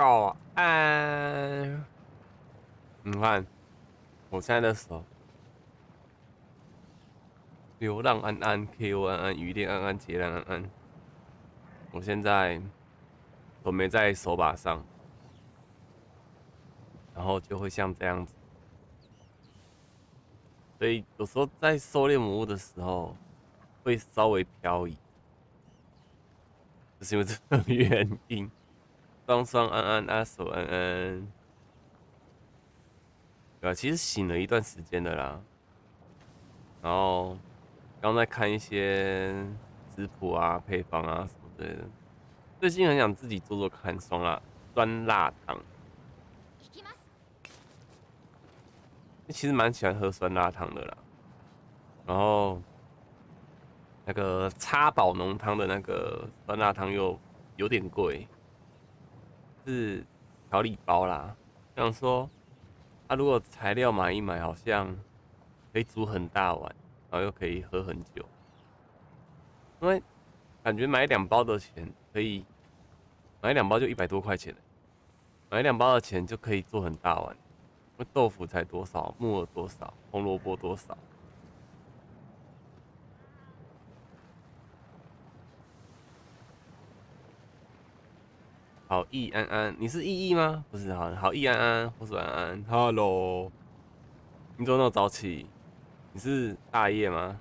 早安。你看，我现在的手。流浪安安，K.O. 安安，鱼恋安安，杰兰安安。我现在都没在手把上，然后就会像这样子。所以有时候在狩猎魔物的时候，会稍微漂移，就是因为这个原因。双双安安，阿手安安，对吧？其实醒了一段时间的啦，然后。刚在看一些食谱啊、配方啊什么之类的，最近很想自己做做看酸辣酸辣汤。其实蛮喜欢喝酸辣汤的啦。然后那个叉宝浓汤的那个酸辣汤又有点贵，是调理包啦。想说，他如果材料买一买，好像可以煮很大碗。然后又可以喝很久，因为感觉买两包的钱可以买两包就一百多块钱买两包的钱就可以做很大碗。那豆腐才多少，木耳多少，红萝卜多少？好易安安，你是易易吗？不是，好好易安安，我是安安，Hello，你怎么那么早起？你是大夜吗？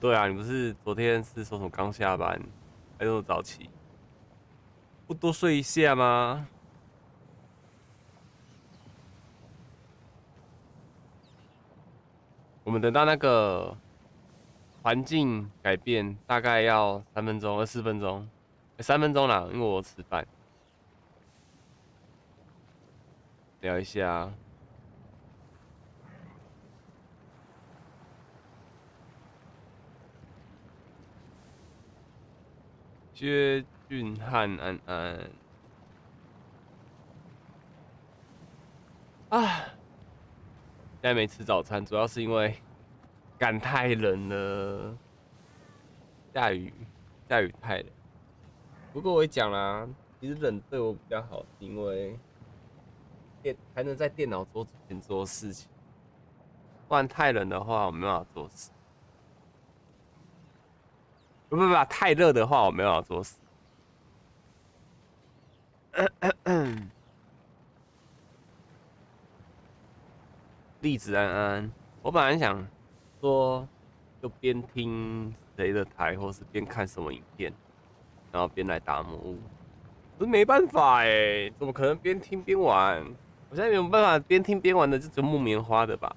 对啊，你不是昨天是说什么刚下班，还那么早起？不多睡一下吗？我们等到那个环境改变，大概要三分钟、二四分钟，三分钟啦，因为我吃饭，聊一下。薛俊汉安安啊！现在没吃早餐，主要是因为赶太冷了，下雨，下雨太冷。不过我也讲啦，其实冷对我比较好，因为电还能在电脑桌前做事情，不然太冷的话，我没办法做事。不不不，太热的话我没办法做事。栗子安安，我本来想说，就边听谁的台，或是边看什么影片，然后边来打魔物。可是没办法哎，怎么可能边听边玩？我现在没有办法边听边玩的，就只有木棉花的吧？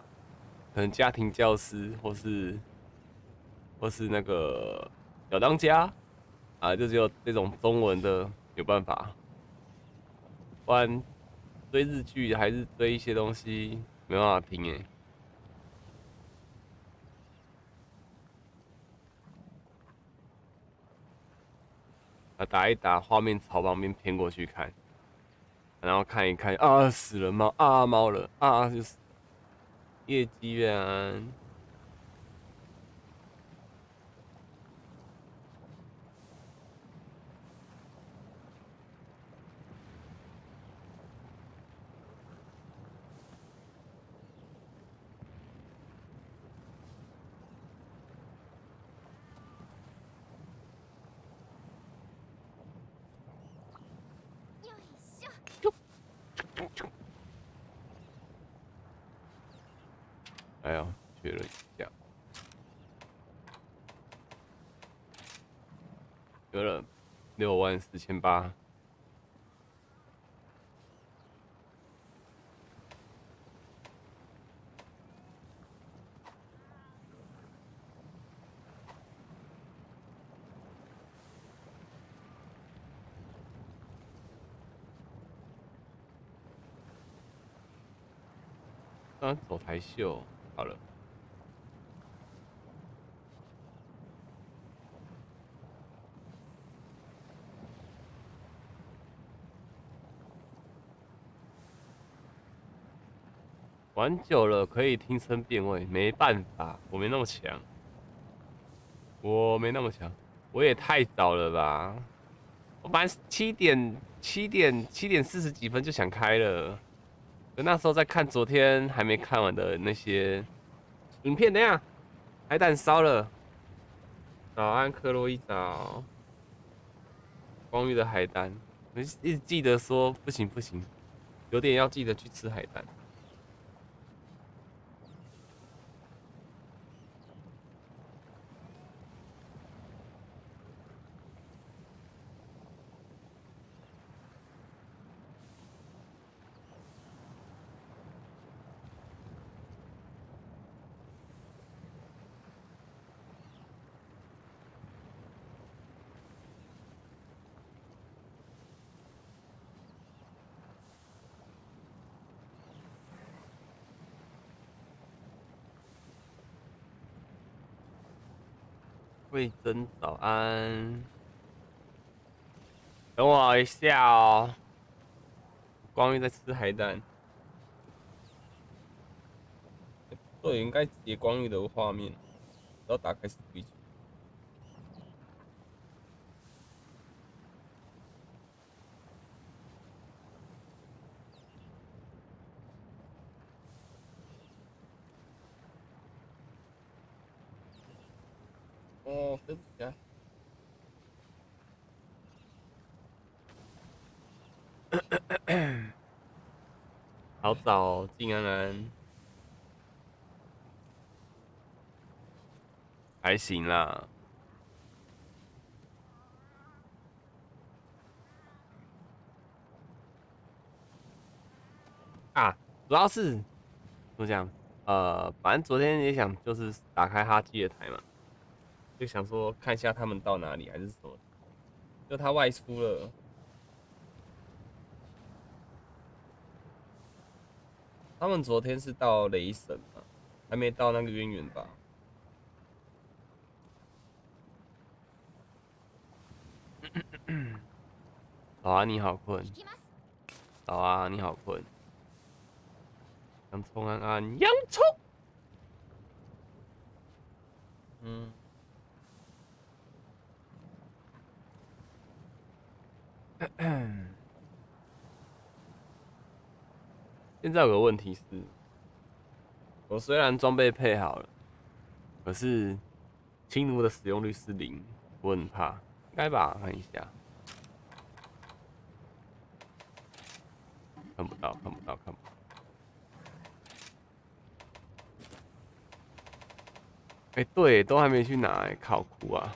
可能家庭教师，或是或是那个。小当家啊，就只有这种中文的有办法，不然追日剧还是追一些东西没办法听哎。打一打，画面朝旁边偏过去看，然后看一看啊，死了猫啊，猫了啊，就是业绩员。哎呀学了一下。得了六万四千八。啊走台秀。好了。玩久了可以听声辨位，没办法，我没那么强，我没那么强，我也太早了吧？我本来七点七点七点四十几分就想开了，我那时候在看昨天还没看完的那些影片。等下，海胆烧了，早安克洛伊早，光遇的海胆，我一直记得说不行不行，有点要记得去吃海胆。魏征早安，等我一下哦。光遇在吃海胆，这，应该接光遇的画面，然后打开视频。对不起。好早，静安安，还行啦。啊，主要是怎么讲？呃，反正昨天也想就是打开哈基的台嘛。就想说看一下他们到哪里还是什么，就他外出了，他们昨天是到雷神嘛，还没到那个渊源吧？好啊，你好困。好啊，你好困。洋葱安安，洋葱。嗯。现在有个问题是，我虽然装备配好了，可是轻弩的使用率是零，我很怕，该吧？看一下，看不到，看不到，看不到。哎，对，都还没去拿，考苦啊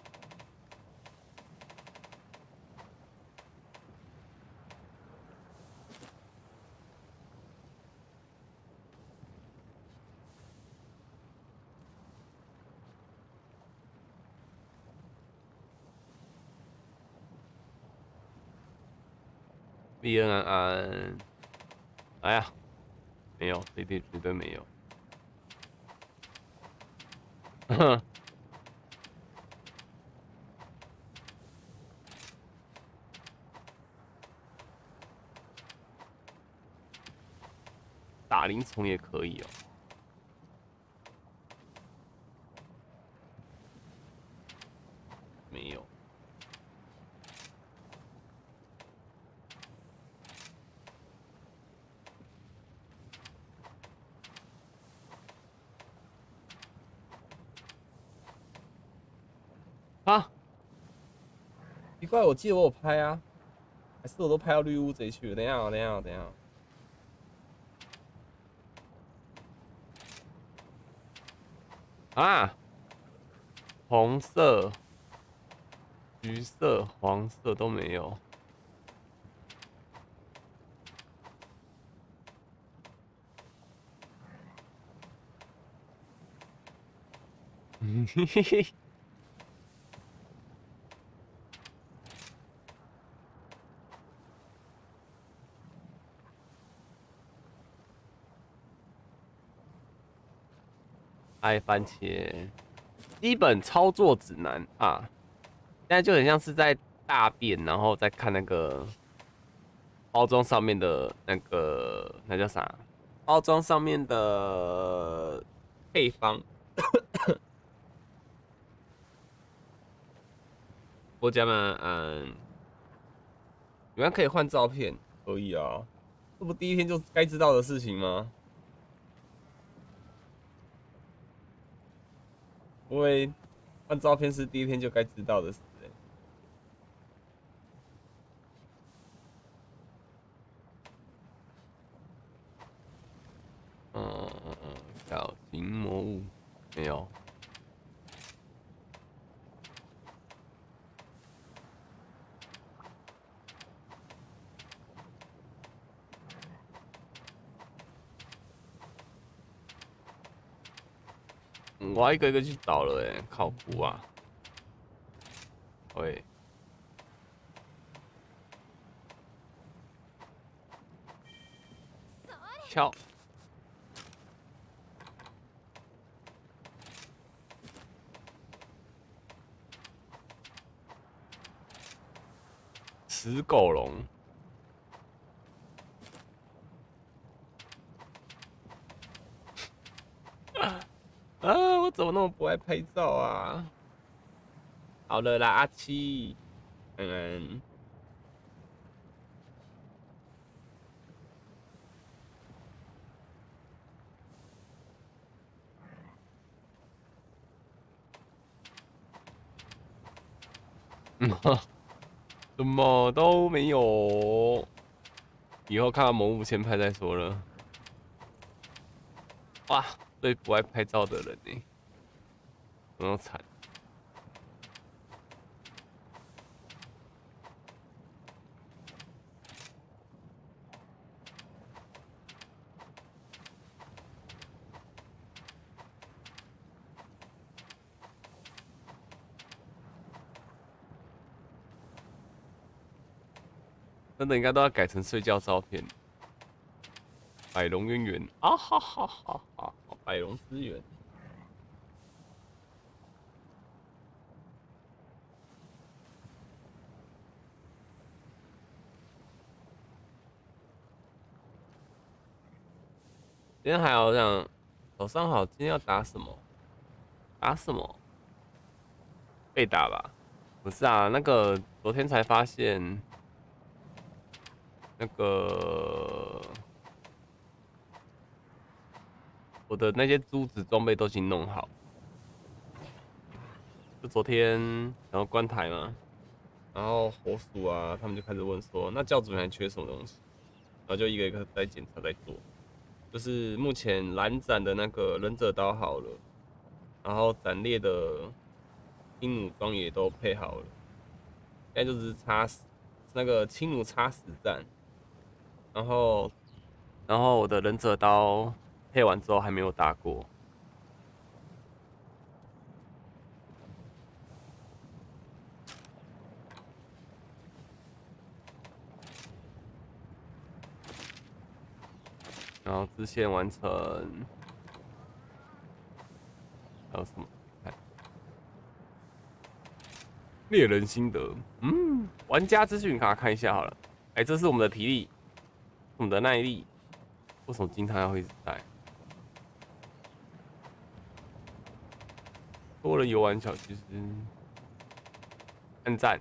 ！B N 安安，哎呀，没有，C D 绝对没有。哼 打灵虫也可以哦。怪，我记得我有拍啊，还是我都拍到绿屋贼去了？等一下，等一下，等一下。啊，红色、橘色、黄色都没有。嗯嘿嘿嘿。爱番茄，基本操作指南啊，现在就很像是在大便，然后再看那个包装上面的那个那叫啥？包装上面的配方。我家们，嗯，你们可以换照片，可以啊，这不第一天就该知道的事情吗？因为换照片是第一天就该知道的事。嗯嗯嗯，小型魔物没有。我一个一个去找了，哎，靠谱啊！喂，敲，死狗龙。啊，我怎么那么不爱拍照啊？好了啦，阿七，嗯，嗯哈，什么都没有，以后看到某物先拍再说了。哇！最不爱拍照的人呢，多惨！真的应该都要改成睡觉照片。百龙渊源啊哈哈哈哈！百龙资源，今天还好像早上好，今天要打什么？打什么？被打吧？不是啊，那个昨天才发现，那个。我的那些珠子装备都已经弄好，就昨天然后关台嘛，然后火鼠啊，他们就开始问说，那教主还缺什么东西？然后就一个一个在检查在做，就是目前蓝斩的那个忍者刀好了，然后斩裂的青弩装也都配好了，现在就是插死那个青弩插死战，然后然后我的忍者刀。配完之后还没有打过，然后支线完成，还有什么？猎人心得，嗯，玩家资讯卡看一下好了。哎，这是我们的体力，我们的耐力，为什么经常要会一直带？多人游玩小其实，按赞。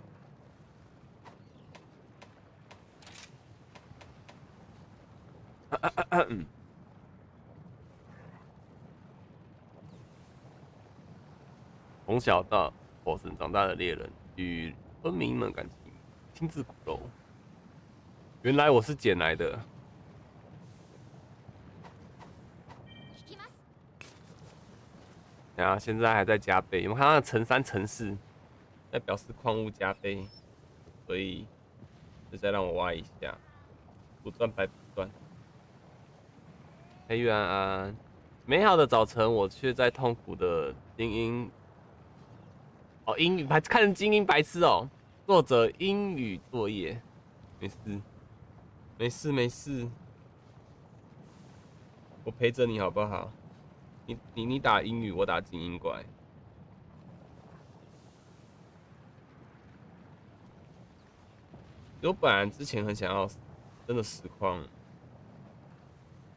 从小到火神长大的猎人与村民们感情亲自骨肉。原来我是捡来的。然后现在还在加倍，有没有看到乘三乘四，在表示矿物加倍，所以就再让我挖一下，不断白不断。黑月安安，美好的早晨，我却在痛苦的精英。哦，英语白看精英白痴哦。作者英语作业，没事，没事没事，我陪着你好不好？你你你打英语，我打精英怪。我本来之前很想要真的实况，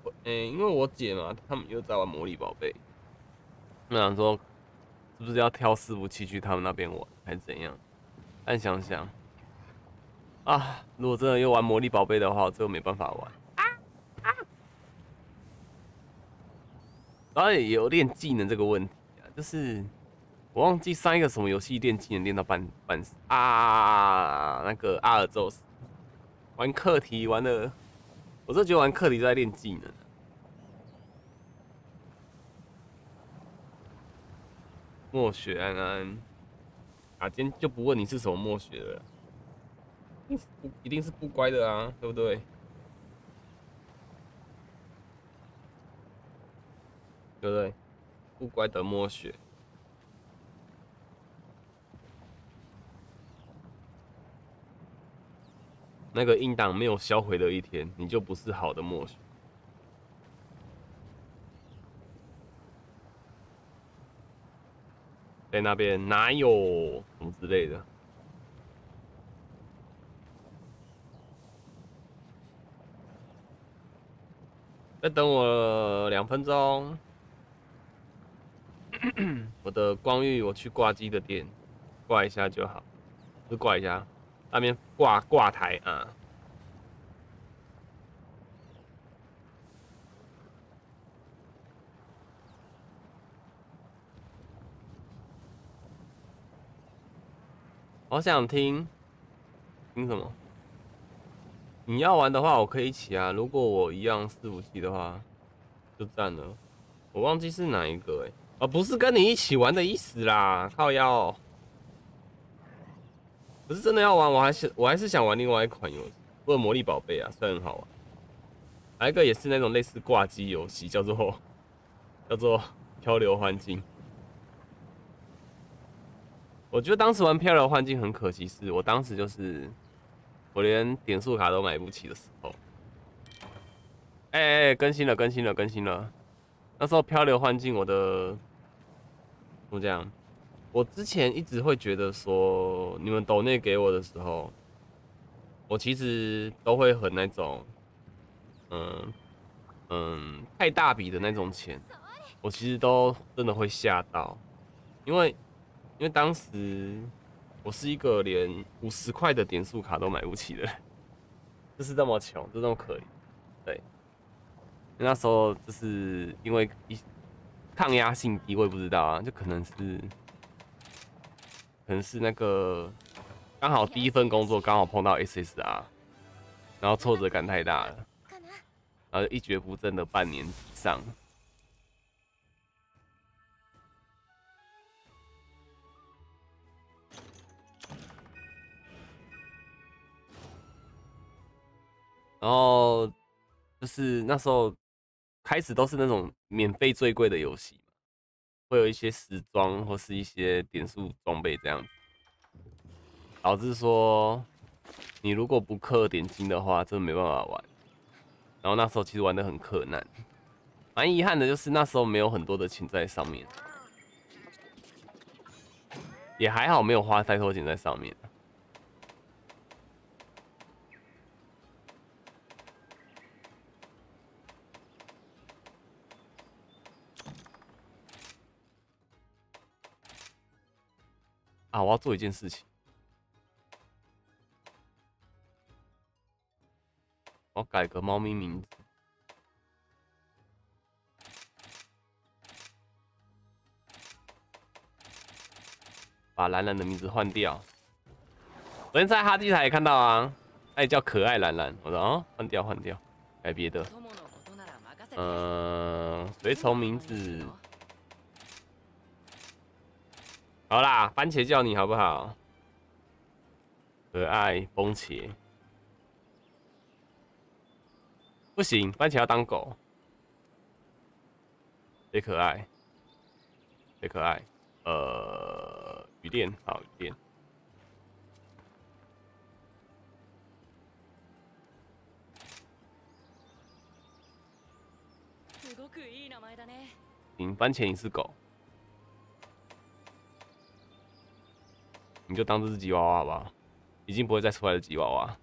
我因为我姐嘛，他们又在玩魔力宝贝，我想说是不是要挑伺服器去他们那边玩，还是怎样？但想想啊，如果真的又玩魔力宝贝的话，这个没办法玩。然后也有练技能这个问题啊，就是我忘记上一个什么游戏练技能练到半半死啊，那个阿尔宙斯玩课题玩的，我就觉得玩课题都在练技能。墨雪安安，啊，今天就不问你是什么墨雪了，不一定是不乖的啊，对不对？对不对？不乖的墨雪，那个硬档没有销毁的一天，你就不是好的墨雪。在那边哪有什么之类的？再等我两分钟。我的光遇，我去挂机的店挂一下就好，就挂一下，那边挂挂台啊。好想听，听什么？你要玩的话，我可以一起啊。如果我一样四五七的话，就赞了。我忘记是哪一个哎。啊，不是跟你一起玩的意思啦，靠腰。不是真的要玩，我还是我还是想玩另外一款游戏，或者魔力宝贝啊，虽然很好玩。还有一个也是那种类似挂机游戏，叫做叫做漂流幻境。我觉得当时玩漂流幻境很可惜，是我当时就是我连点数卡都买不起的时候。哎哎，更新了，更新了，更新了。那时候漂流幻境，我的。我这样，我之前一直会觉得说，你们抖内给我的时候，我其实都会很那种，嗯嗯，太大笔的那种钱，我其实都真的会吓到，因为因为当时我是一个连五十块的点数卡都买不起的，就是这么穷，就这么可以，对，那时候就是因为一。抗压性低，我也不知道啊，就可能是，可能是那个刚好第一份工作刚好碰到 SSR，然后挫折感太大了，然后一蹶不振的半年以上。然后就是那时候。开始都是那种免费最贵的游戏会有一些时装或是一些点数装备这样子，导致说你如果不氪点金的话，真的没办法玩。然后那时候其实玩的很困难，蛮遗憾的就是那时候没有很多的钱在上面，也还好没有花太多钱在上面。我要做一件事情，我改个猫咪名字，把兰兰的名字换掉。昨天在哈基台也看到啊，他也叫可爱兰兰。我说啊，换掉换掉，改别的。嗯，随从名字。好啦，番茄叫你好不好？可爱风茄，不行，番茄要当狗。谁可爱？谁可爱？呃，雨电，好雨电。名番茄你是狗，你就当这是吉娃娃好不好？已经不会再出来的吉娃娃。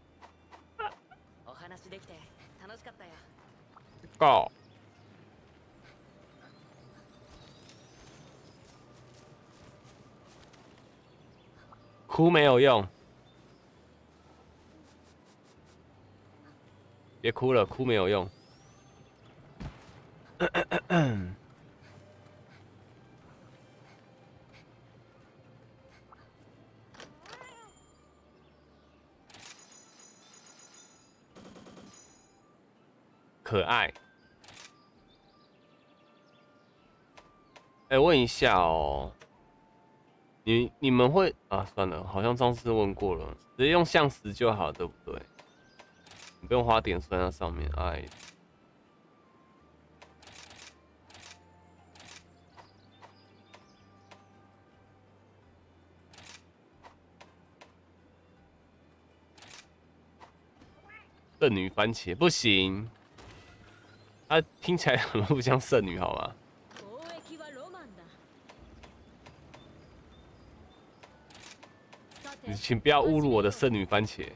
告。哭没有用，别哭了，哭没有用。可爱。哎，问一下哦。你你们会啊？算了，好像上次问过了，直接用相石就好，对不对？你不用花点算在上面。哎，圣女番茄不行，它听起来很不像圣女，好吗？请不要侮辱我的圣女番茄。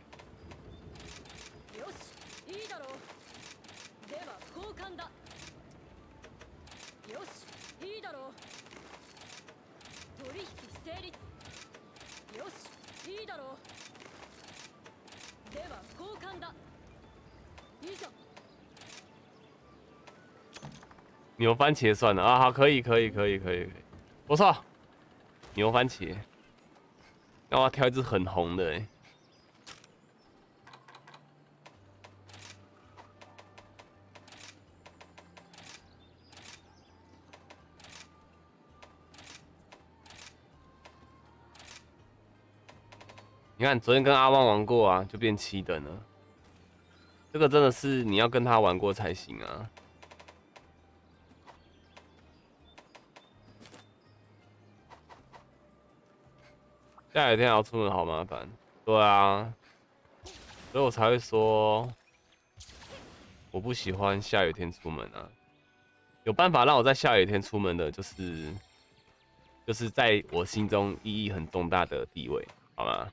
牛番茄算了啊，好，可以，可以，可以，可以，不错，牛番茄。那我要挑一只很红的！你看，昨天跟阿旺玩过啊，就变七等了。这个真的是你要跟他玩过才行啊！下雨天要出门好麻烦，对啊，所以我才会说我不喜欢下雨天出门啊。有办法让我在下雨天出门的，就是就是在我心中意义很重大的地位，好吗？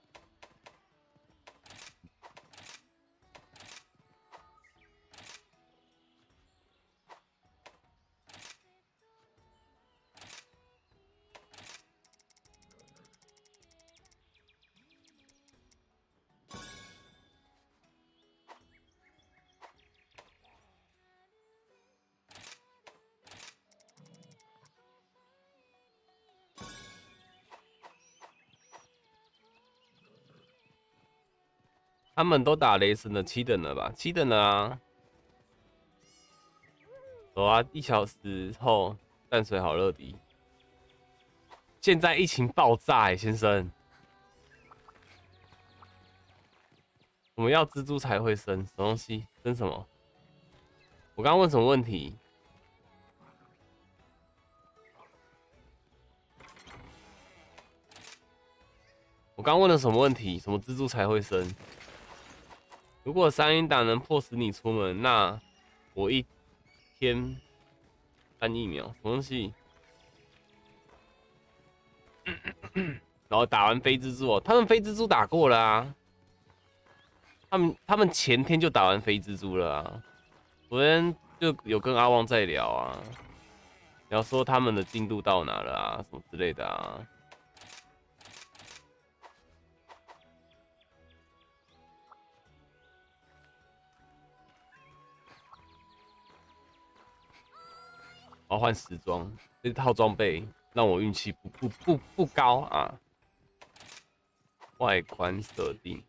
他们都打雷神的七等了吧？七等了啊！走啊！一小时后淡水好乐迪。现在疫情爆炸哎，先生。我们要蜘蛛才会生什么东西？生什么？我刚刚问什么问题？我刚问了什么问题？什么蜘蛛才会生？如果三英党能迫使你出门，那我一天三疫苗什么东西？然后打完飞蜘蛛，他们飞蜘蛛打过了啊。他们他们前天就打完飞蜘蛛了啊。昨天就有跟阿旺在聊啊，聊说他们的进度到哪了啊，什么之类的啊。我要换时装，这套装备让我运气不不不不高啊！外观设定，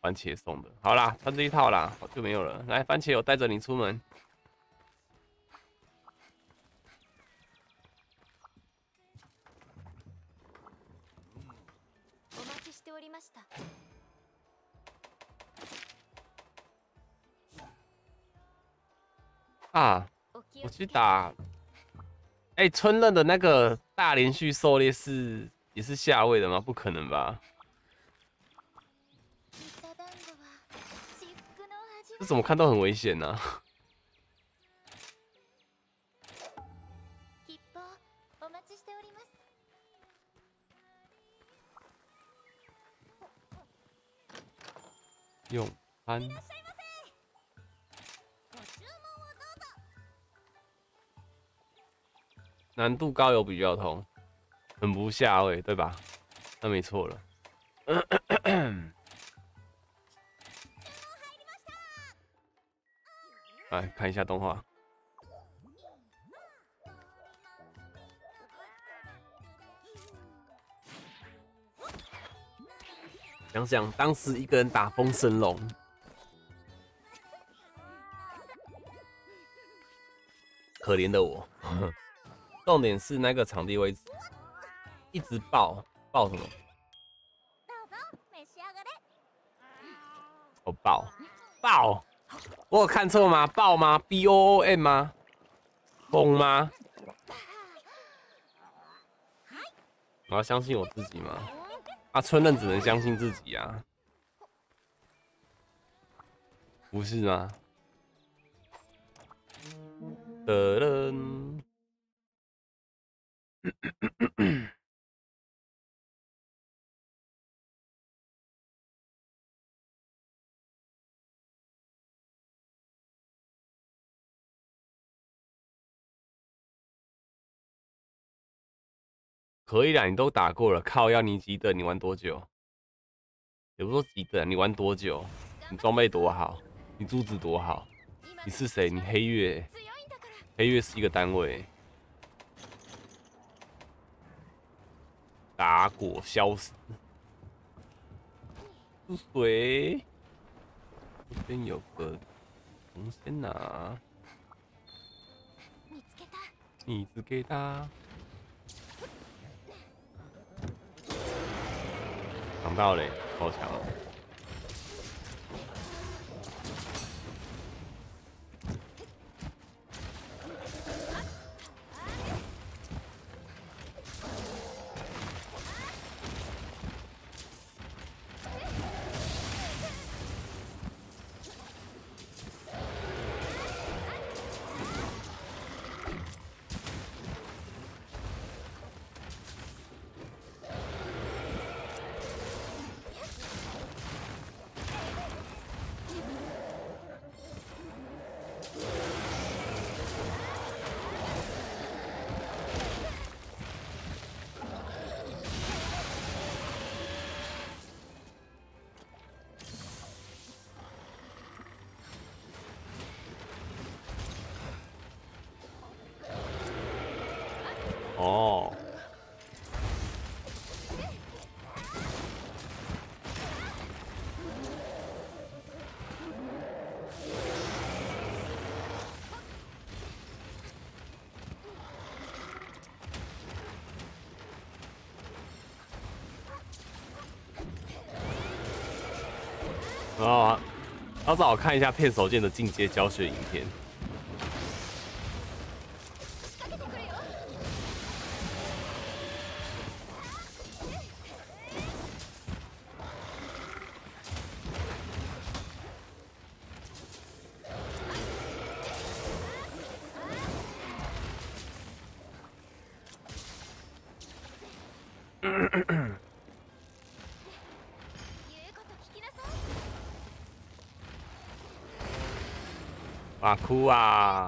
番茄送的，好啦，穿这一套啦，就没有了。来，番茄，我带着你出门。啊！我去打，哎，春刃的那个大连续狩猎是也是下位的吗？不可能吧！这怎么看都很危险呢。用安。难度高有比较痛，很不下位，对吧？那没错了。来看一下动画。想想当时一个人打风神龙，可怜的我。重点是那个场地位置一直爆爆什么？哦爆爆！我有看错吗？爆吗？B O O M 吗？疯吗？我要相信我自己吗？啊，春嫩只能相信自己啊，不是吗？的人，可以啦，你都打过了，靠，要你几等？你玩多久？也不说几等，你玩多久？你装备多好？你珠子多好？你是谁？你黑月？黑月是一个单位。打果消失。是谁？这边有个红线呐。你只给他。抢到嘞，好强！早早看一下片手剑的进阶教学影片。哇哭啊！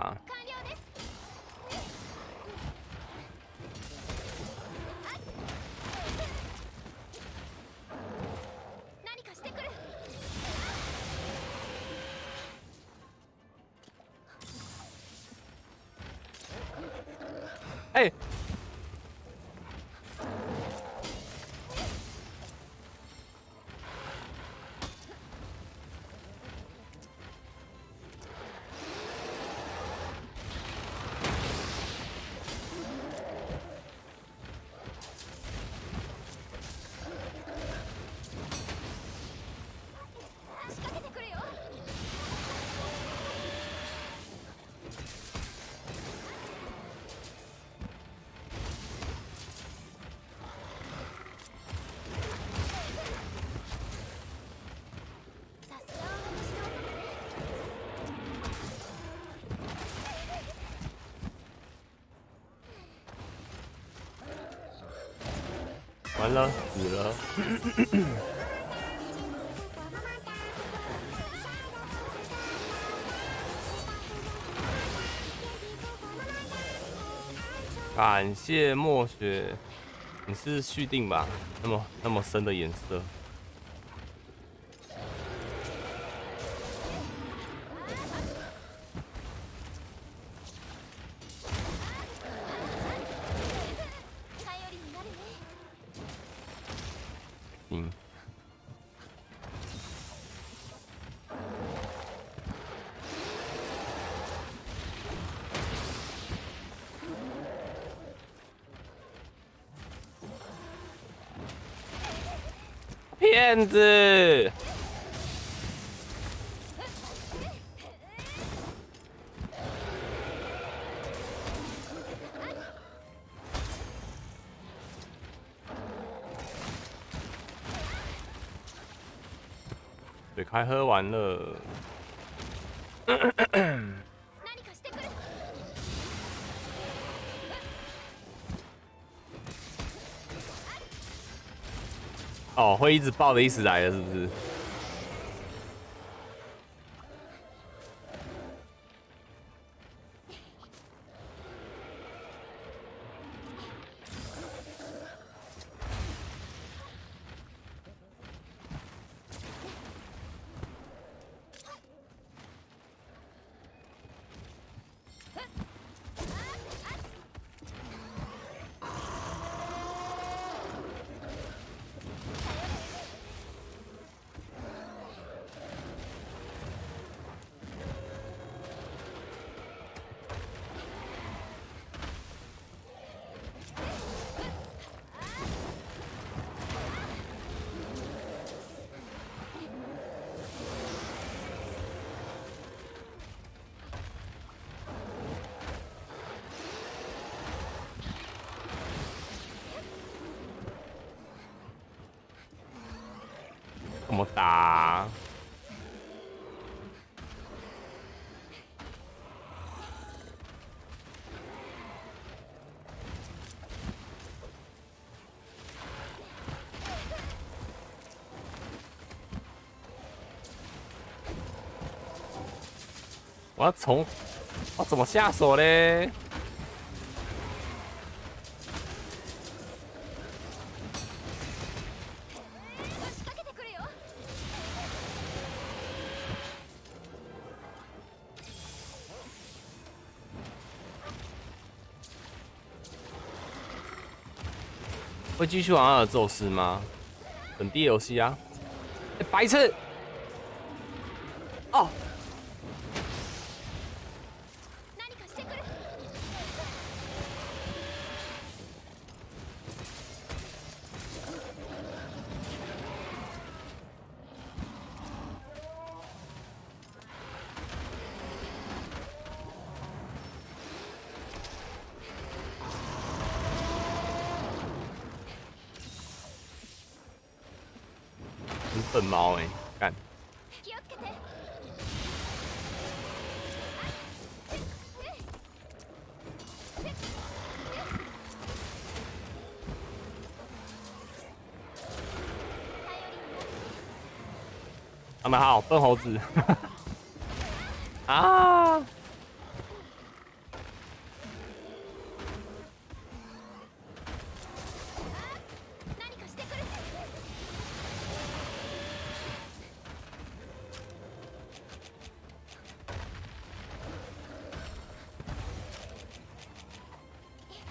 感谢墨雪你是续订吧？那么那么深的颜色。还喝完了。哦，会一直爆的意思来了，是不是？我要从我怎么下手嘞？会继续玩阿尔宙斯吗？本地游戏啊！白痴！好，笨猴子！啊！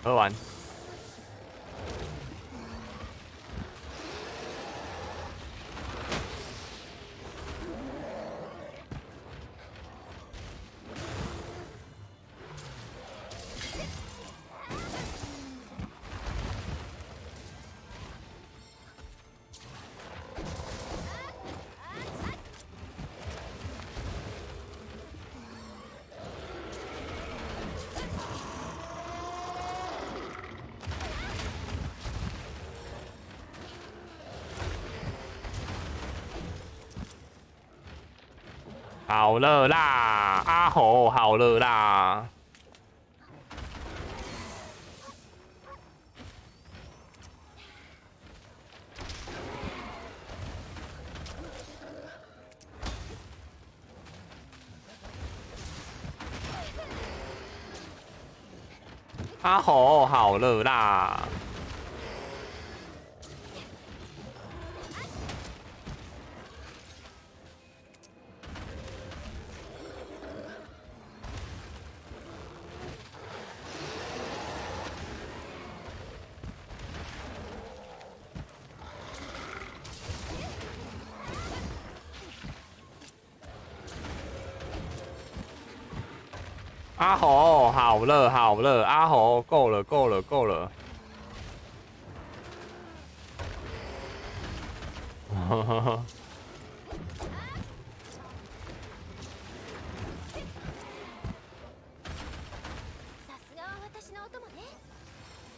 喝完。好了啦，阿猴，好了啦。阿猴好了啦！好热好了，阿猴够了够了够了。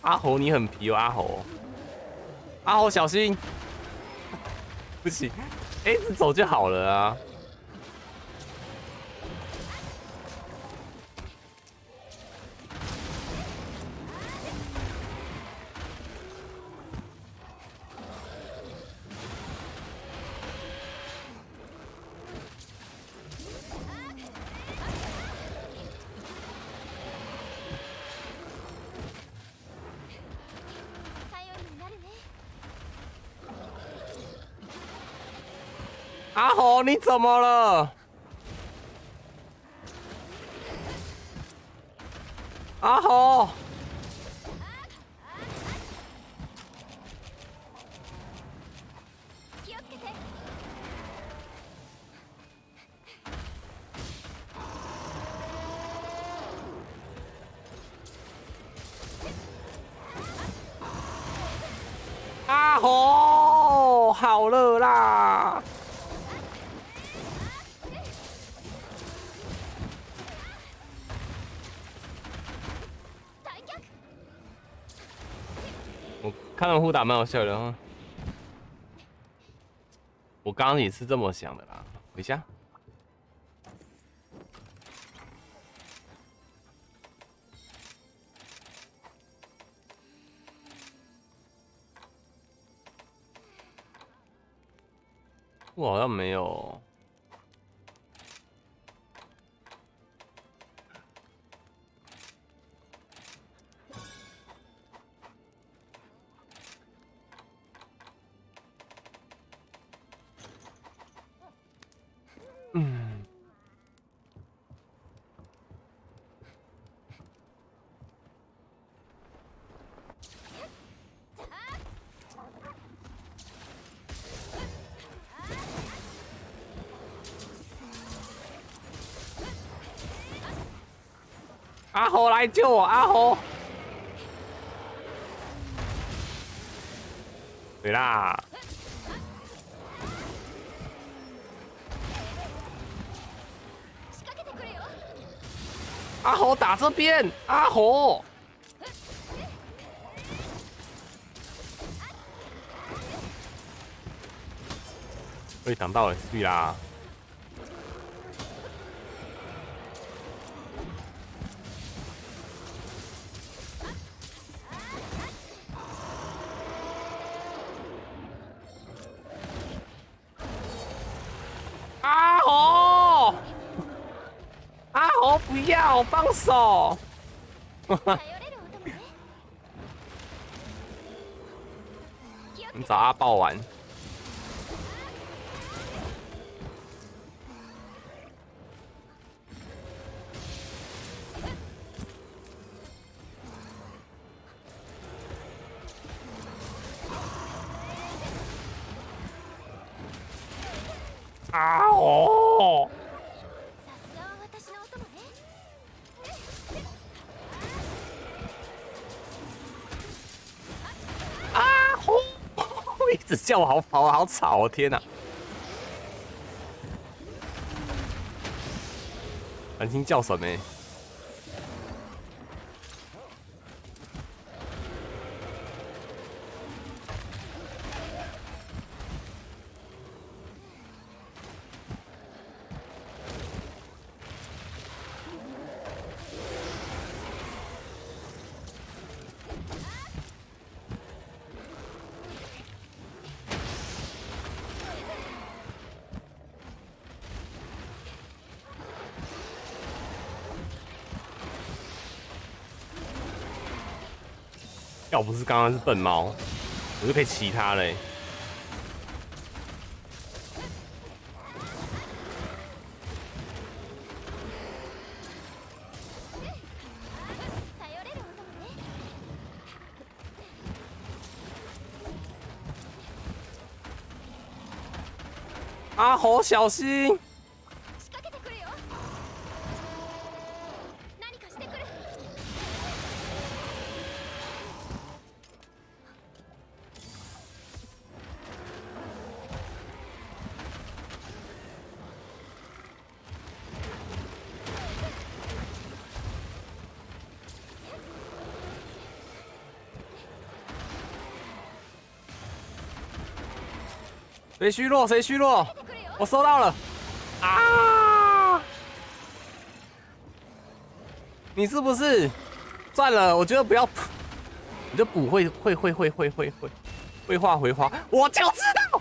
阿猴你很皮哦，阿猴。阿猴小心！不行，一直走就好了啊。你怎么了？阿豪，他们互打蛮好笑的哈，我刚刚也是这么想的啦。回家。来救我！阿猴，对啦！阿猴打这边，阿猴，被挡到了，对啦！手！你找阿豹玩。叫我好跑，好吵！天哪！蓝星叫什么？要不是刚刚是笨猫，我就可以骑它嘞。阿猴，小心！谁虚弱？谁虚弱？我收到了。啊！你是不是算了？我觉得不要，你就补会会会会会会会会画回花。我就知道，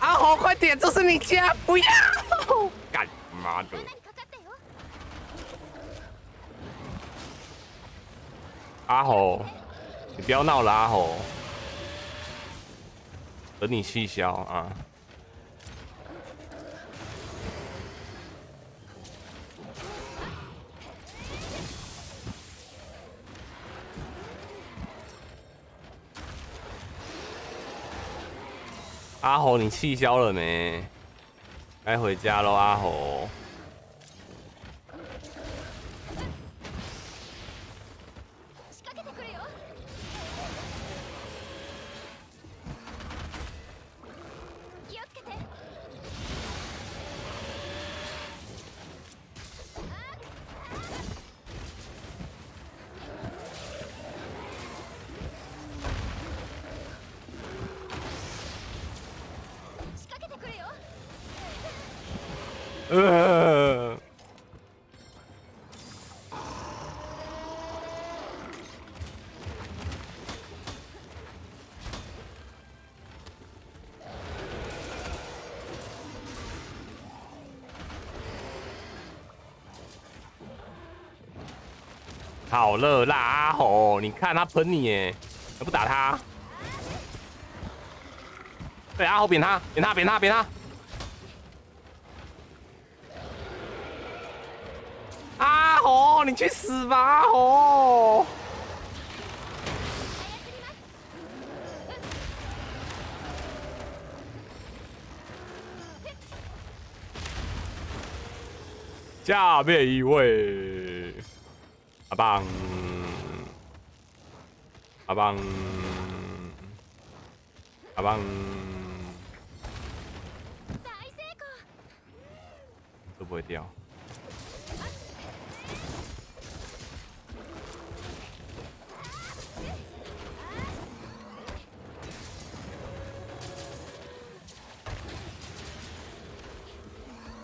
阿豪快点，这是你家，不要！干妈的！阿豪，你不要闹了，阿豪，等你气消啊！阿豪，你气消了没？该回家喽，阿豪。好啦，阿吼，你看他喷你耶，还不打他？对，阿吼扁他，扁他，扁他，扁他。哦，你去死吧！哦，下面一位，阿棒，阿棒，阿棒，都不会掉。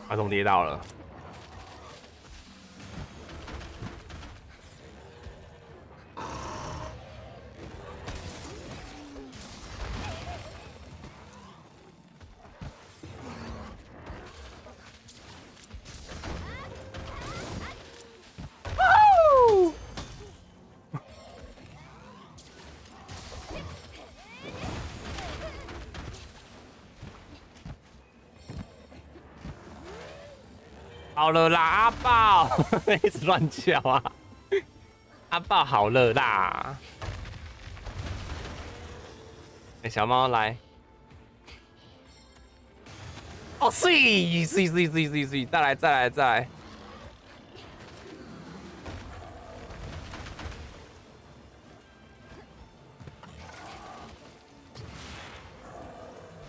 阿东跌倒了。好了啦，阿豹 一直乱叫啊！阿豹好了啦！哎，小猫来！哦，碎碎碎碎碎碎，再来再来再来！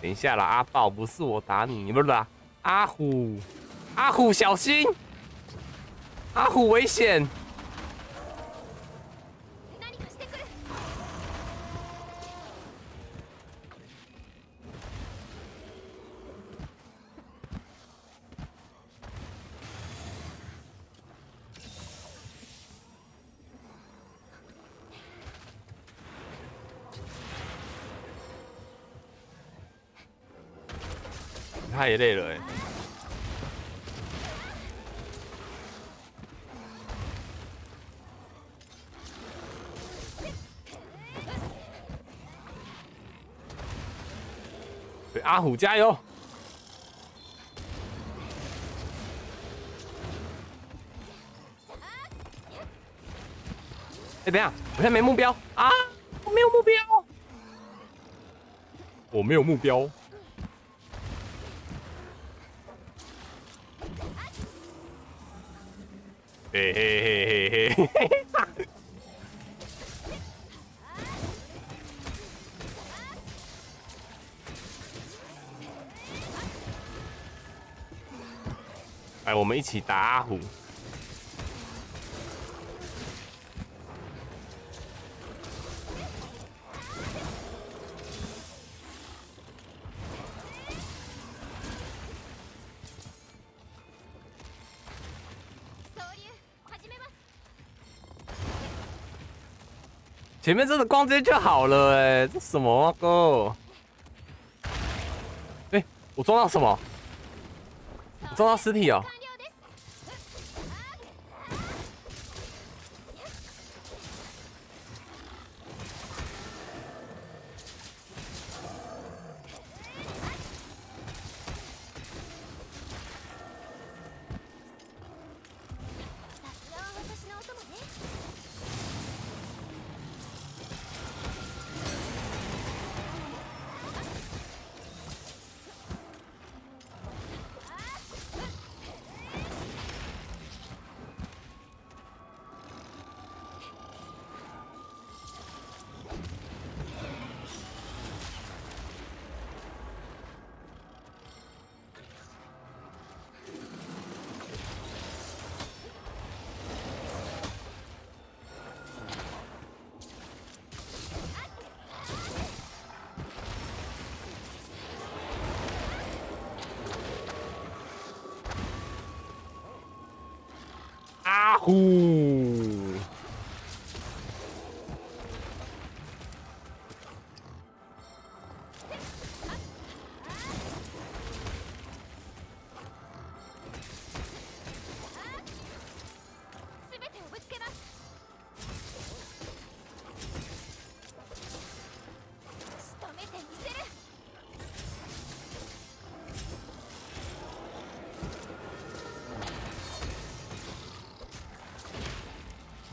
等一下啦，阿豹不是我打你，不是阿虎。阿虎小心！阿虎危险！他也累了哎。虎加油！哎，等下，我现在没目标啊！我没有目标，我没有目标。们一起打阿虎。前面真的逛街就好了哎，这什么哥？哎，我撞到什么？撞到尸体哦！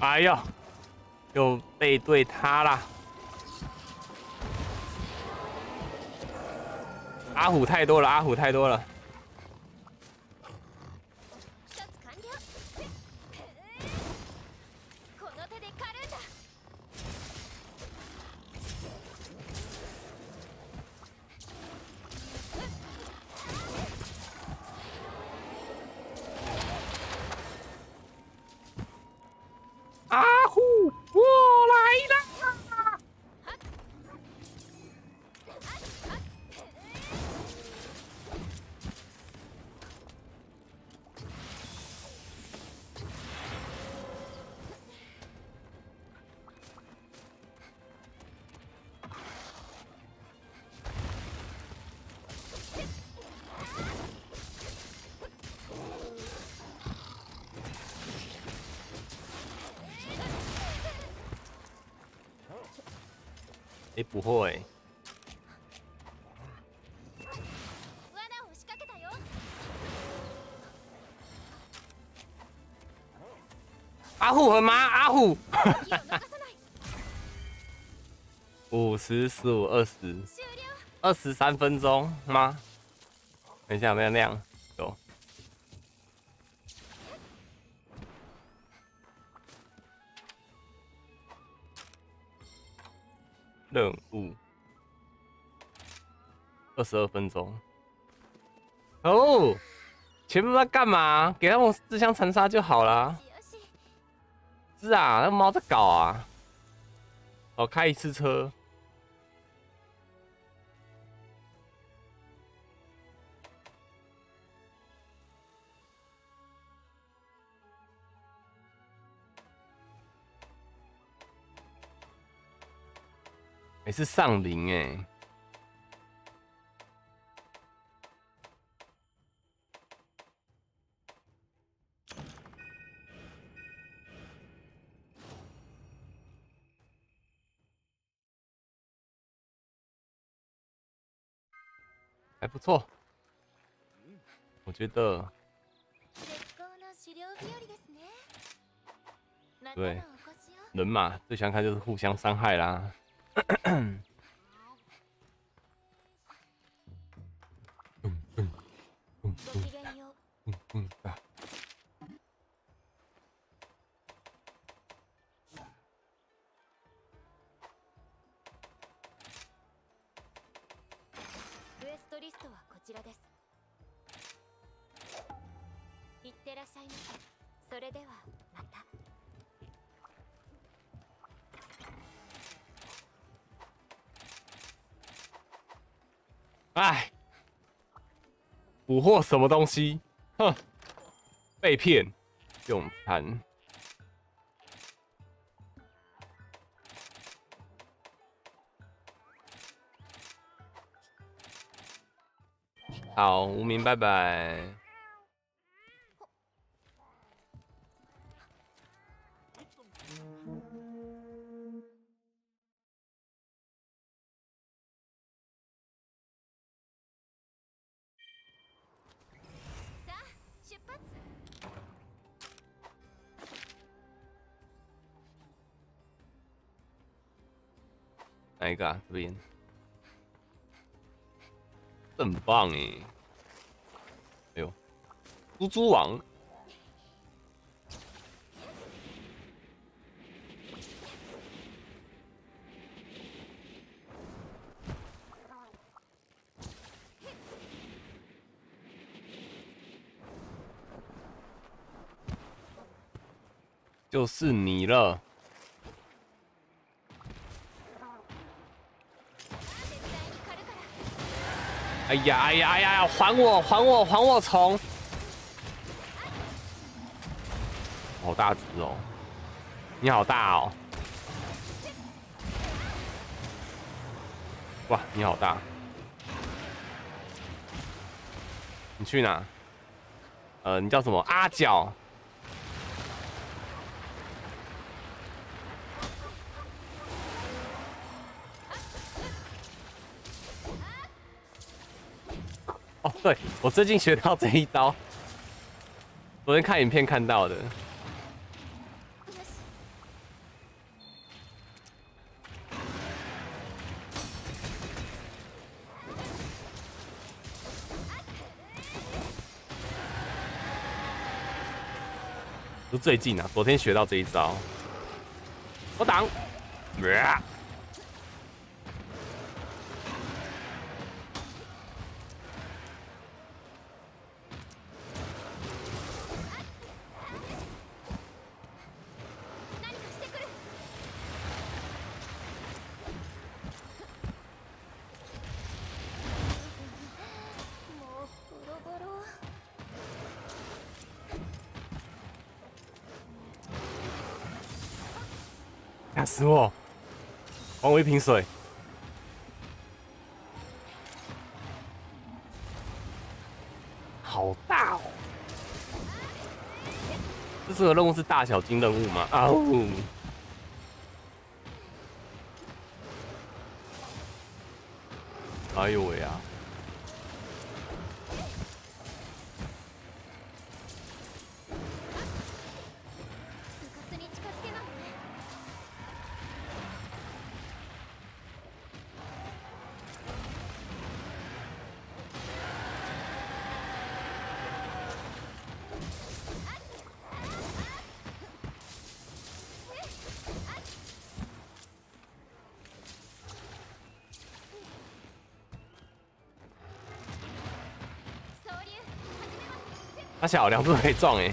哎呦，又背对他了！阿虎太多了，阿虎太多了。不会。阿虎和妈，阿虎。五十、十五、二十，二十三分钟吗？等一下，没有亮。有。十二分钟哦，前面在干嘛？给他们自相残杀就好了。是啊，那猫在搞啊！哦，开一次车，也是上灵哎。不错，我觉得。对，人嘛，最喜欢看就是互相伤害啦。哎，捕获什么东西？哼，被骗，用餐。好，无名，拜拜。哪一个啊？这边，很棒哎！哎呦，猪猪王，就是你了。哎呀哎呀哎呀！还我还我还我虫！好大只哦！你好大哦！哇，你好大！你去哪？呃，你叫什么？阿角。对我最近学到这一招，昨天看影片看到的。就最近啊，昨天学到这一招，我挡。死我！还我一瓶水。好大哦！这次的任务是大小金任务吗？啊呜！哎呦喂啊！小两步可以撞哎。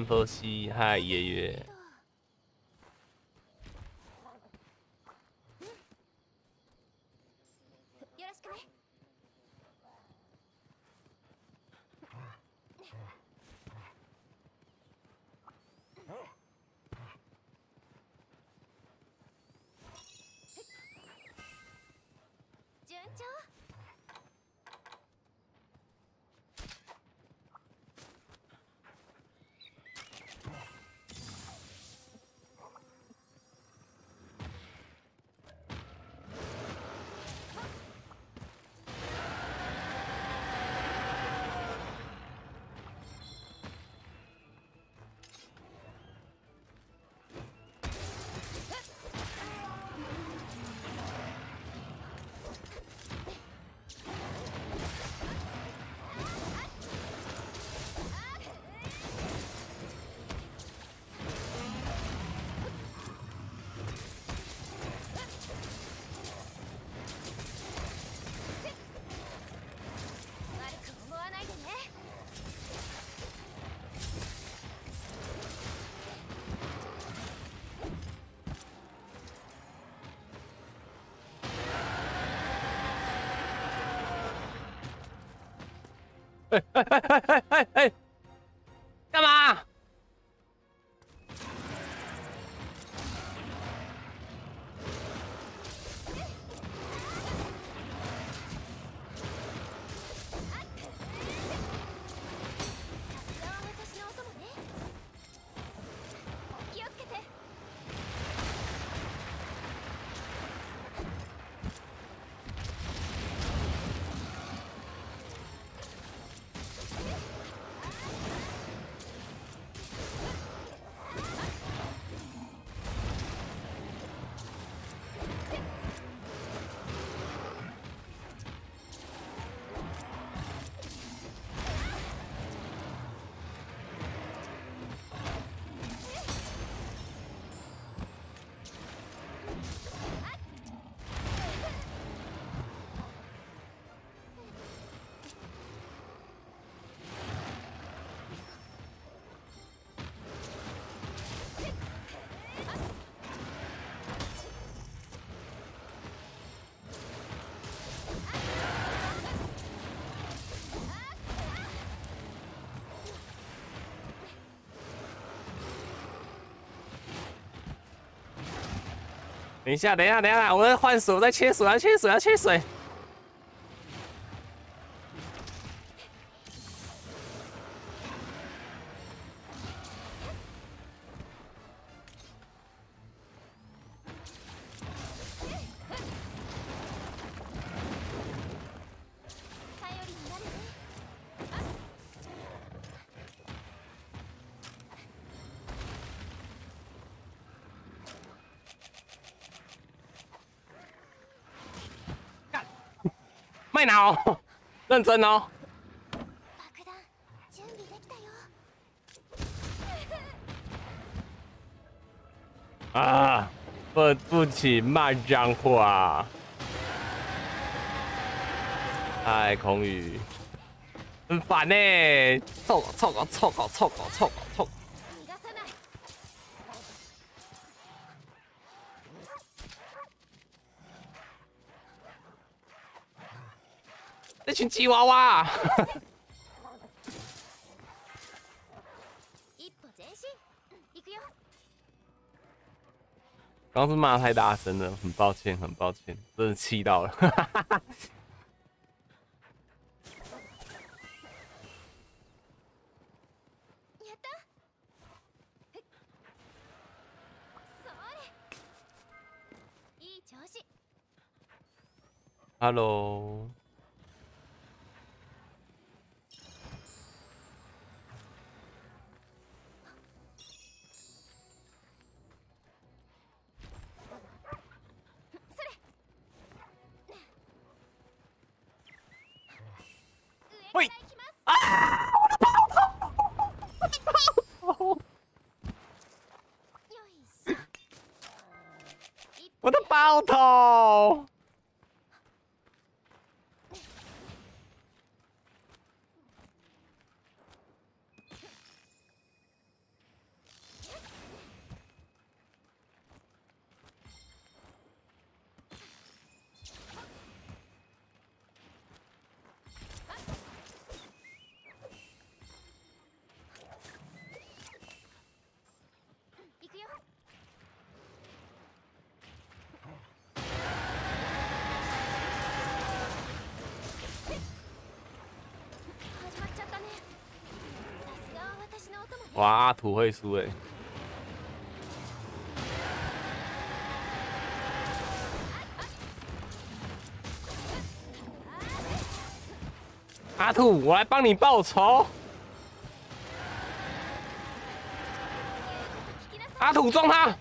安，波西，嗨，爷爷。哎哎哎哎哎哎等一下，等一下，等一下，我在换水，在切水，要切水，要切水。快拿哦，认真哦。啊，不不起骂脏话。哎，空宇，很烦呢，臭狗臭狗臭狗臭狗臭狗臭。这群吉娃娃！刚是骂太大声了，很抱歉，很抱歉，真的气到了。Hello。我的爆头！哇，阿土会输哎！阿土，我来帮你报仇！阿土撞他！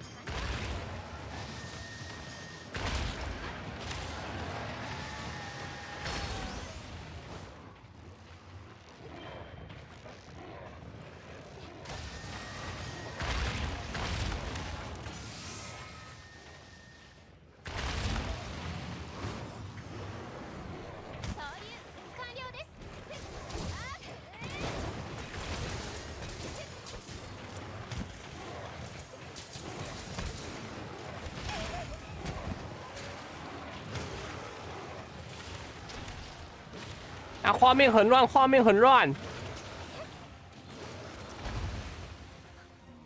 画面很乱，画面很乱。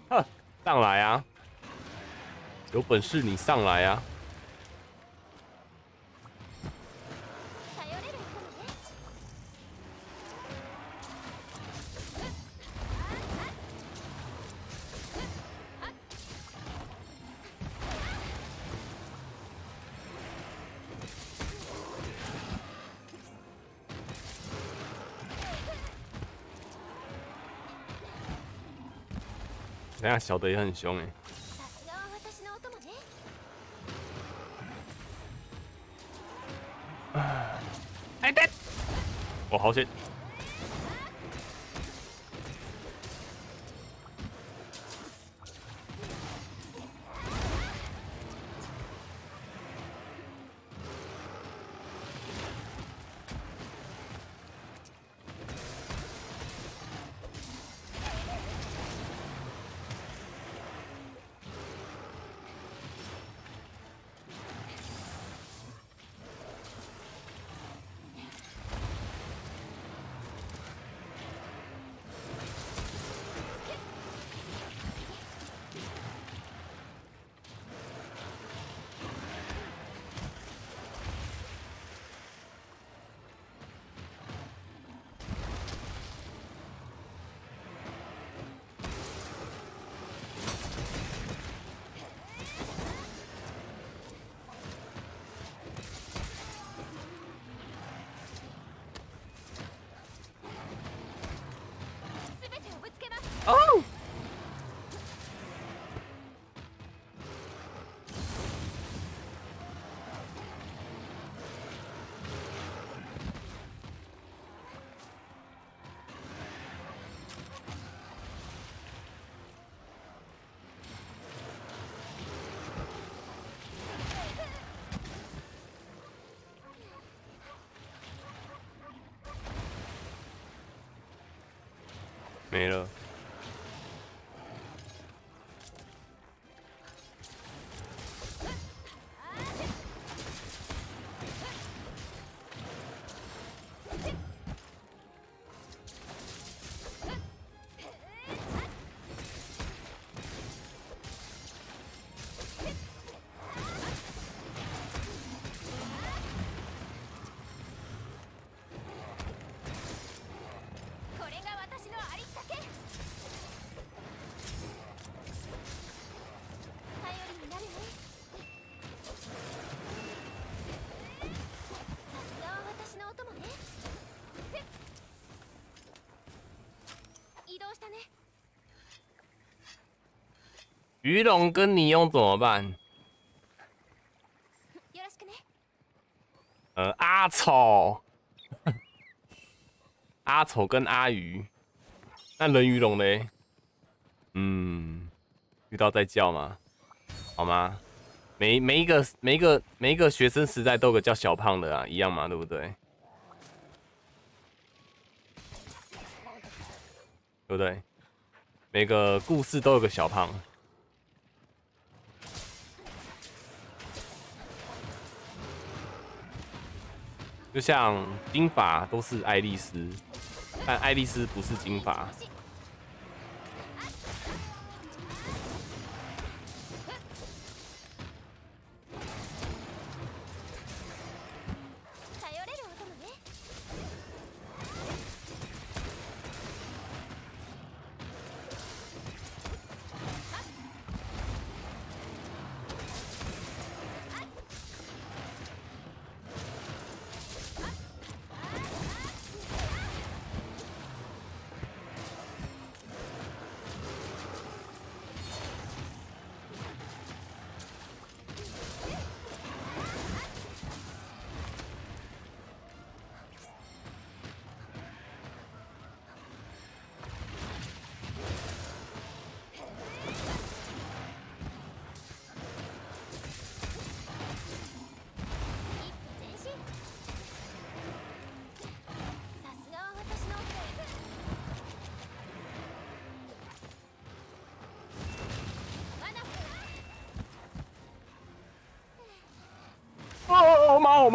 哼，上来啊！有本事你上来啊！等下小的也很凶哎。哎，对，我好险。鱼龙跟你用怎么办？呃，阿丑，阿丑跟阿鱼，那人鱼龙呢？嗯，遇到再叫吗？好吗？每每一个每一个每一个学生时代都有个叫小胖的啊，一样嘛，对不对？对不对？每个故事都有个小胖。就像金发都是爱丽丝，但爱丽丝不是金发。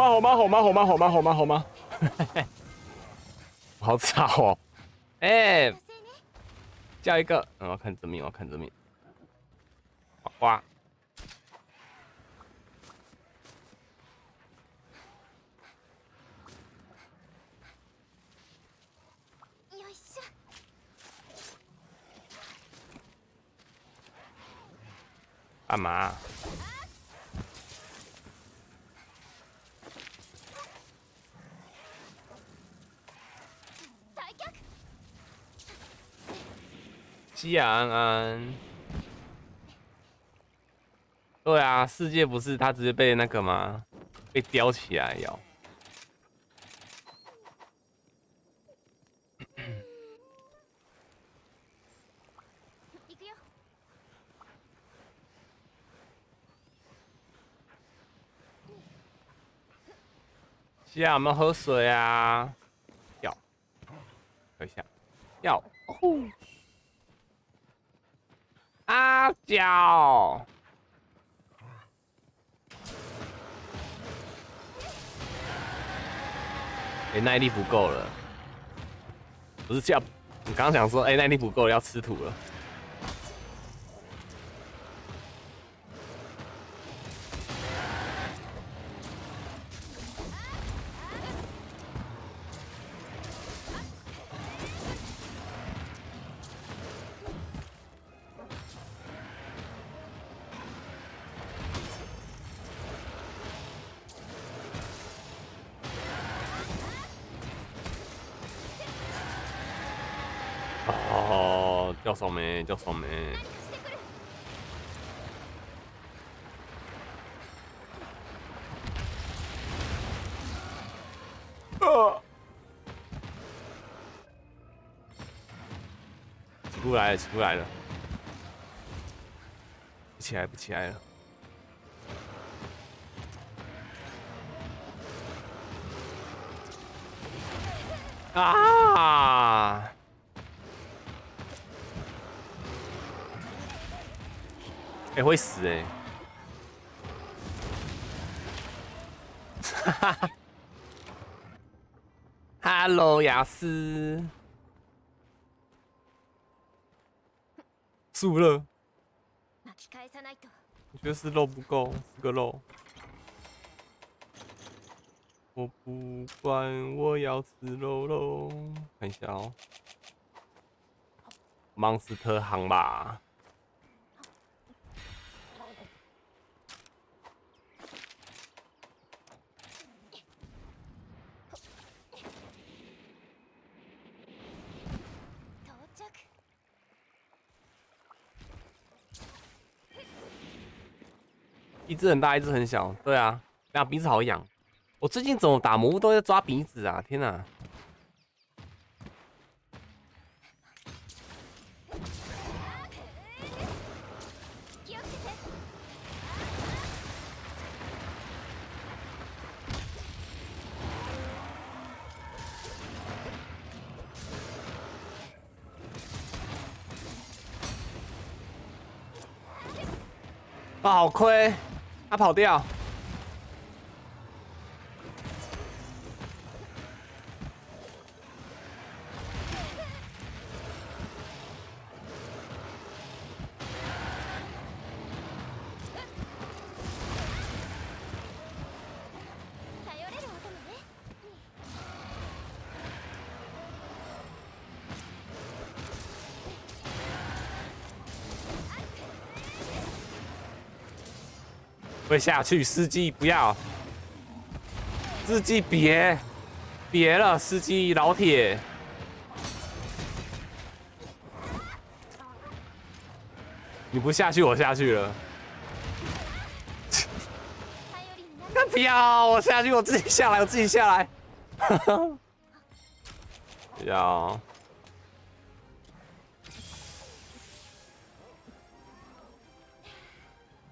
好吗？好吗？好吗？好吗？好吗？好吗？好吗？好吵哦、哎、叫一个，我要看真命，我要看真命。哇！干嘛、西安安，对啊，世界不是他直接被那个吗？被叼起来要。西亚，有没有喝水啊？要，喝一下，要。叫，哎，耐力不够了，不是叫我刚刚想说，哎，耐力不够，要吃土了。叫什么？啊！起不来了，起不来了，不起来，不起来了！啊！哎，会死哎！哈 哈，Hello，雅思，输了。我觉得是肉不够，是个肉。我不管，我要吃肉肉。看一下哦，芒斯特行吧。一只很大，一只很小。对啊，呀，鼻子好痒。我最近怎么打魔物都在抓鼻子啊？天哪！啊，好亏！他跑掉。下去，司机不要，司机别，别了，司机老铁，你不下去，我下去了。不要，我下去，我自己下来，我自己下来。不要，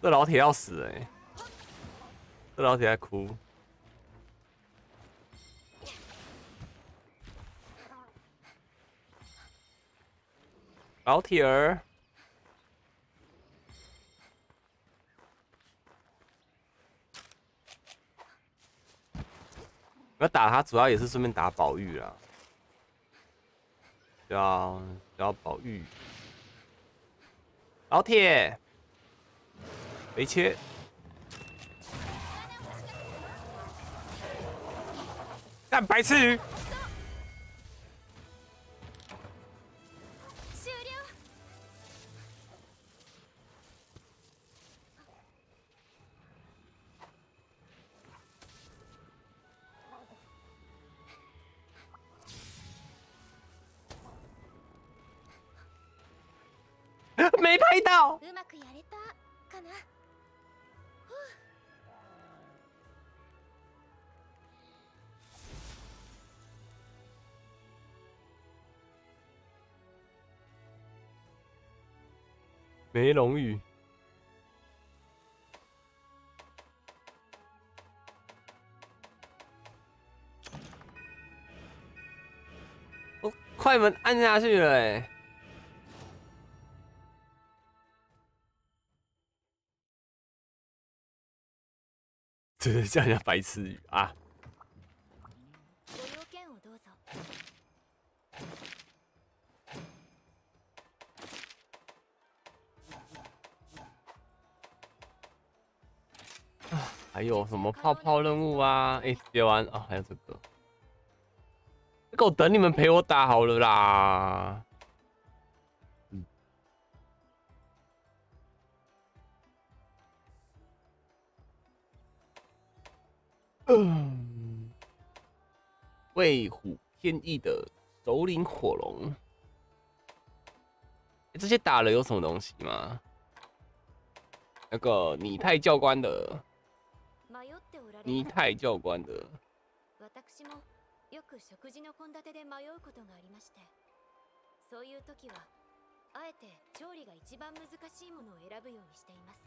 这老铁要死哎！这老铁在哭。老铁儿，要打他主要也是顺便打宝玉啦，要要宝玉，老铁，没切，看白痴鱼。没龙语。我快门按下去了哎。只是叫人家白痴语啊！还有什么泡泡任务啊？哎，接完啊，还有这个，这个我等你们陪我打好了啦。嗯，卫虎天翼的首领火龙，这些打了有什么东西吗？那个拟态教官的，拟态教官的。よく食事の献立で迷うことがありまして、そういう時はあえて調理が一番難しいものを選ぶようにしています。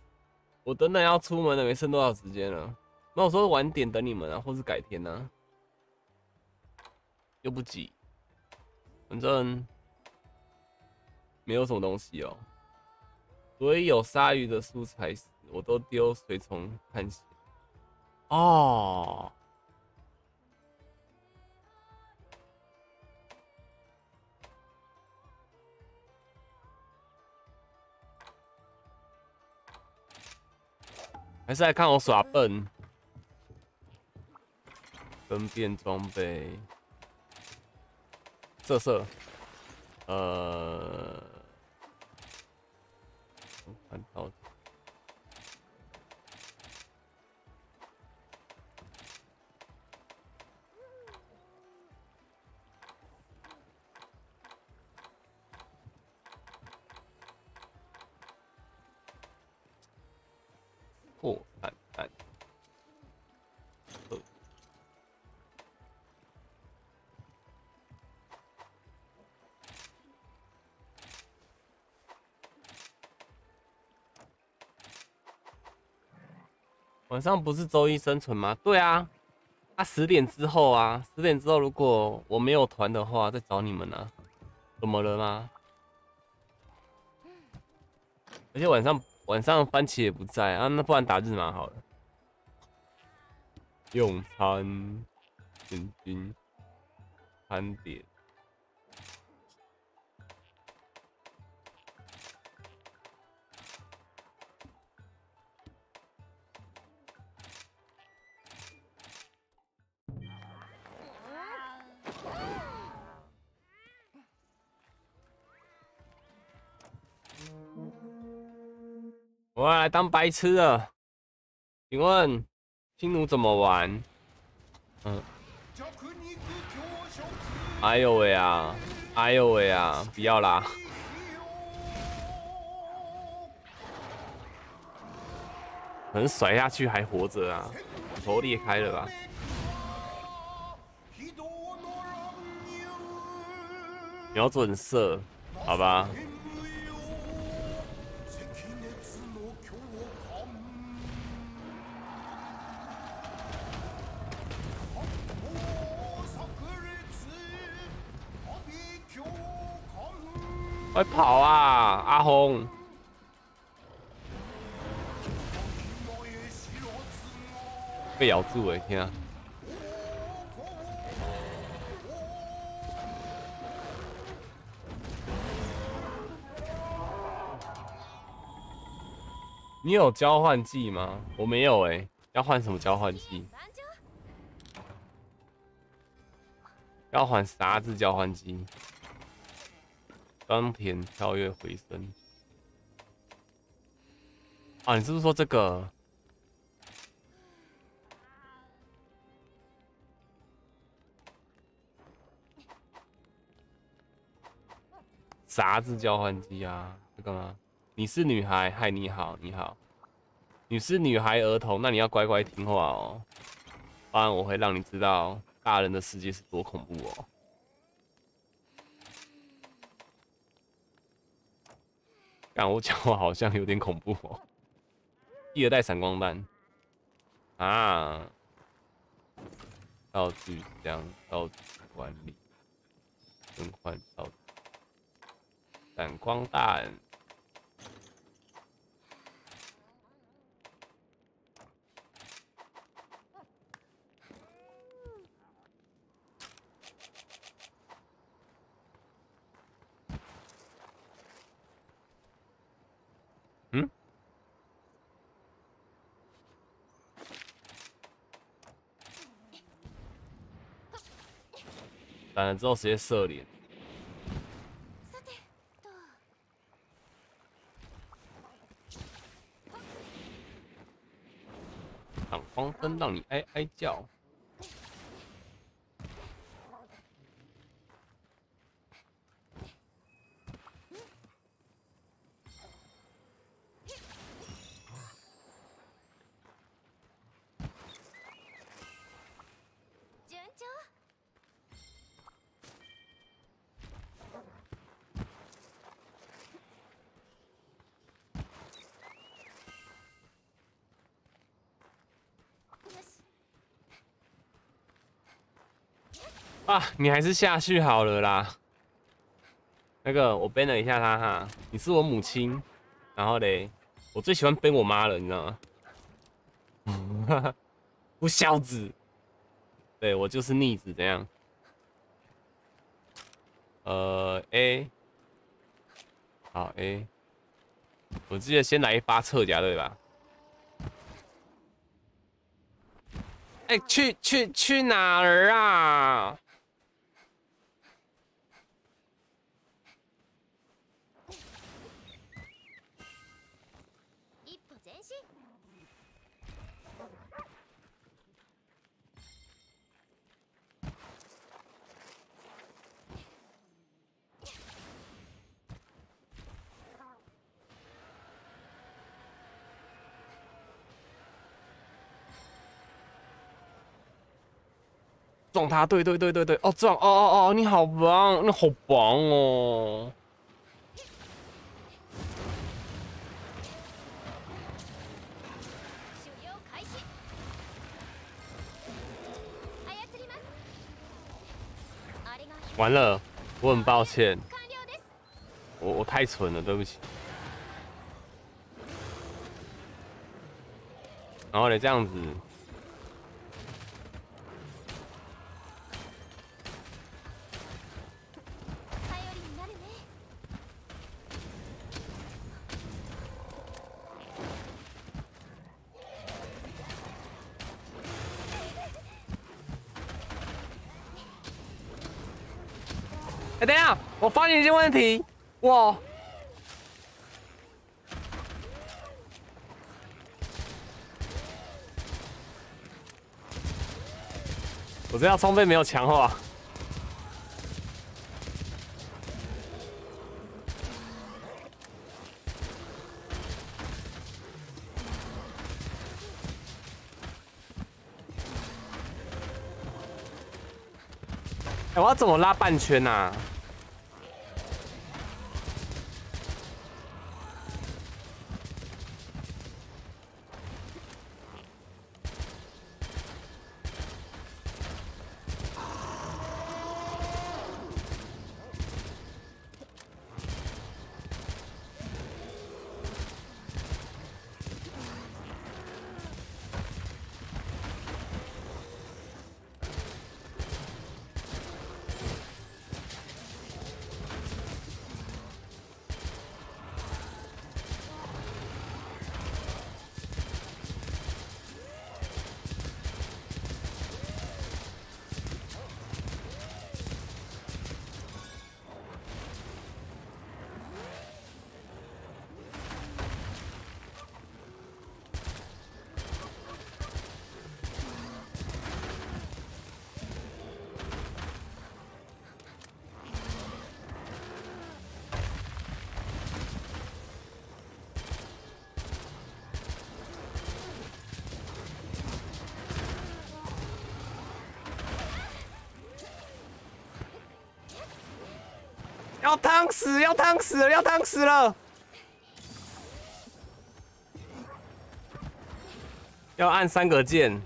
我等等要出门了，没剩多少时间了。那我说晚点等你们啊，或是改天呢，又不急，反正没有什么东西哦。所以有鲨鱼的素材时，我都丢随从探险。 哦，还是来看我耍笨。分辨装备，色色，呃，看到。晚上不是周一生存吗？对啊，啊十点之后啊，十点之后如果我没有团的话，再找你们呢。怎么了吗？而且晚上晚上番茄也不在啊，那不然打日麻好了。用餐，点军，餐点。我要来当白痴了，请问青奴怎么玩？嗯，哎呦喂啊，哎呦喂啊，不要啦！可能甩下去还活着啊，头裂开了吧？瞄准射，好吧。快跑啊，阿红！被咬住哎，天啊！你有交换机吗？我没有哎，要换什么交换机？要换啥子交换机？钢铁跳跃回声。啊，你是不是说这个？啥子交换机啊？这个吗？你是女孩？嗨，你好，你好。你是女孩儿童，那你要乖乖听话哦，不然我会让你知道。大人的世界是多恐怖哦！但我讲话好像有点恐怖哦。第二代闪光弹啊，道具箱道具管理更换道具闪光弹。完了之后直接射脸，挡光灯让你哀哀叫。啊，你还是下去好了啦。那个，我编了一下他哈。你是我母亲，然后嘞，我最喜欢编我妈了，你知道吗？不孝子，对我就是逆子，怎样？呃，A，好 A，我记得先来一发侧夹，对吧？哎，去去去哪儿啊？撞他，对对对对对，哦撞，哦哦哦，你好棒，你好棒哦！完了，我很抱歉，我我太蠢了，对不起。然后呢，这样子。我发现一些问题，哇！我这样装备没有强化。哎我要怎么拉半圈呐？死，要烫死了，要烫死了！要按三个键。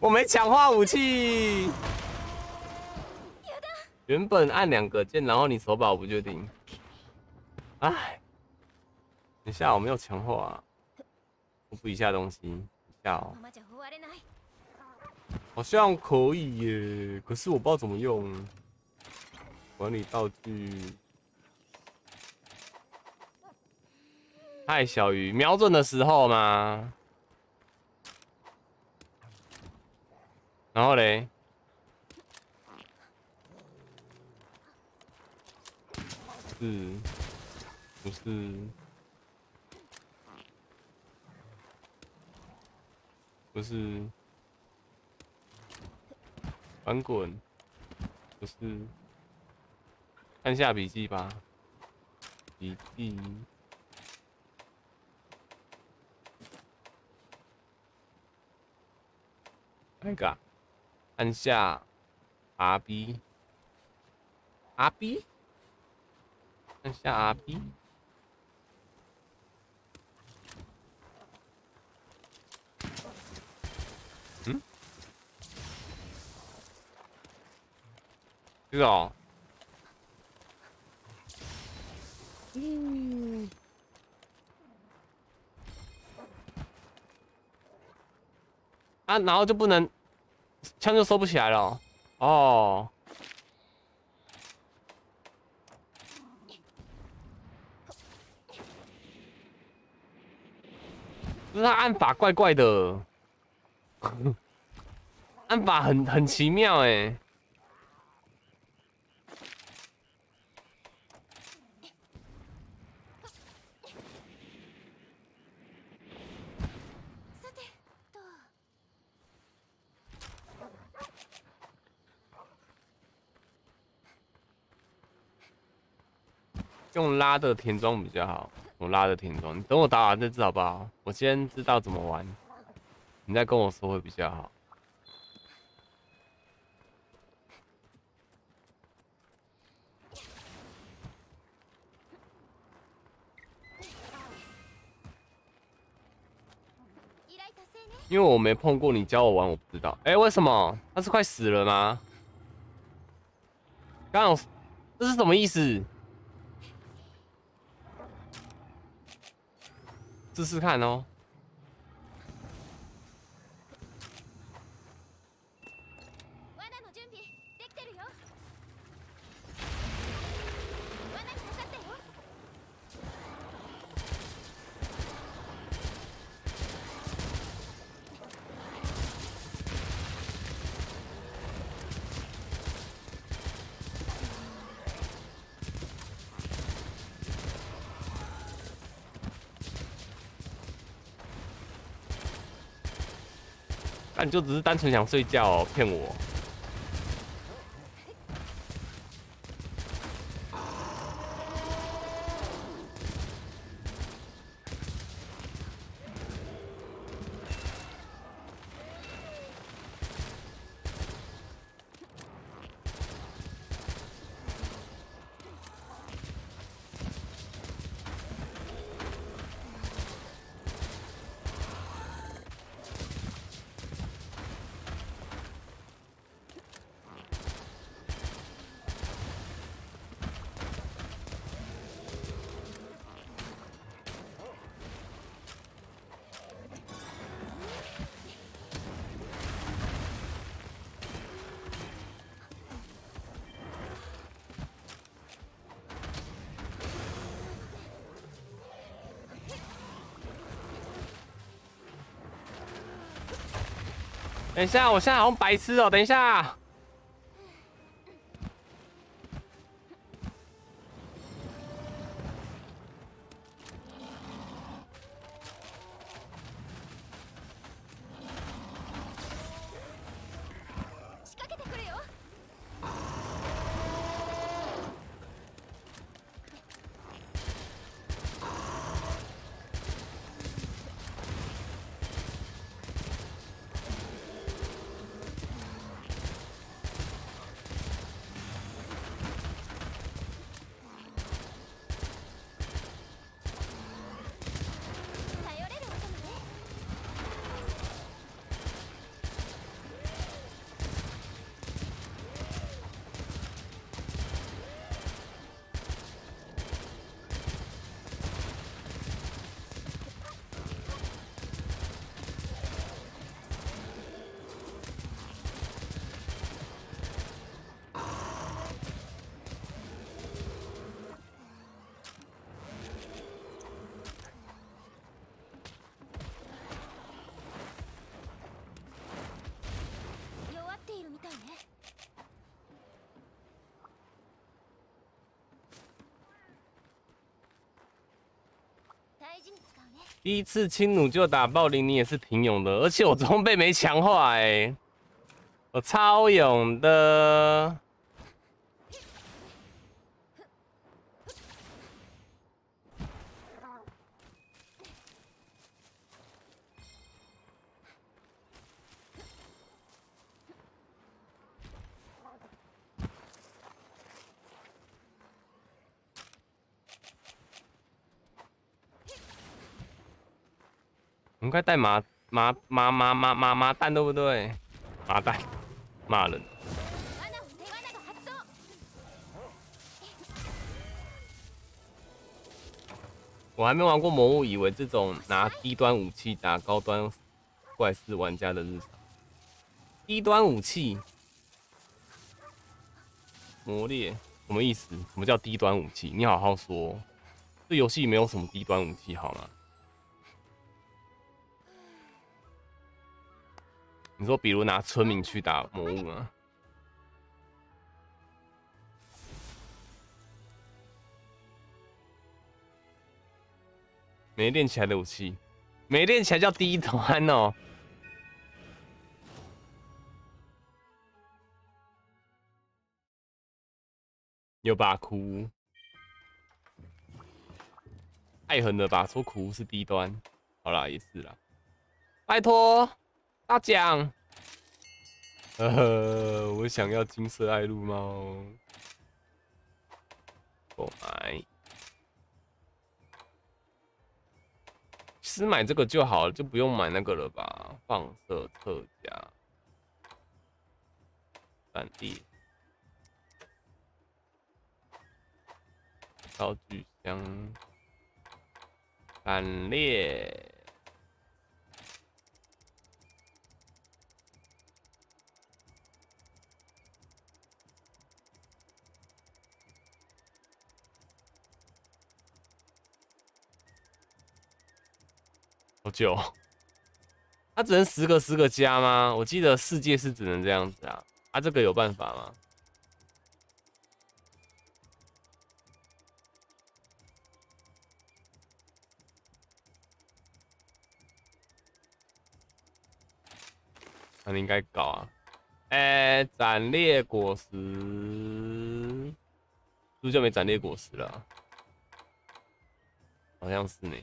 我没强化武器。原本按两个键，然后你手把不确定。哎，等下我没有强化，我补一下东西，下哦。好像可以耶，可是我不知道怎么用。管理道具。太小鱼，瞄准的时候吗？然后嘞，是，不是，不是，翻滚，不是，按下笔记吧，笔记，那个。按下 R B，R B，按下 R B，这个哦，嗯，啊，然后就不能。枪就收不起来了，哦，就是他按法怪怪的，按法很很奇妙哎。用拉的填装比较好，我拉的填装，你等我打完这只好不好？我先知道怎么玩，你再跟我说会比较好。因为我没碰过，你教我玩我不知道。哎，为什么？他是快死了吗？刚这是什么意思？试试看哦。那你就只是单纯想睡觉，骗我。等一下，我现在好像白痴哦！等一下。第一次轻弩就打暴灵，你也是挺勇的，而且我装备没强化哎，我超勇的。该带麻麻麻麻麻麻麻蛋对不对？麻蛋，骂人。我还没玩过魔物，以为这种拿低端武器打高端怪事玩家的日常。低端武器，魔猎什么意思？什么叫低端武器？你好好说。这游戏没有什么低端武器，好吗？你说，比如拿村民去打魔物吗？没练起来的武器，没练起来叫第一端哦。有把哭，爱恨的把说苦是低端，好啦，也是啦，拜托。大奖，呃，我想要金色爱露猫，购买，其实买这个就好了，就不用买那个了吧？放射特价，板栗，道具箱，闪裂。好久，它只能十个十个加吗？我记得世界是只能这样子啊，啊，这个有办法吗？那你应该搞啊，哎，斩裂果实，是不是就没斩裂果实了？好像是呢。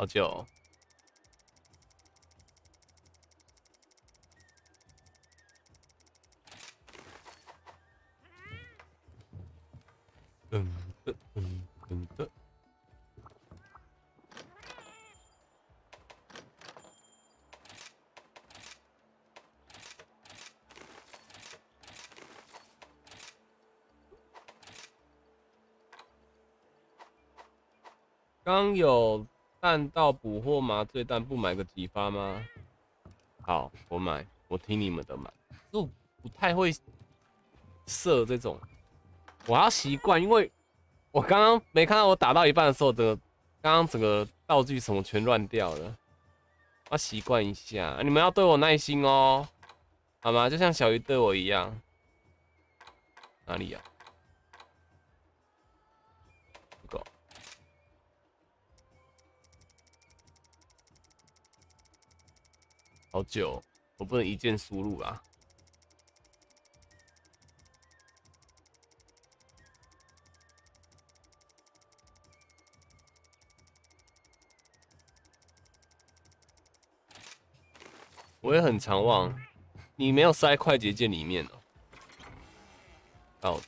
好久。嗯嗯嗯嗯的。刚有。弹道捕获麻醉弹不买个几发吗？好，我买，我听你们的买。就不太会射这种，我要习惯，因为我刚刚没看到我打到一半的时候，这个刚刚整个道具什么全乱掉了，要习惯一下。你们要对我耐心哦，好吗？就像小鱼对我一样。哪里呀？好久，我不能一键输入啊！我也很常忘，你没有塞快捷键里面哦。哦。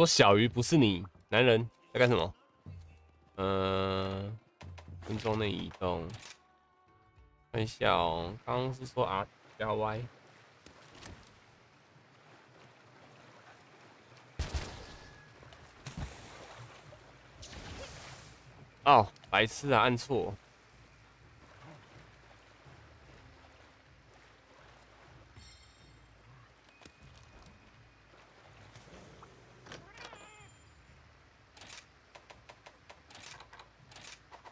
说小鱼不是你，男人在干什么？嗯，分钟内移动。看一下哦，刚刚是说 R 加 Y。哦，白痴啊，按错。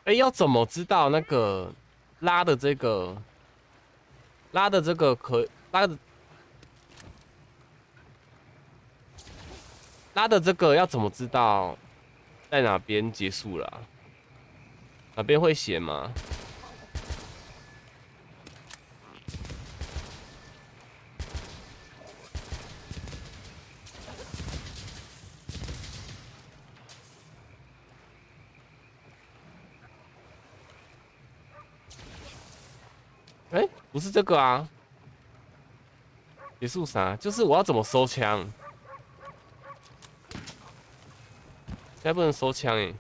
哎，要怎么知道那个拉的这个拉的这个可拉的拉的这个要怎么知道在哪边结束了？哪边会写吗？哎，不是这个啊！结束啥？就是我要怎么收枪？现在不能收枪哎。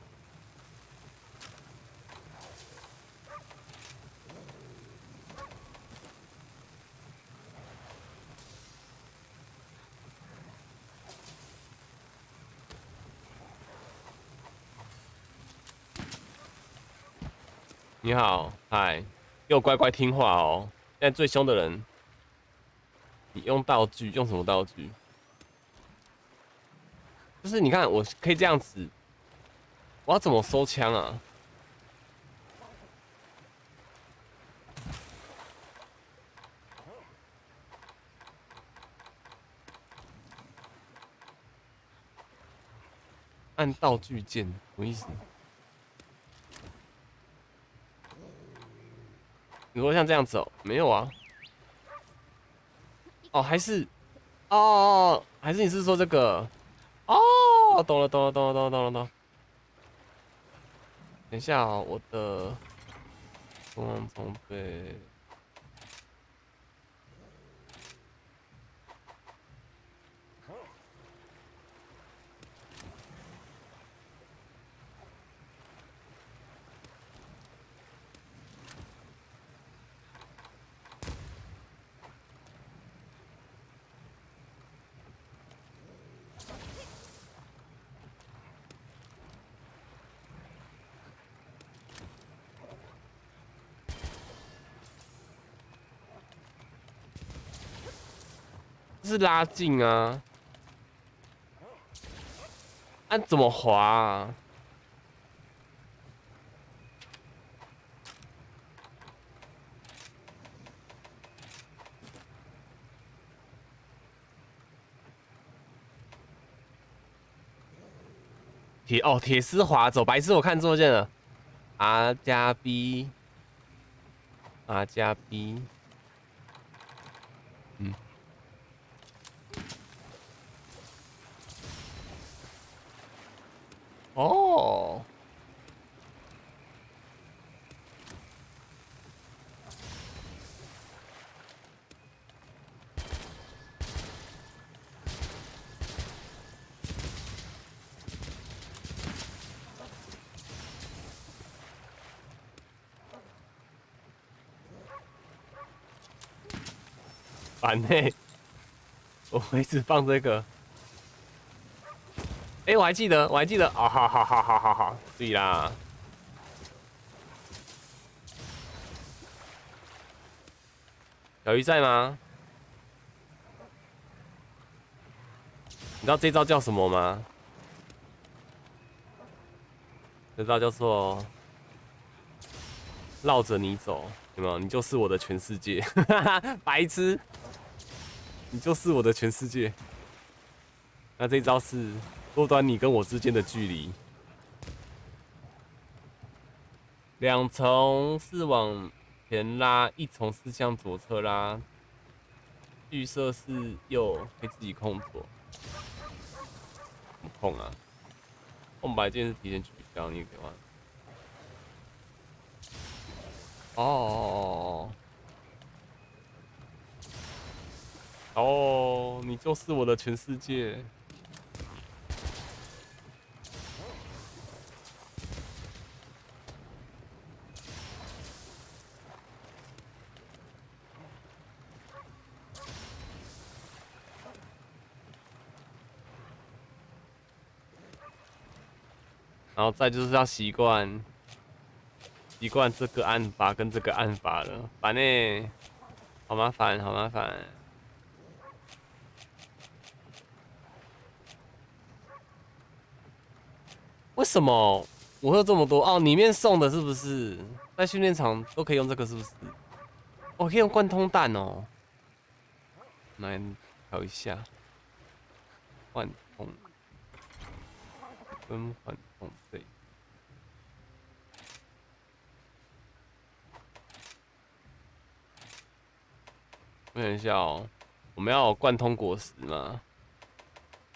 你好，嗨，又乖乖听话哦。现在最凶的人，你用道具，用什么道具？就是你看，我可以这样子，我要怎么收枪啊？按道具键，什么意思？你说像这样子哦，没有啊。哦，还是，哦，还是你是说这个？哦，懂了，懂了，懂了，懂了，懂了，懂。等一下啊，我的装备是拉近啊！按怎么滑啊？铁哦，铁丝滑走，白丝我看错见了。R 加 B，R 加 B。哦，烦呢，我一直放这个。哎，我还记得，我还记得，啊，好好好好好好，注意啦。小鱼在吗？你知道这招叫什么吗？这招叫做绕着你走，有没有？你就是我的全世界，白痴！你就是我的全世界。那这一招是？缩短你跟我之间的距离。两重是往前拉，一重是向左侧拉。绿色是右，可以自己控左。怎么控啊？空白键是提前取消，你可以换。哦，哦，哦你就是我的全世界。然后再就是要习惯。习惯这个按法跟这个按法了，烦呢，好麻烦，好麻烦。为什么我喝这么多？哦，里面送的是不是在训练场都可以用这个？是不是？我可以用贯通弹哦。来调一下，贯通跟贯通对。看一下哦，我们要贯通果实吗？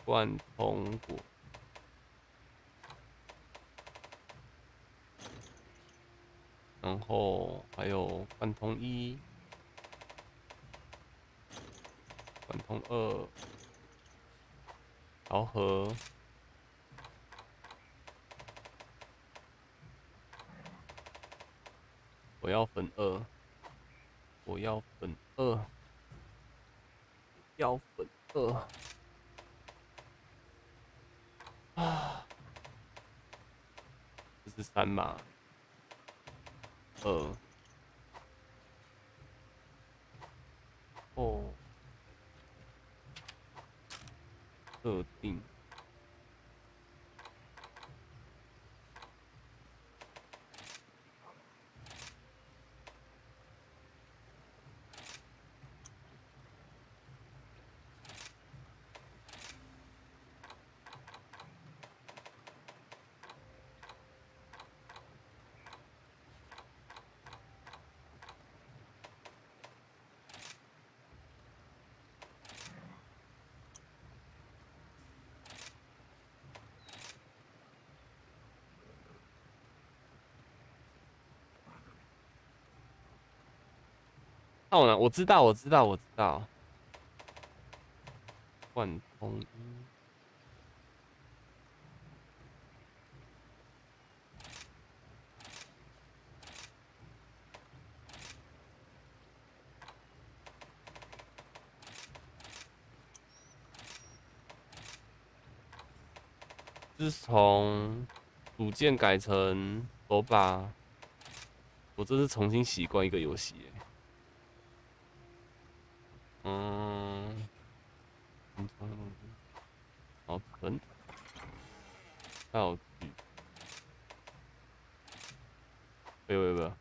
贯通果，然后还有贯通一、贯通二、调和，我要粉二，我要粉二。要粉二。啊，这是三码二哦，设定。哦，我知道，我知道，我知道。贯通一，是从组件改成手把，我这是重新习惯一个游戏。嗯，好存，道具，喂喂喂，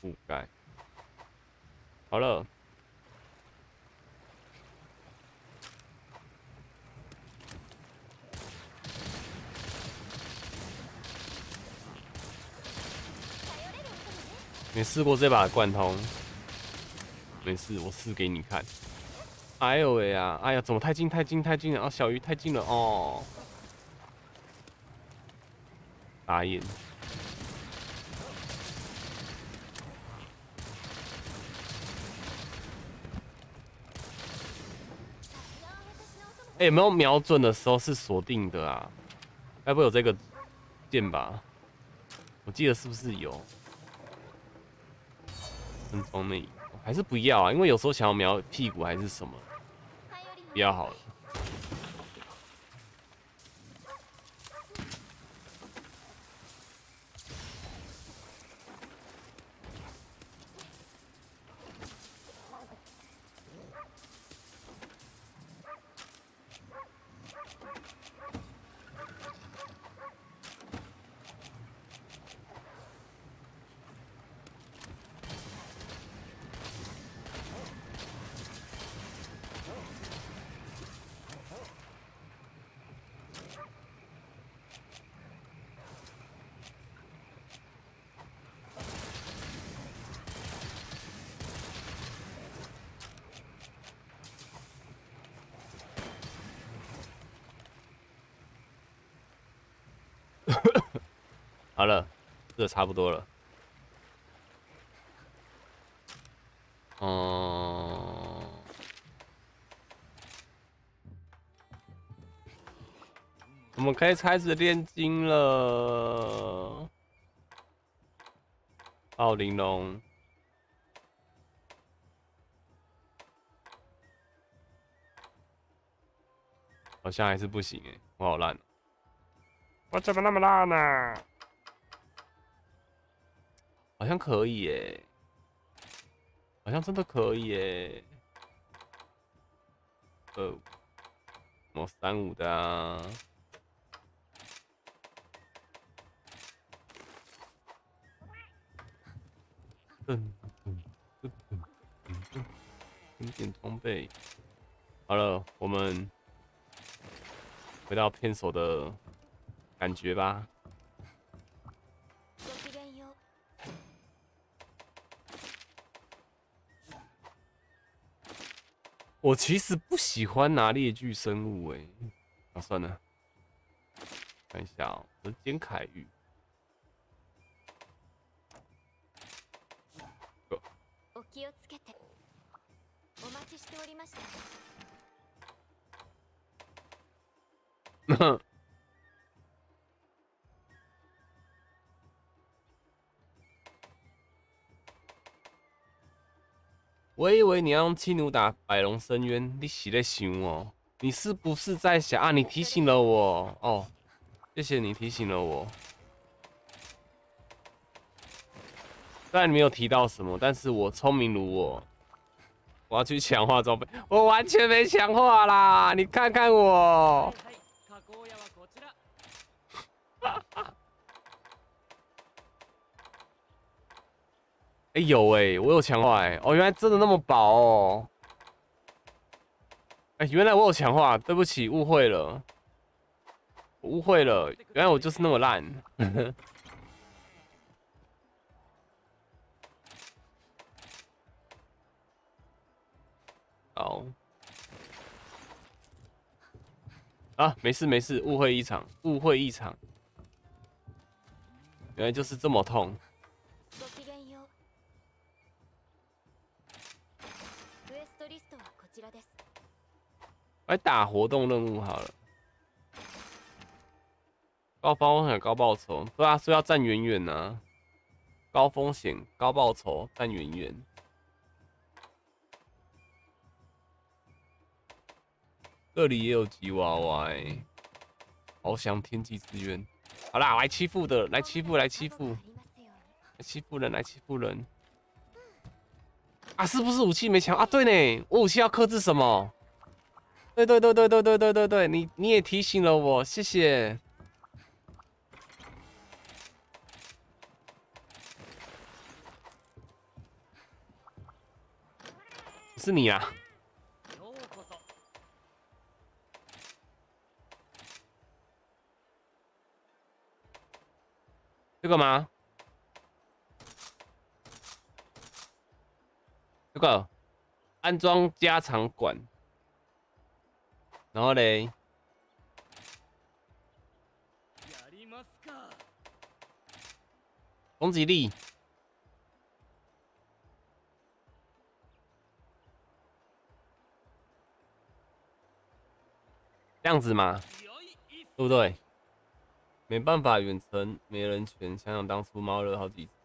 覆盖，好了，没试过这把贯通。没事，我试给你看。哎呦喂呀！哎呀，怎么太近太近太近了啊！小鱼太近了哦。打眼。哎，有没有瞄准的时候是锁定的啊？该不会有这个键吧？我记得是不是有？分装内。还是不要啊，因为有时候想要瞄屁股还是什么，比较好。好了，这差不多了。哦，我们可以开始炼金了。奥玲龙，好像还是不行哎，我好烂，我怎么那么烂呢？好像可以耶，好像真的可以耶。呃，我三五的啊。嗯嗯嗯嗯嗯，经典装备。好了，我们回到片手的感觉吧。我其实不喜欢拿猎具生物，哎，啊，算了，看一下哦，是尖凯玉。我以为你要用青牛打百龙深渊，你是在想哦？你是不是在想啊？你提醒了我哦，谢谢你提醒了我。虽然你没有提到什么，但是我聪明如我，我要去强化装备，我完全没强化啦！你看看我，有哎，我有强化哎，哦原来真的那么薄哦，哎原来我有强化，对不起误会了，误会了，原来我就是那么烂。好，啊，没事没事，误会一场，误会一场，原来就是这么痛。来打活动任务好了，高风险高报酬，对啊，所以要站远远呢，高风险高报酬，站远远。这里也有吉娃娃，翱翔天际之渊。好啦，来欺负的，来欺负，来欺负，来欺负人，来欺负人。啊，是不是武器没强啊？对呢，我武器要克制什么？对对对对对对对对对，你你也提醒了我，谢谢。是你啊。这个吗？这个安装加长管，然后嘞，攻击力这样子嘛？对不对？没办法远程没人权，想想当初猫了好几次。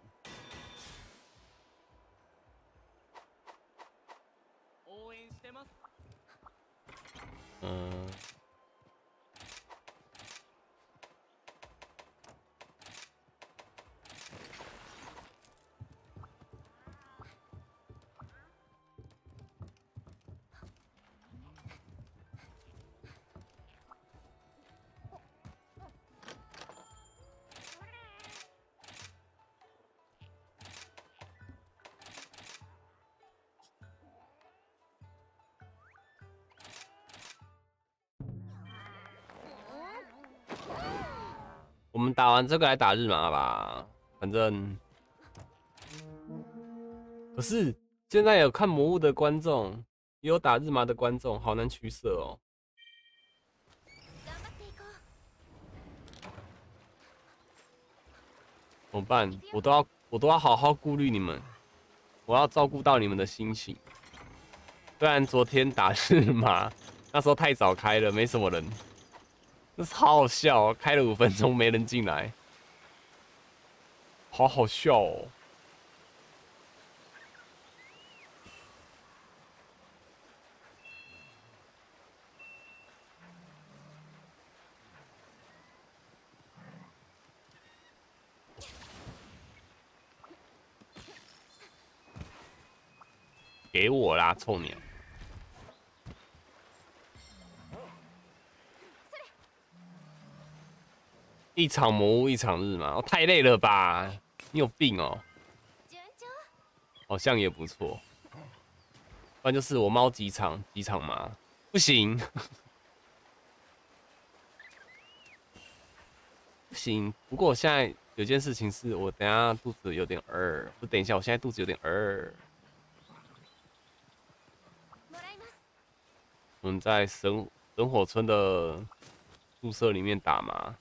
Uh... 打完这个来打日麻吧，反正。可是现在有看魔物的观众，也有打日麻的观众，好难取舍哦。怎么办？我都要，我都要好好顾虑你们，我要照顾到你们的心情。虽然昨天打日麻，那时候太早开了，没什么人。这好好笑哦！开了五分钟没人进来，好好笑哦。给我啦，臭鸟！一场魔物一场日嘛，哦，太累了吧？你有病哦！好像也不错，不然就是我猫几场几场嘛，不行，不行。不过我现在有件事情是我等下肚子有点饿，不，等一下，我现在肚子有点饿。我们在神神火村的宿舍里面打嘛。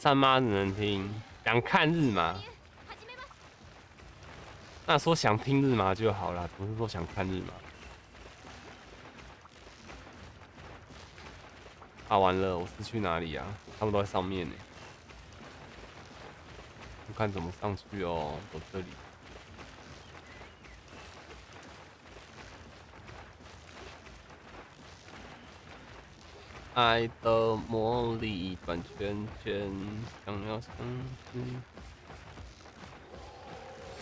三妈只能听，想看日麻。那说想听日麻就好了，不是说想看日麻。啊完了，我是去哪里啊？他们都在上面呢。我看怎么上去哦，走这里。爱的魔力转圈圈，想要相信。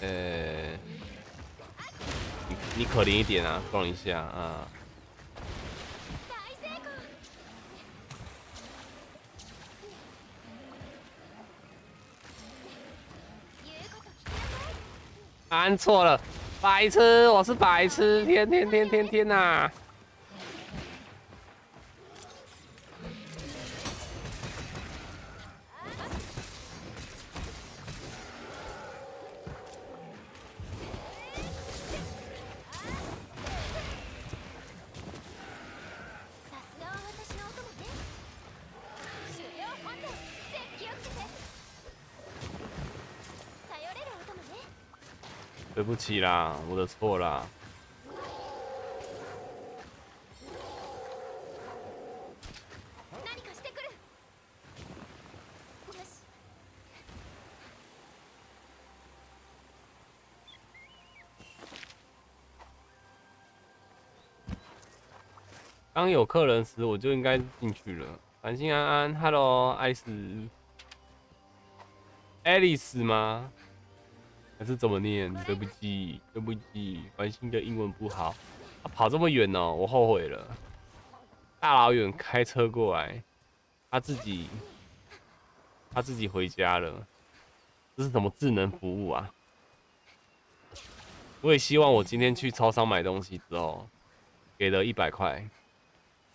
呃，你你可怜一点啊，撞一下啊。按错了，白痴，我是白痴，天天天天天呐！起啦，我的错啦。当有客人时，我就应该进去了。繁星安安，Hello，爱死，Alice 吗？还是怎么念？对不起，对不起，繁星的英文不好。他跑这么远哦，我后悔了。大老远开车过来，他自己，他自己回家了。这是什么智能服务啊？我也希望我今天去超商买东西之后，给了一百块，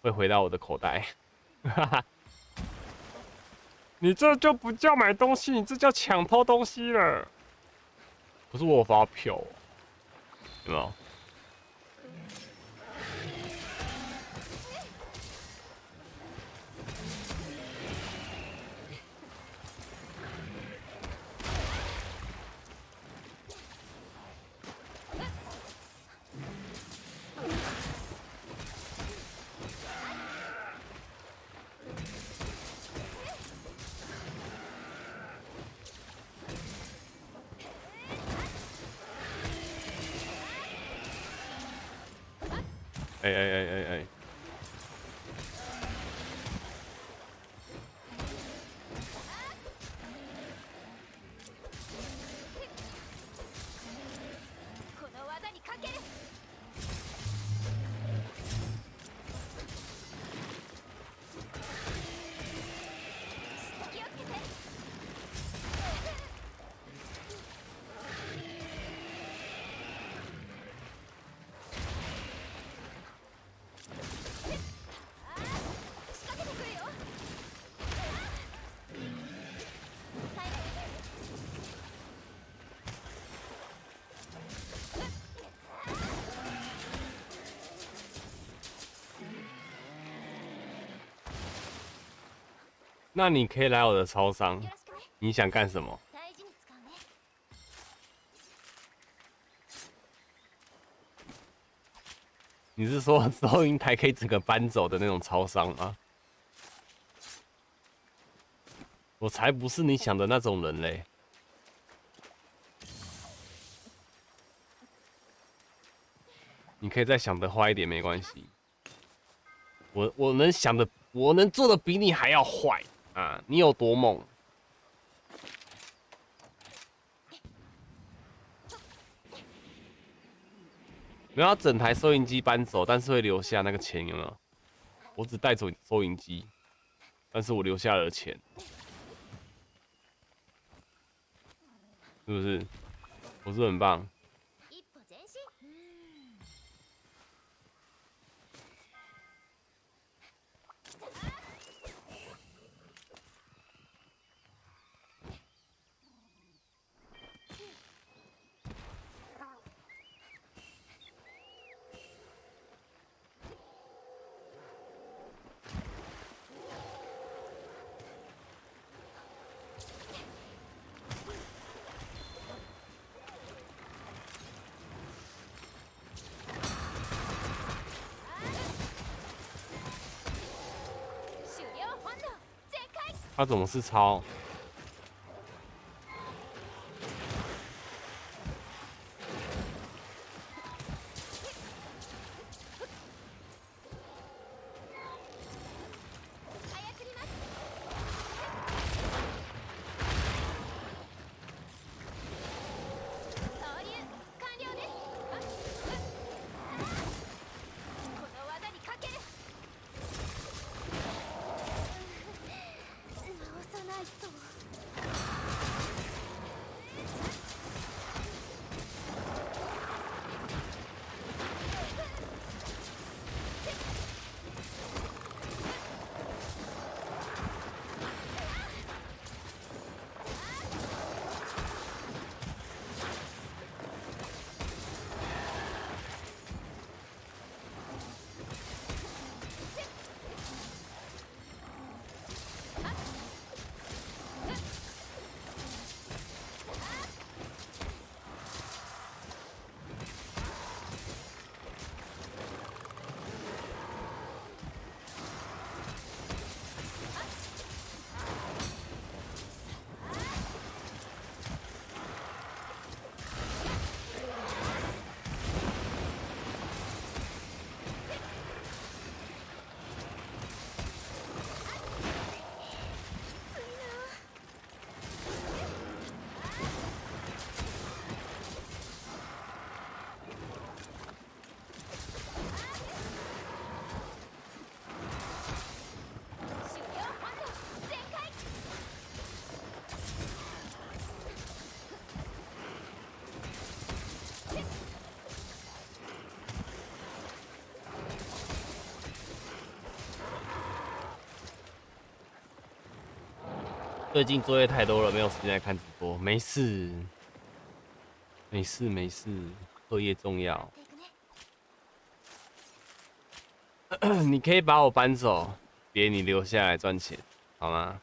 会回到我的口袋。哈哈，你这就不叫买东西，你这叫抢偷东西了。不是我发票，有没那你可以来我的超商，你想干什么？你是说收银台可以整个搬走的那种超商吗？我才不是你想的那种人嘞！你可以再想的坏一点，没关系。我我能想的，我能做的比你还要坏啊！你有多猛？没有整台收银机搬走，但是会留下那个钱，有没有？我只带走收银机，但是我留下了钱，是不是？我是很棒。他怎么是抄？最近作业太多了，没有时间来看直播。没事，没事，没事，作业重要。你可以把我搬走，别你留下来赚钱，好吗？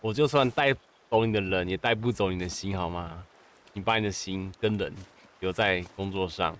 我就算带走你的人，也带不走你的心，好吗？你把你的心跟人留在工作上。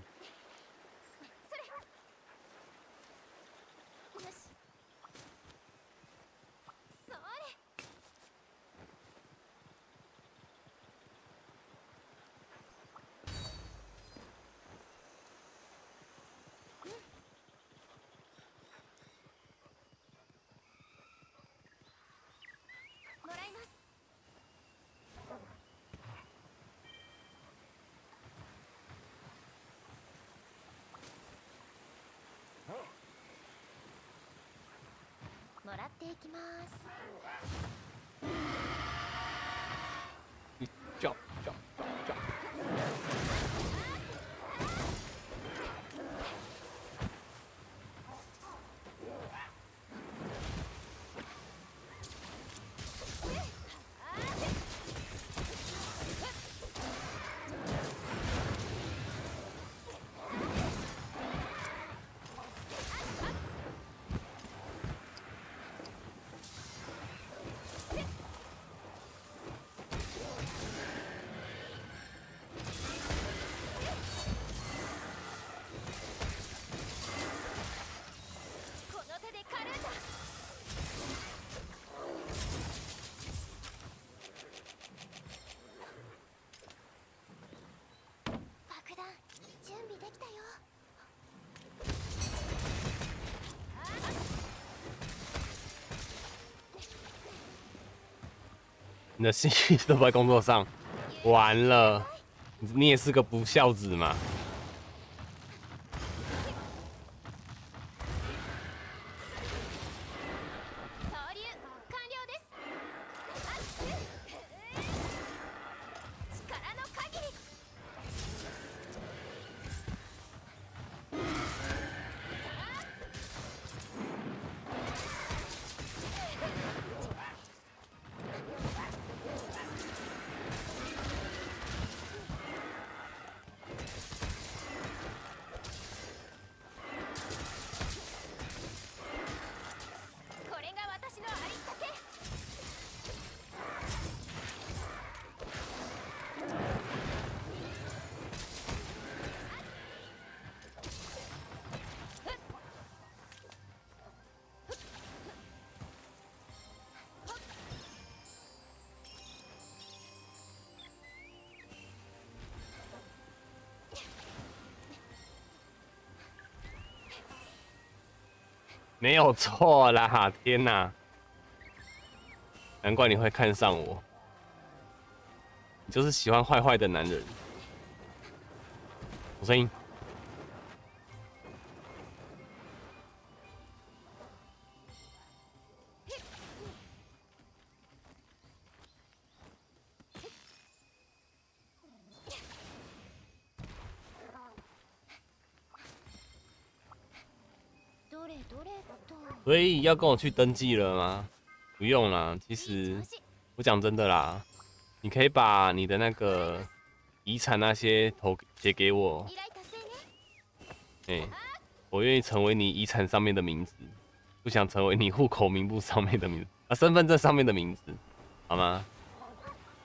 你的心意都在工作上，完了，你也是个不孝子嘛。没有错啦！天哪，难怪你会看上我，你就是喜欢坏坏的男人。有声音。所以要跟我去登记了吗？不用啦，其实我讲真的啦，你可以把你的那个遗产那些投写给我，哎，我愿意成为你遗产上面的名字，不想成为你户口名簿上面的名字啊，身份证上面的名字，好吗？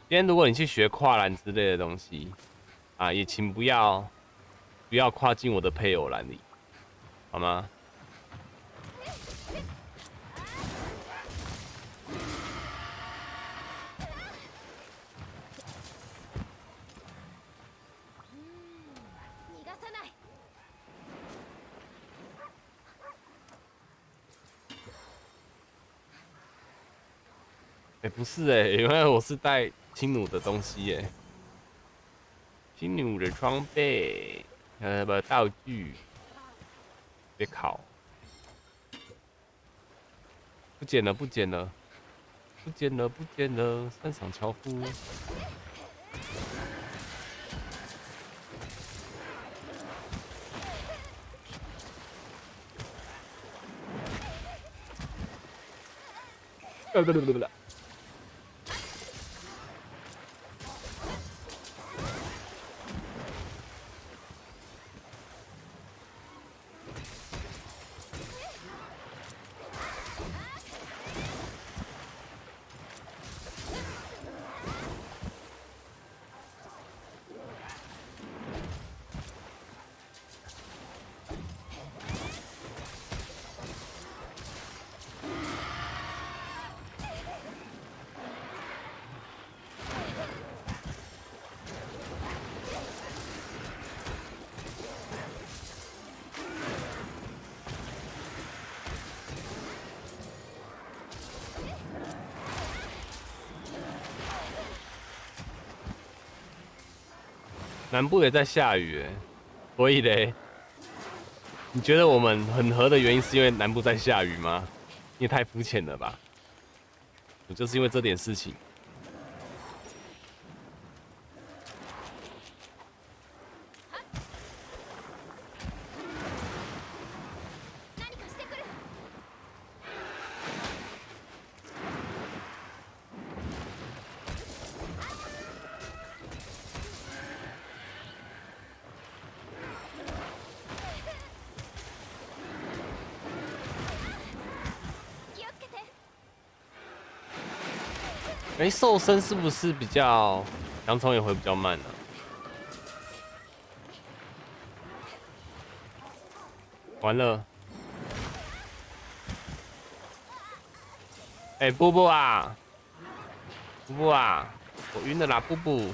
今天如果你去学跨栏之类的东西啊，也请不要不要跨进我的配偶栏里，好吗？哎，不是哎，因为我是带轻弩的东西耶，轻弩的装备，呃不道具，别考，不捡了不捡了，不捡了不捡了，山上樵夫。不不不不不。南部也在下雨，所以嘞，你觉得我们很合的原因是因为南部在下雨吗？你也太肤浅了吧！我就是因为这点事情。哎，瘦身是不是比较洋葱也会比较慢呢？完了！哎，布布啊，布布啊，我晕了啦，布布。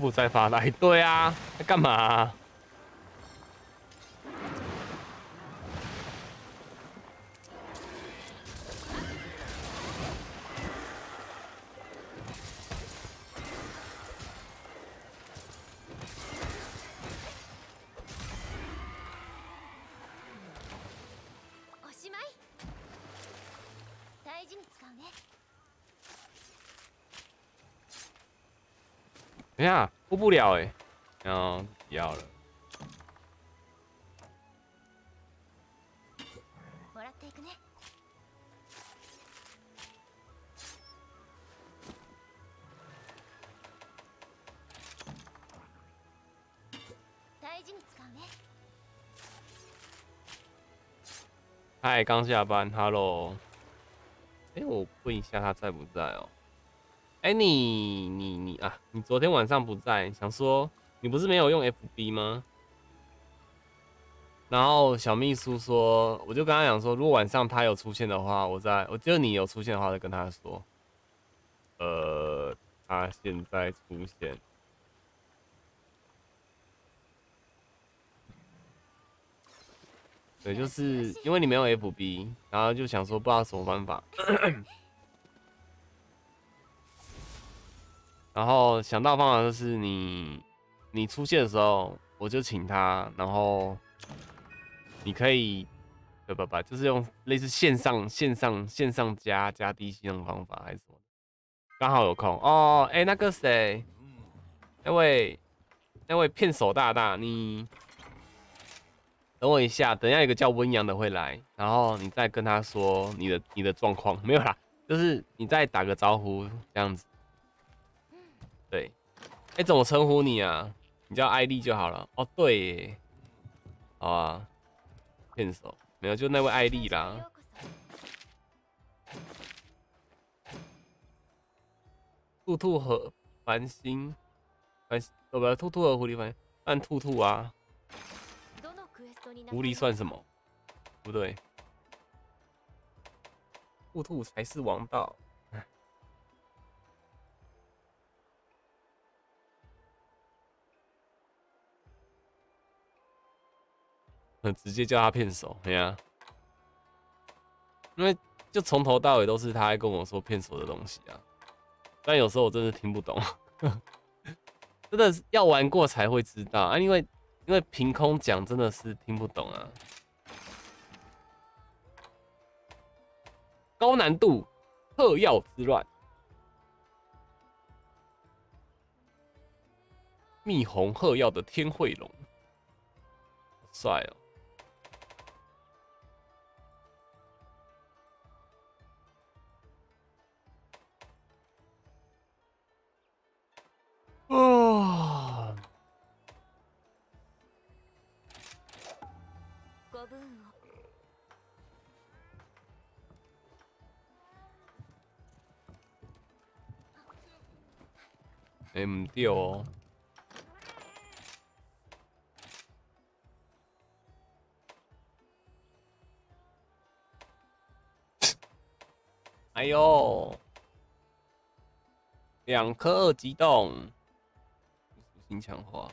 不在发呆。对啊，在干嘛？不了哎，嗯，要了。嗨，刚下班，Hello。哎，我问一下他在不在哦。哎，你你你啊，你昨天晚上不在，想说你不是没有用 FB 吗？然后小秘书说，我就跟他讲说，如果晚上他有出现的话，我在我记得你有出现的话，就跟他说，呃，他现在出现，对，就是因为你没有 FB，然后就想说不知道什么方法。然后想到方法就是你，你出现的时候，我就请他，然后你可以，不不不，就是用类似线上线上线上加加低息那种方法还是什么？刚好有空哦，哎，那个谁，那位那位骗手大大，你等我一下，等下有个叫温阳的会来，然后你再跟他说你的你的状况，没有啦，就是你再打个招呼这样子。哎，怎么称呼你啊？你叫艾丽就好了。哦，对，好啊，骗手没有，就那位艾丽啦。兔兔和繁星，繁不不，兔兔和狐狸繁，星按兔兔啊，狐狸算什么？不对，兔兔才是王道。直接叫他骗手，对呀，因为就从头到尾都是他在跟我说骗手的东西啊，但有时候我真的听不懂，真的是要玩过才会知道啊，因为因为凭空讲真的是听不懂啊，高难度特药之乱，蜜红鹤药的天慧龙，帅哦。哦。哎，唔掉哦！哎呦，两颗二激动。听强化。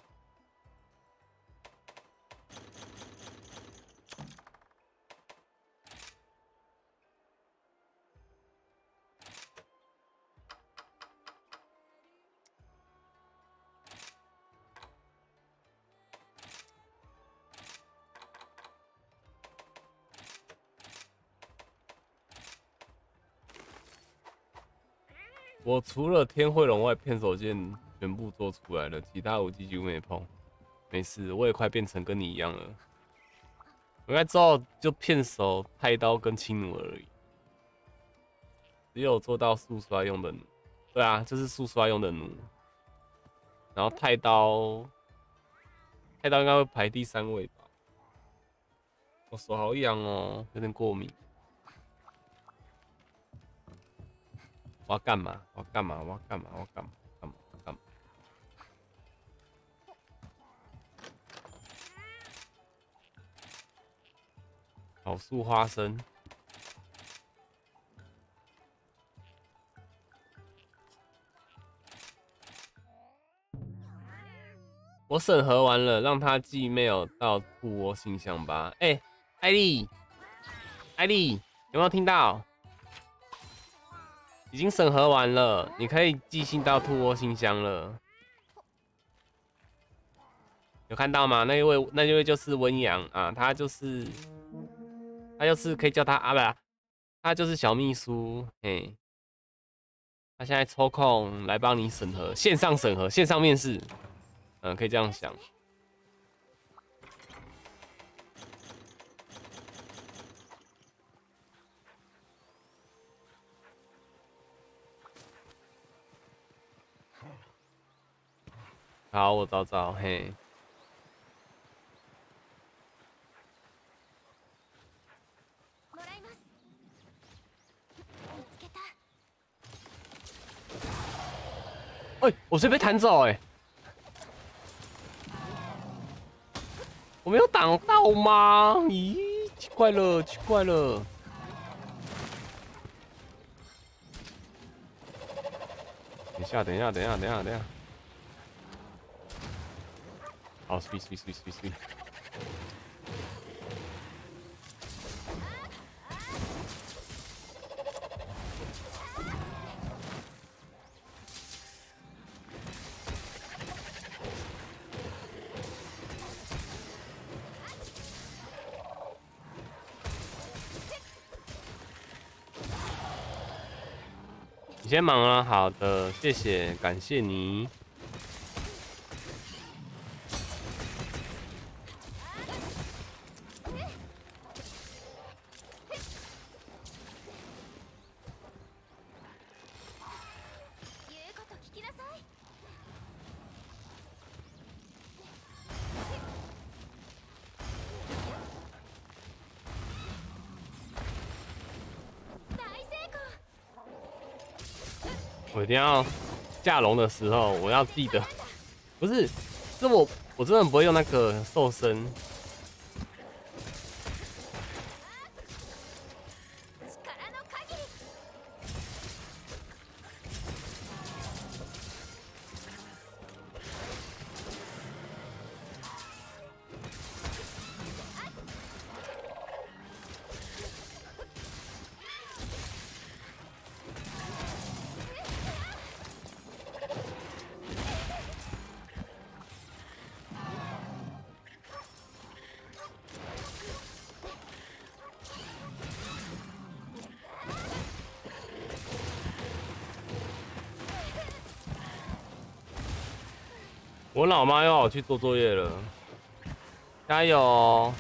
我除了天慧龙外，片手剑。全部做出来了，其他武器几乎没碰。没事，我也快变成跟你一样了。我该知道就片手、太刀跟轻弩而已。只有做到速刷用的弩，对啊，就是速刷用的弩。然后太刀，太刀应该会排第三位吧。我手好痒哦，有点过敏。我要干嘛？我要干嘛？我要干嘛？我要干嘛？干嘛好树花生，我审核完了，让他寄 mail 到兔窝信箱吧。哎，艾丽，艾丽，有没有听到？已经审核完了，你可以寄信到兔窝信箱了。有看到吗？那一位，那一位就是温阳啊，他就是，他就是可以叫他啊，不，他就是小秘书，嘿。他现在抽空来帮你审核，线上审核，线上面试，嗯，可以这样想。好，我找找，嘿。哎，我是被弹走哎！我没有挡到吗？咦，奇怪了，奇怪了！等一下，等一下，等一下，等一下，等一下！好，sweet，sweet，sweet，sweet，sweet。你先忙啊，好的，谢谢，感谢你。你要架龙的时候，我要记得，不是，是我我真的不会用那个瘦身。我去做作业了，加油！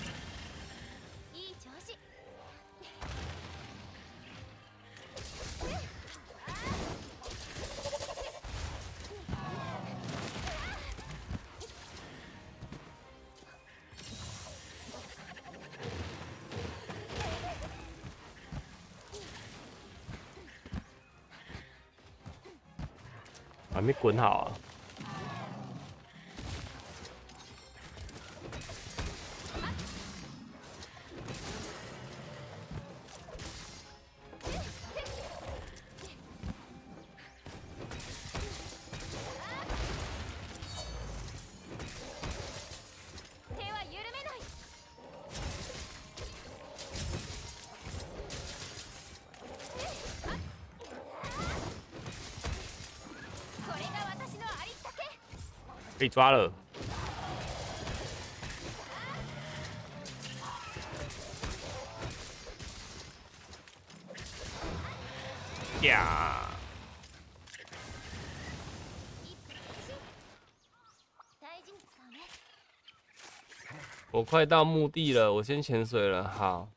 抓了！呀！我快到墓地了，我先潜水了。好，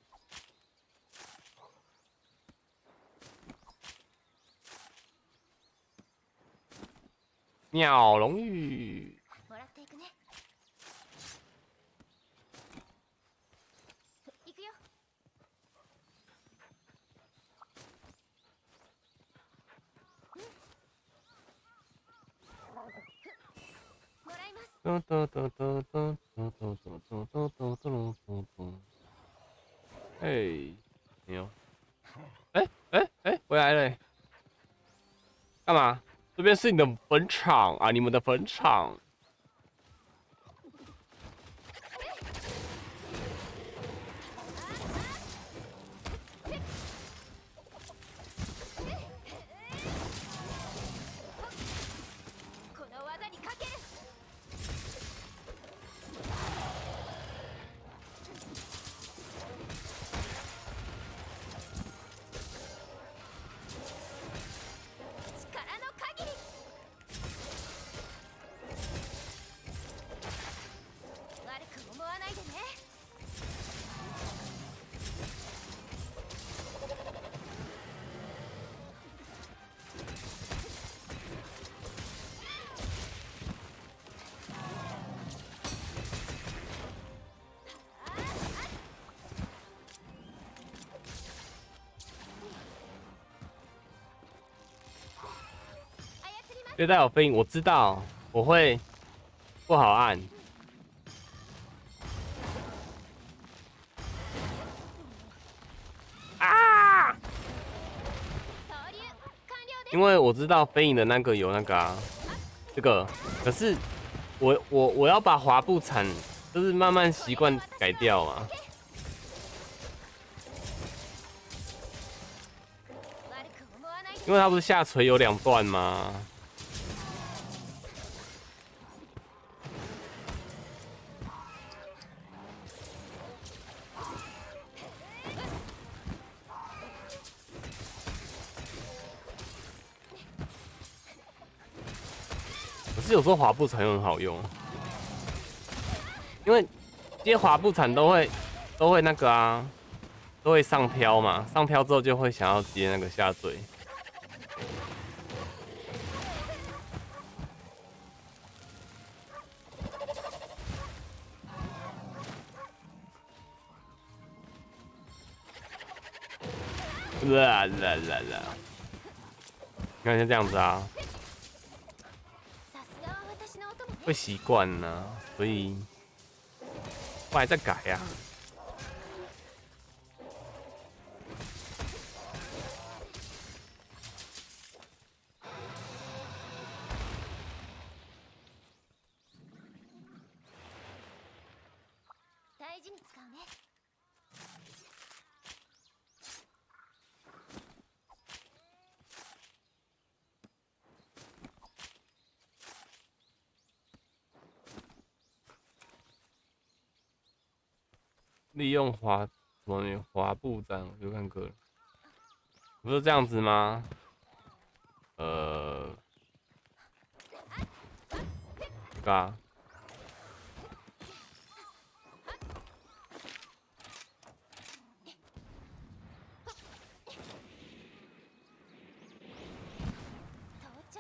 鸟龙玉。这是你的坟场啊，你们的坟场。对带我飞影，我知道我会不好按。啊！因为我知道飞影的那个有那个啊，这个，可是我我我要把滑步铲，就是慢慢习惯改掉啊。因为它不是下垂有两段吗？有时候滑步铲又很好用，因为接滑步铲都会都会那个啊，都会上飘嘛，上飘之后就会想要接那个下坠。啦啦啦啦！你看像这样子啊，会习惯呢，所以我还在改呀。滑步斩，我就看哥，不是这样子吗？呃，嘎。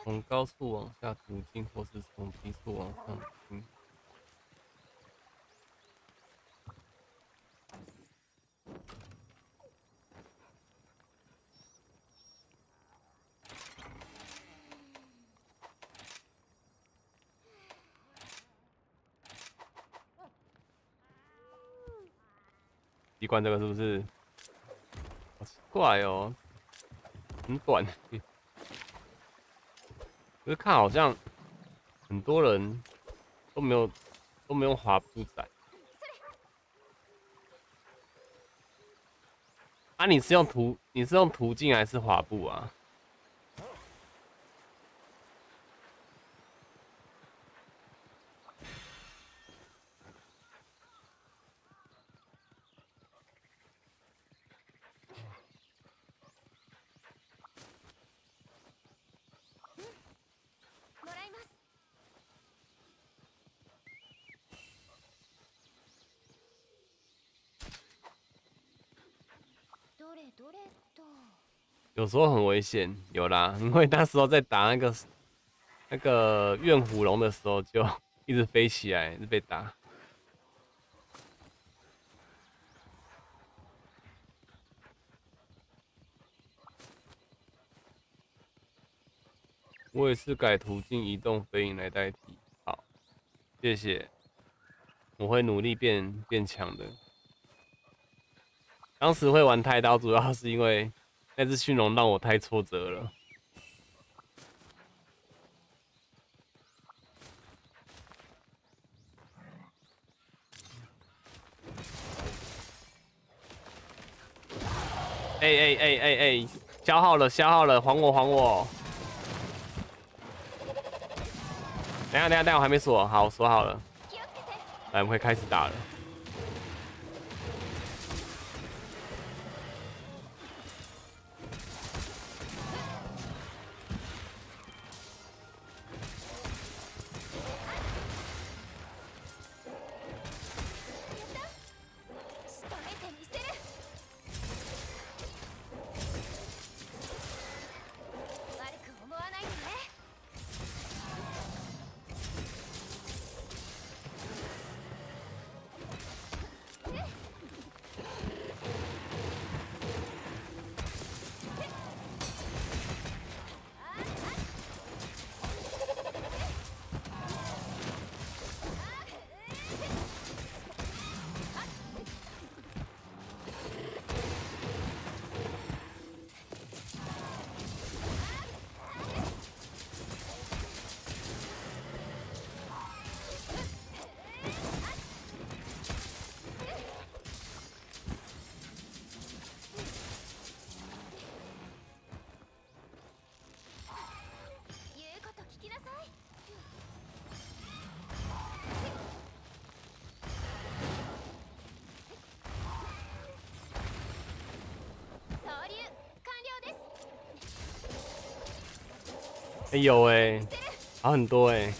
从高速往下途径，或是从低速往上行。习惯这个是不是？好奇怪哦，很短。可是看好像很多人都没有都没有滑步仔。啊，你是用途你是用途径还是滑步啊？有时候很危险，有啦，因为那时候在打那个那个怨虎龙的时候，就一直飞起来，一直被打。我也是改途径移动飞影来代替。好，谢谢，我会努力变变强的。当时会玩太刀，主要是因为那只驯龙让我太挫折了。哎哎哎哎哎，消耗了，消耗了，还我，还我！等下，等下，等下，我还没锁好，锁好了。来，我们会开始打了。有哎，好很多哎。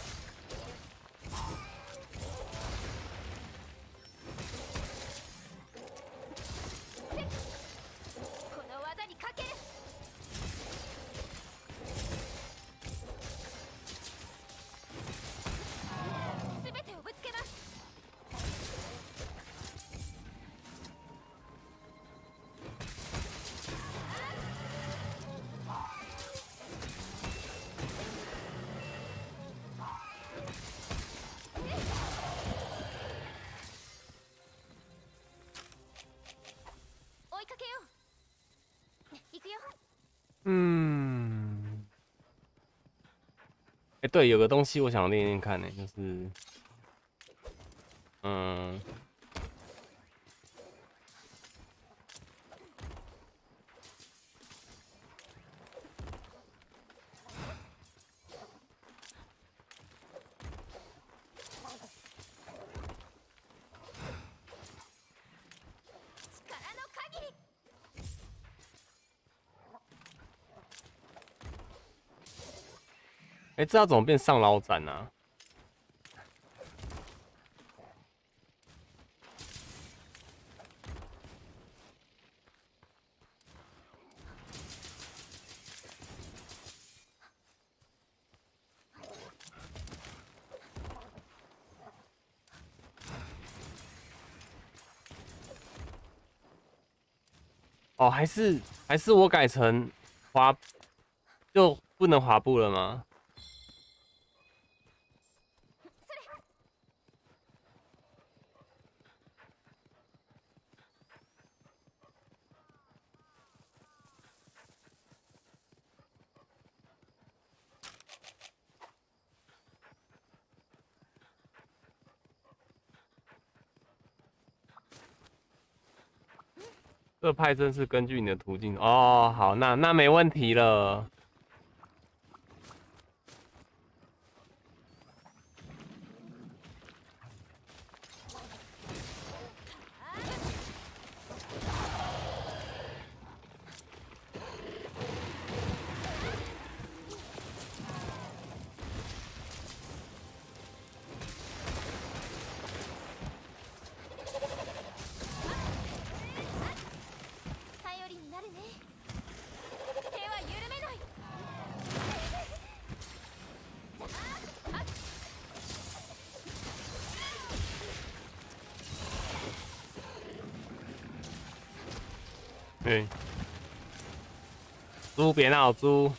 对，有个东西我想练练看呢，就是，嗯。哎，这要怎么变上捞斩呢？哦，还是还是我改成滑，就不能滑步了吗？派真是根据你的途径哦，好，那那没问题了。别闹，猪。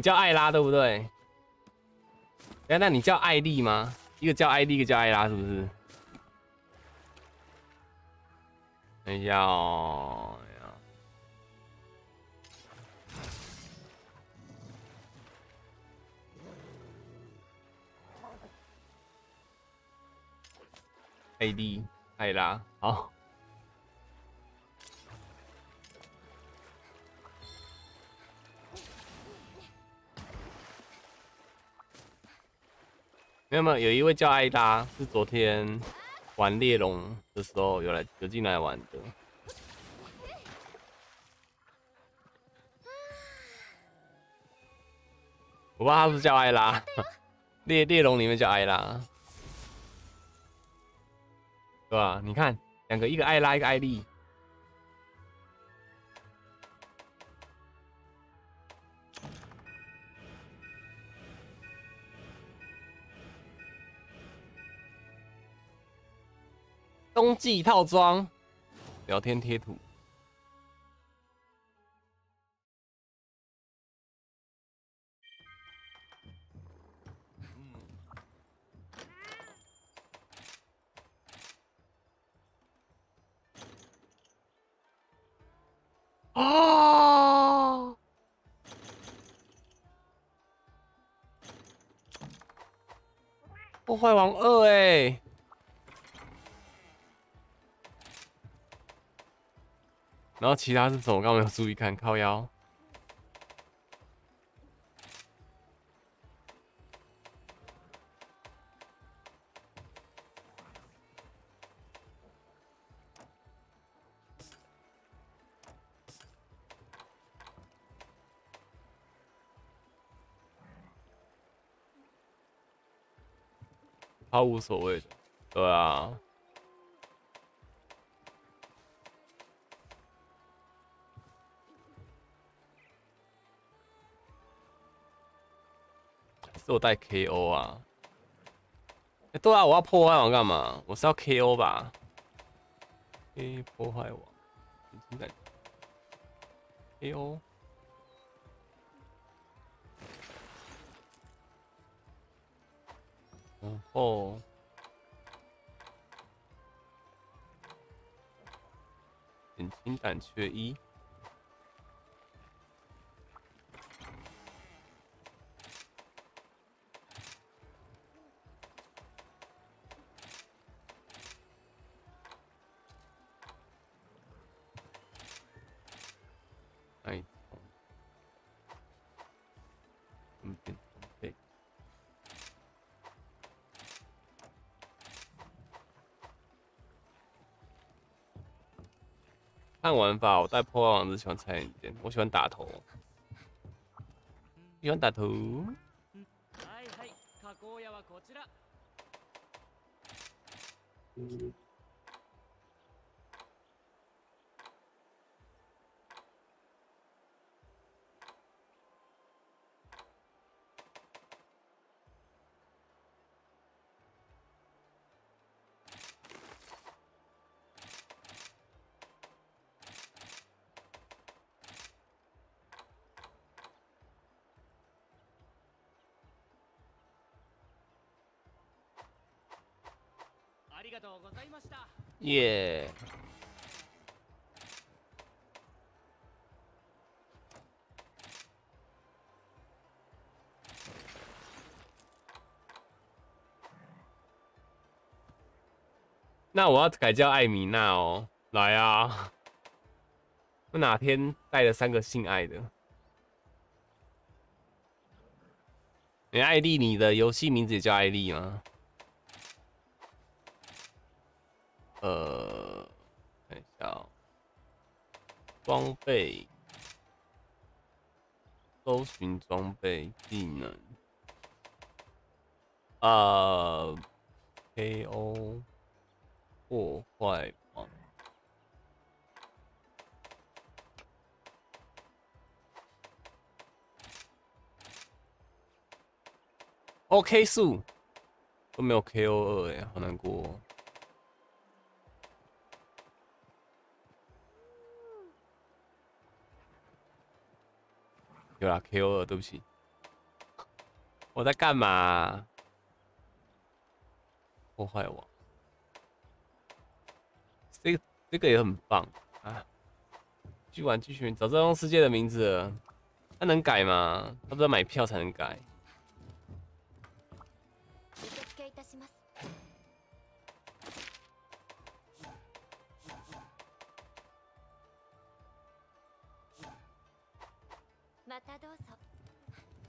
你叫艾拉对不对？哎，那你叫艾丽吗？一个叫艾丽，一个叫艾拉，是不是？等一下哦，艾丽，艾拉，好。有没有，一位叫艾拉，是昨天玩猎龙的时候有来有进来玩的。我不知道他是叫艾拉，猎猎龙里面叫艾拉，对吧？你看，两个，一个艾拉，一个艾丽。冬季套装，聊天贴图。啊！破坏王二哎！然后其他是什么？我刚没有注意看，靠腰。毫无所谓的，对啊。都带 KO 啊？哎，对啊，我要破坏王干嘛？我是要 KO 吧？K 破坏王，现在 KO。然后，减轻胆怯一。看玩法，我带破坏王子喜欢菜一点，我喜欢打头，喜欢打头。耶！那我要改叫艾米娜哦，来啊！我哪天带了三个姓艾的？你艾丽，你的游戏名字也叫艾丽吗？呃，看一下哦，装备，搜寻装备技能，啊，KO 破坏王，OK 数都没有 KO 二哎，好难过。有啦，KO 二，对不起，我在干嘛？破坏我，这个这个也很棒啊！去玩，继续找这种世界的名字，那能改吗？他不知道买票才能改。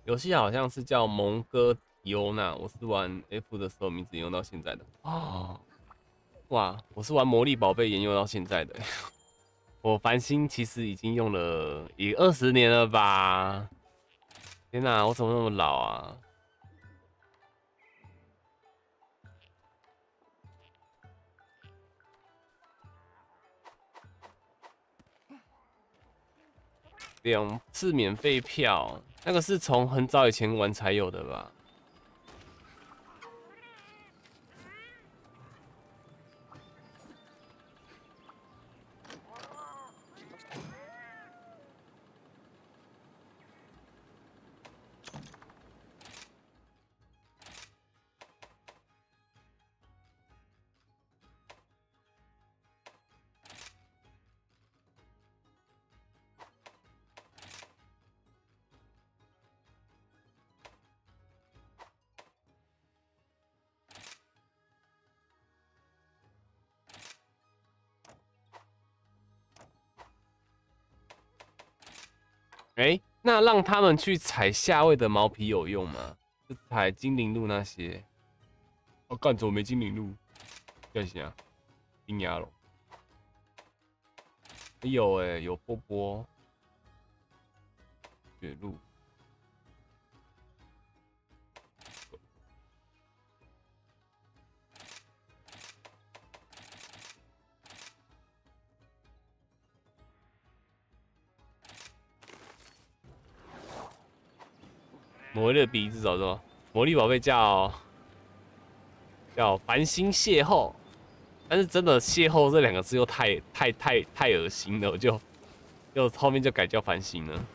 游戏好像是叫蒙哥迪欧娜，我是玩 F 的时候名字沿用到现在的。哦，哇，我是玩魔力宝贝沿用到现在的。我繁星其实已经用了也二十年了吧？天哪，我怎么那么老啊？两次免费票，那个是从很早以前玩才有的吧？那让他们去采下位的毛皮有用吗？就采精灵鹿那些？哦，干么没精灵鹿，干啥？冰牙龙。有哎，有波波，雪鹿。魔力的鼻子走走，魔力宝贝叫叫繁星邂逅，但是真的邂逅这两个字又太太太太恶心了，我就又后面就改叫繁星了。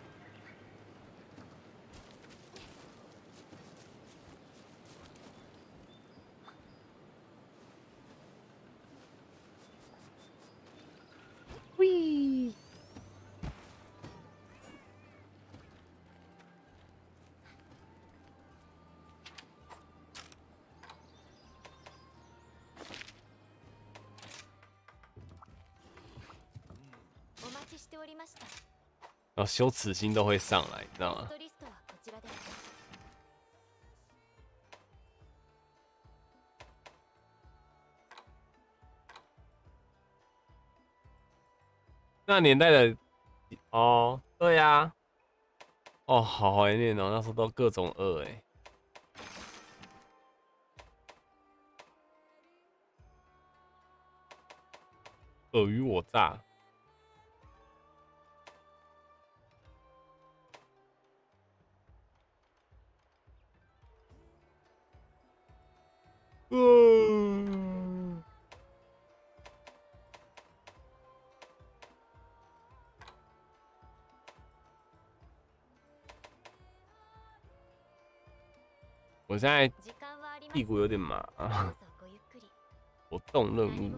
羞耻心都会上来，你知道吗？那年代的哦，对呀，哦，好怀念哦，那时候都各种饿哎，尔虞我诈。我现在屁股有点麻，我动任务。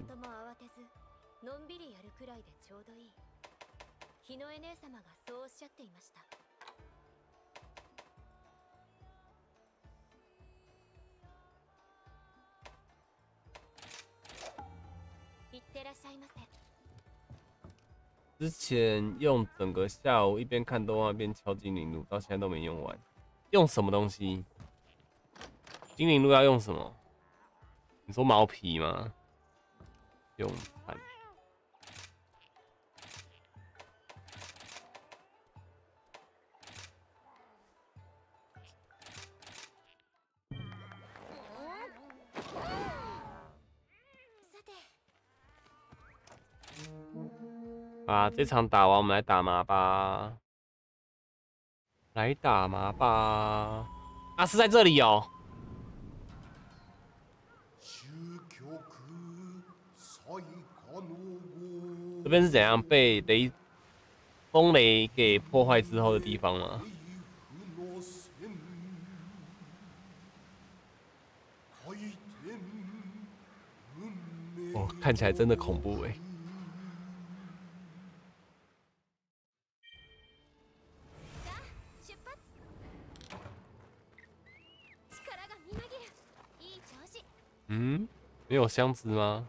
之前用整个下午一边看动画一边敲精灵路，到现在都没用完。用什么东西？精灵路要用什么？你说毛皮吗？用盘。啊！这场打完，我们来打麻吧。来打麻吧。啊，是在这里哦。这边是怎样被雷风雷给破坏之后的地方吗？哦，看起来真的恐怖哎。嗯，没有箱子吗？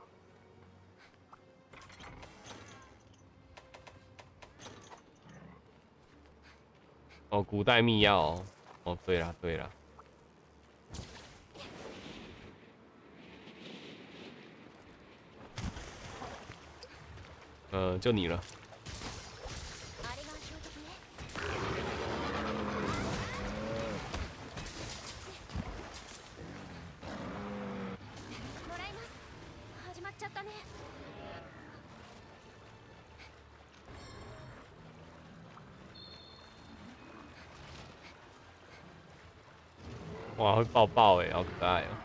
哦，古代秘钥。哦，对了对了。呃，就你了。哇，会抱抱哎，好可爱哦！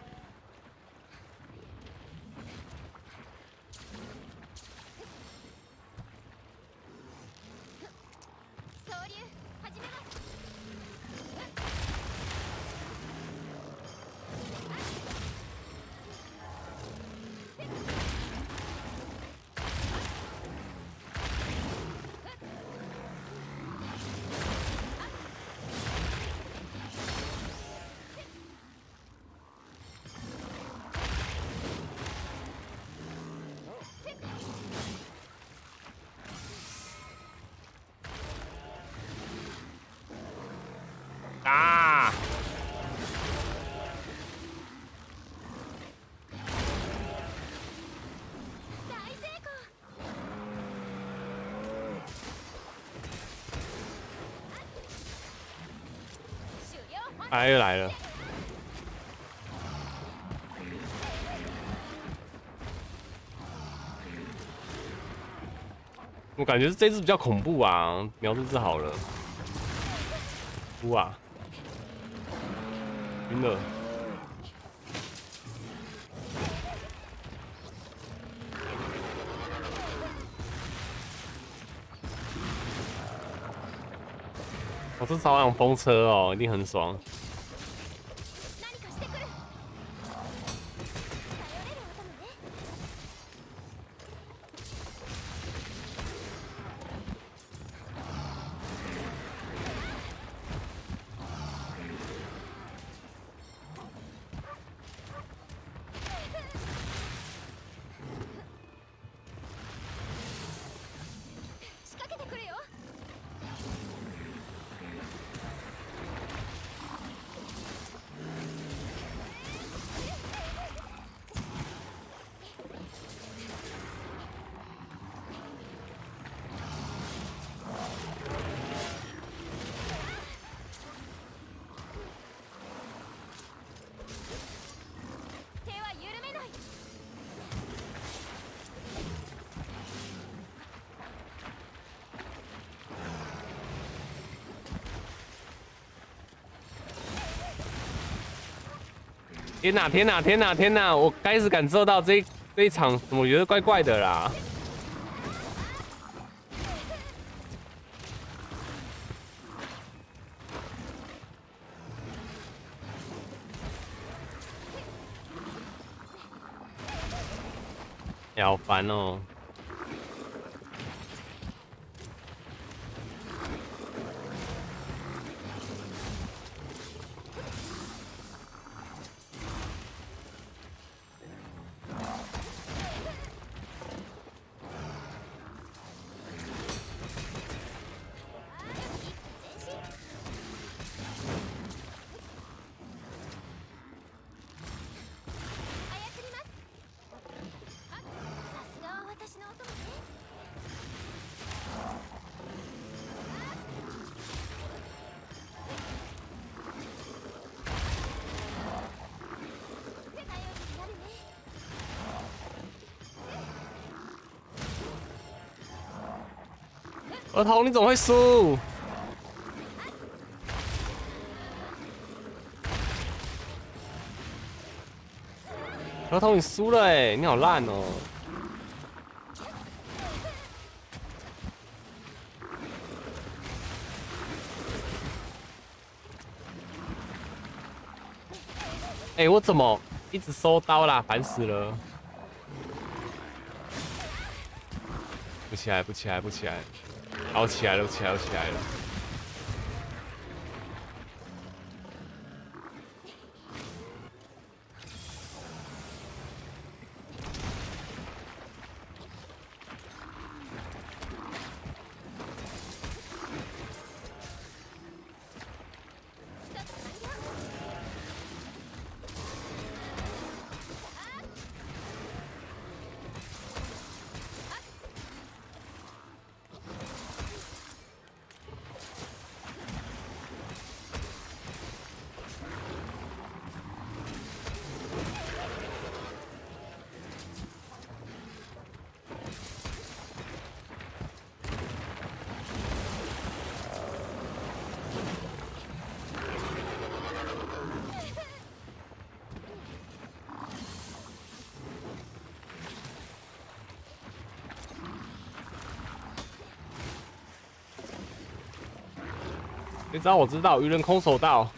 哎，又来了。我感觉这只比较恐怖啊，瞄这只好了。哇，晕了。我这超想风车哦，一定很爽。天哪！天哪！天哪！天哪！我开始感受到这这一场，我觉得怪怪的啦。好烦哦。儿童，你怎么会输？儿童，你输了哎，你好烂哦！哎，我怎么一直收刀啦？烦死了！不起来，不起来，不起来！好起来了，起来了，起来了。知道我知道，愚人空手道。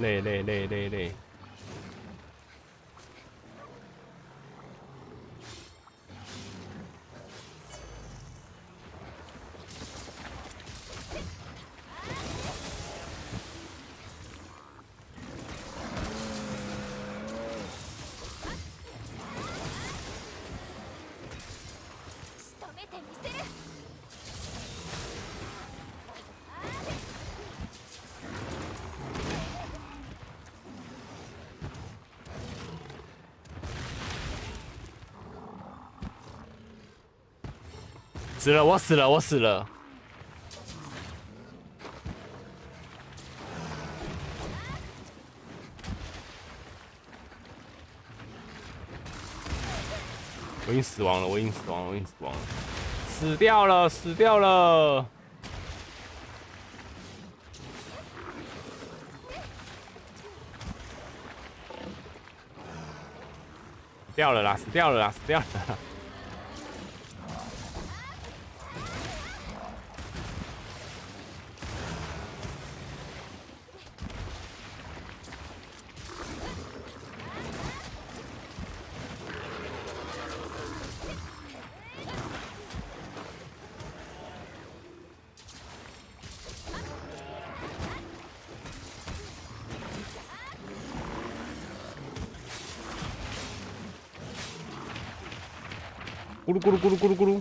累累累累累。死了！我死了！我死了！我已经死亡了！我已经死亡了！我已经死亡了！死掉了！死掉了！掉了啦！死掉了啦！死掉了！curucurucurucurucuru.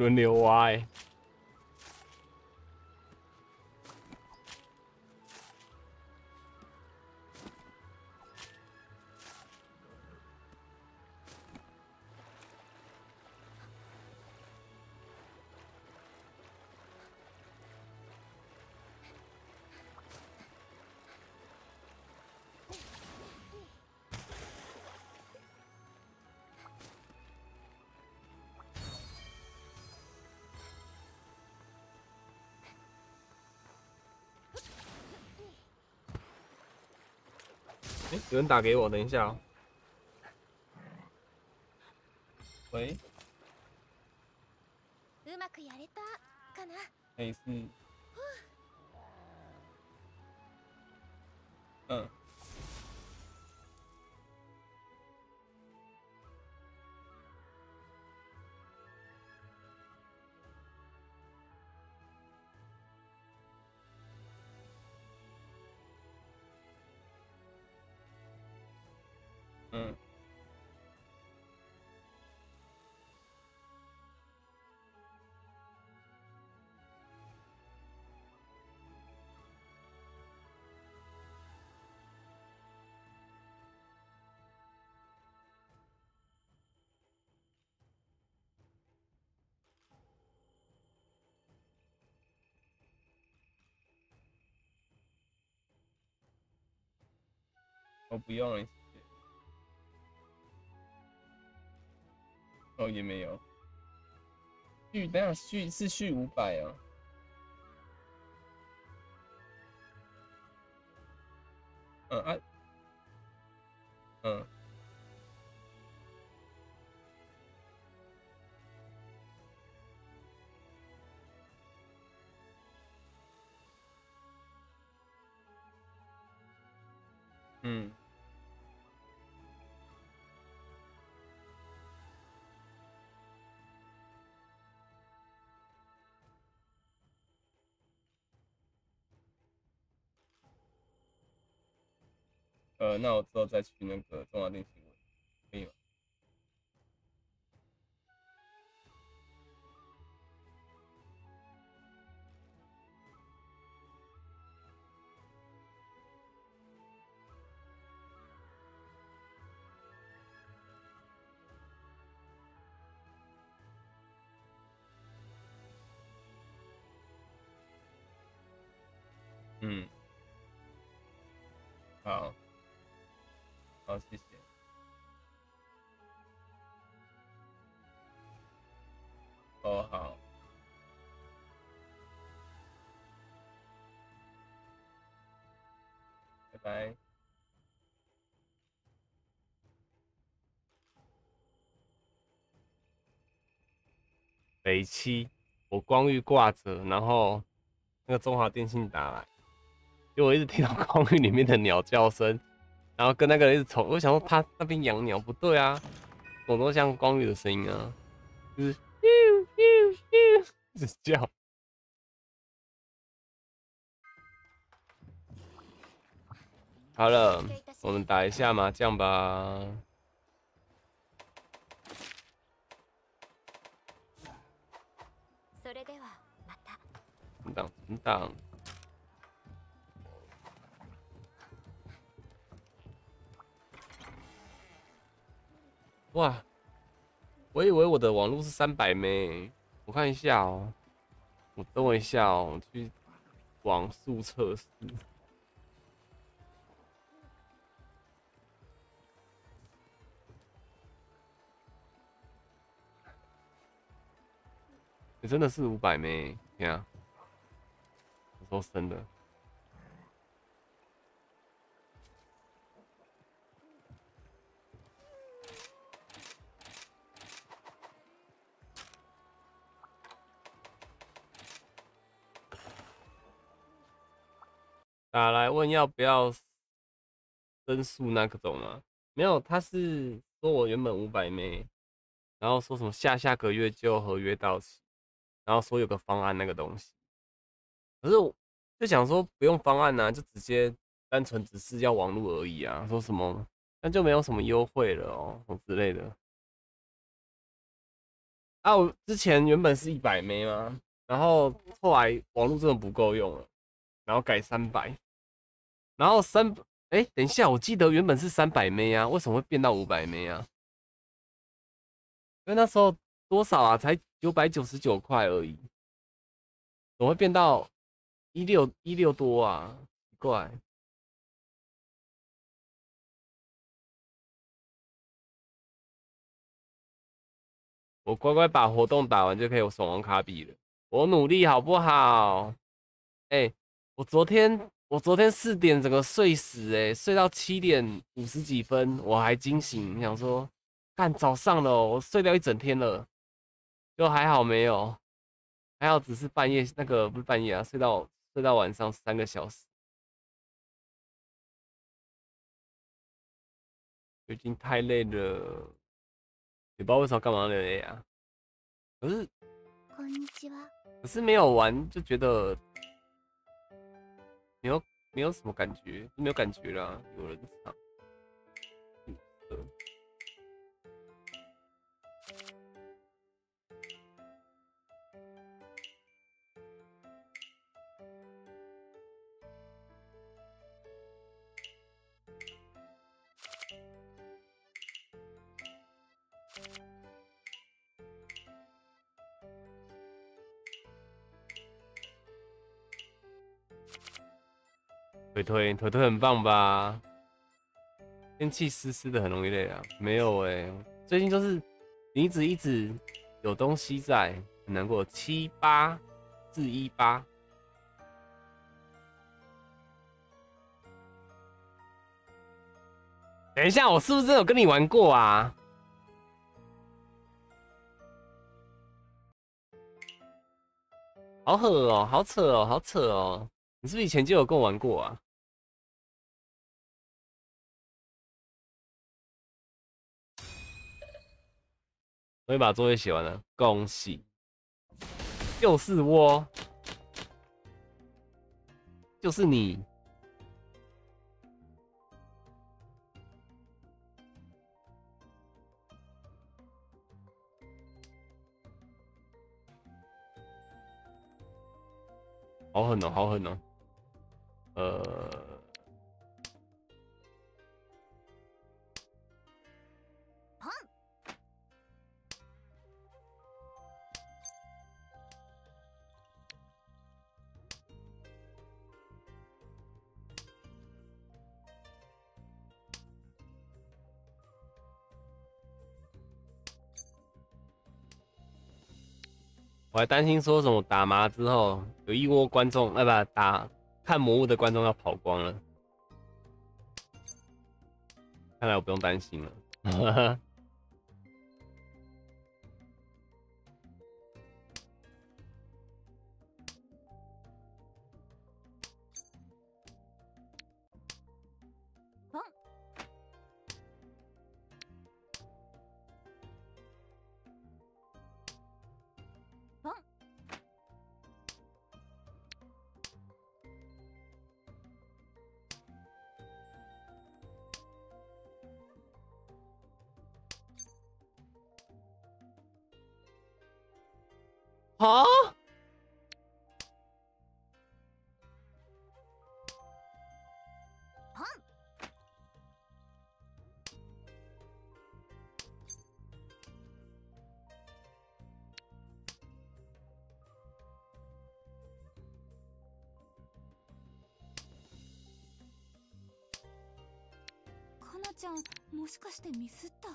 ดวลเดียววาย 有人打给我，等一下。喂。没事。我不用了，哦也没有，续等下续是续五百啊，嗯啊，嗯。嗯。呃，那我之后再去那个中华电信问，可以吗？北七，我光遇挂着，然后那个中华电信打来，就我一直听到光遇里面的鸟叫声，然后跟那个人一直吵，我想说他那边养鸟不对啊，怎么都像光遇的声音啊，就是一直叫。好了，我们打一下麻将吧。等等，哇！我以为我的网络是三百枚，我看一下哦。我等我一下哦，去网速测试。你真的是五百枚，天啊！都深的。打来问要不要申诉那个种吗？没有，他是说我原本五百枚，然后说什么下下个月就合约到期，然后说有个方案那个东西，可是我。就想说不用方案呐，就直接单纯只是要网络而已啊。说什么那就没有什么优惠了哦，之类的。啊，我之前原本是一百枚嘛，然后后来网络真的不够用了，然后改三百，然后三哎，等一下，我记得原本是三百枚啊，为什么会变到五百枚啊？因为那时候多少啊？才九百九十九块而已，怎么会变到？一六一六多啊，怪！我乖乖把活动打完就可以有爽王卡比了，我努力好不好？哎，我昨天我昨天四点整个睡死，哎，睡到七点五十几分我还惊醒，想说干早上了，我睡掉一整天了，就还好没有，还好只是半夜那个不是半夜啊，睡到。睡到晚上三个小时，已经太累了，也不知道为什么干嘛累啊。可是，可是没有玩就觉得没有没有什么感觉，没有感觉了，有人场。腿腿腿腿很棒吧？天气湿湿的，很容易累啊。没有哎，最近就是你一直一直有东西在，很难过。七八至一八，等一下，我是不是有跟你玩过啊？好狠哦，好扯哦，好扯哦！你是不是以前就有跟我玩过啊？我已把作业写完了，恭喜！就是我，就是你，好狠哦，好狠哦！呃。我还担心说什么打麻之后有一窝观众，哎不打看魔物的观众要跑光了。看来我不用担心了。ちゃんもしかしてミスった？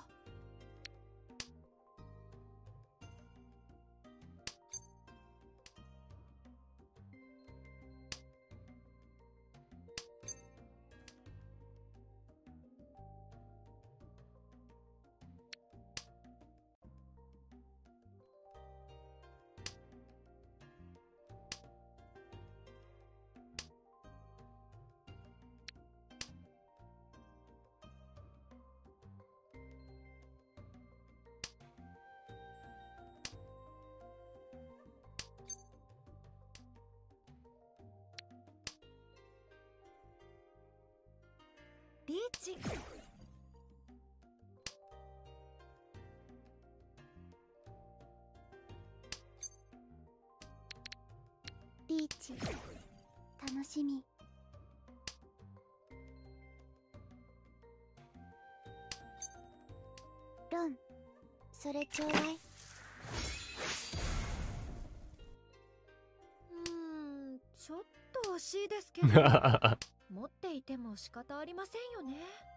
リーチ。楽しみ。ロンそれちょうだい。うーんちょっと惜しいですけど。持っていても仕方ありませんよね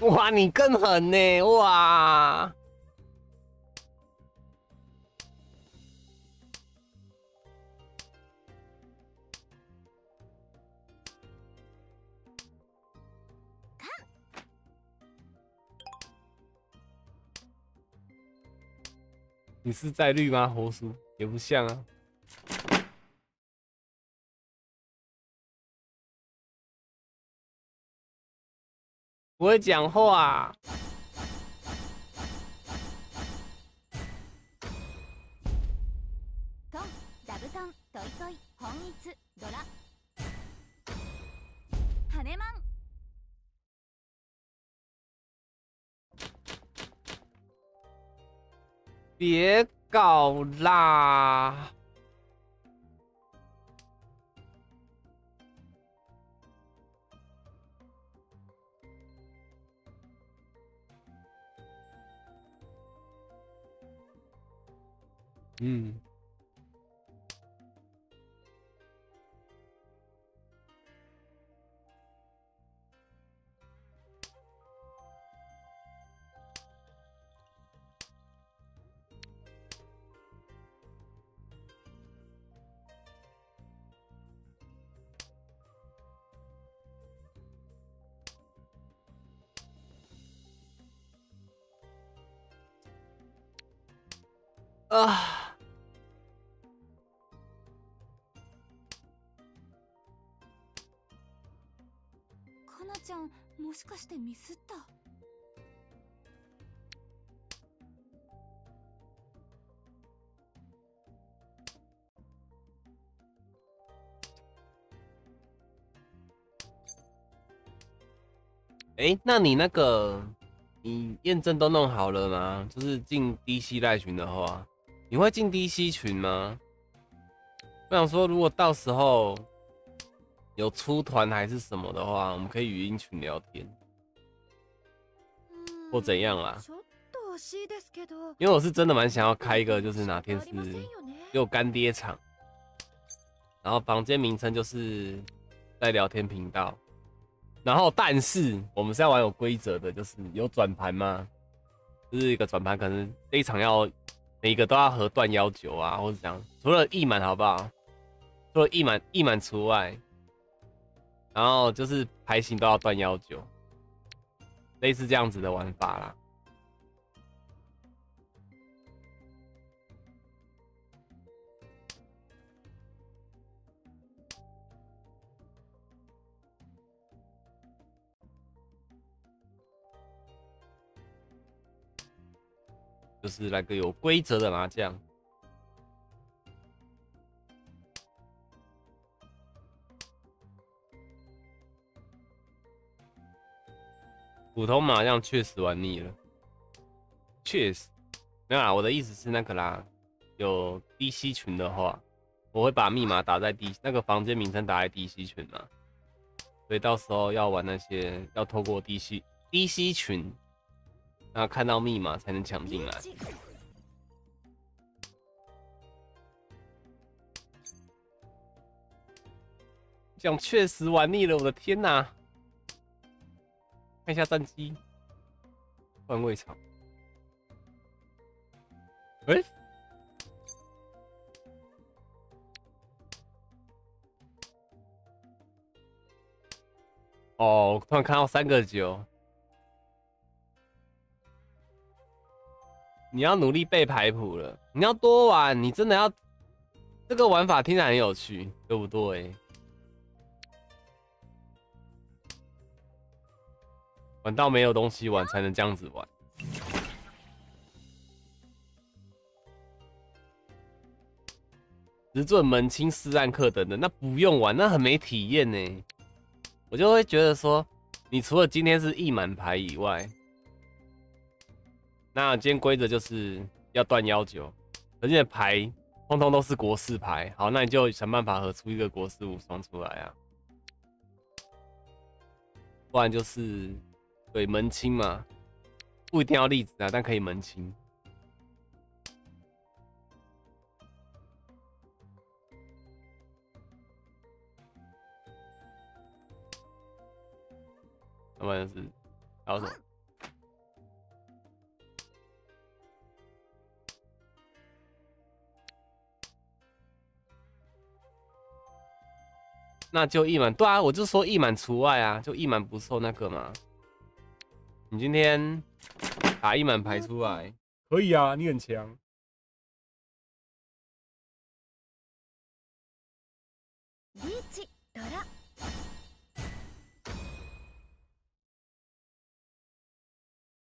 哇，你更狠呢！哇，你是在绿吗？活叔也不像啊。不会讲话。トンダブトントイトイ本一ドラ羽マン别搞啦！ 嗯。あちゃんもしかしてミスった哎，那你那个，你验证都弄好了吗？就是进 DC 赖群的话。你会进 DC 群吗？我想说，如果到时候 有出团还是什么的话，我们可以语音群聊天，或怎样啦。因为我是真的蛮想要开一个，就是哪天是有干爹场，然后房间名称就是在聊天频道，然后但是我们是要玩有规则的，就是有转盘吗？就是一个转盘，可能这一场要每一个都要合断幺九啊，或者这样，除了一满好不好？除了一满一满除外，然后就是牌型都要断幺九，类似这样子的玩法啦。就是来个有规则的麻将。普通麻将确实玩腻了，确实没有啊。我的意思是那个啦，有 DC 群的话，我会把密码打在 D 那个房间名称打在 DC 群嘛，所以到时候要玩那些要透过 DC DC 群。然后看到密码才能抢进来。这样确实玩腻了，我的天哪！看一下战机，换位场。哎，哦，突然看到三个九。你要努力背牌谱了，你要多玩，你真的要这个玩法听起来很有趣，对不对？玩到没有东西玩才能这样子玩。十准门清四暗克等等，那不用玩，那很没体验呢。我就会觉得说，你除了今天是一满牌以外。那今天规则就是要断幺九，而且牌通通都是国四牌。好，那你就想办法合出一个国四无双出来啊，不然就是对门清嘛，不一定要粒子啊，但可以门清。要不然就是还有什么？那就一满，对啊，我就说一满除外啊，就一满不受那个嘛。你今天打一满牌出来，可以啊，你很强。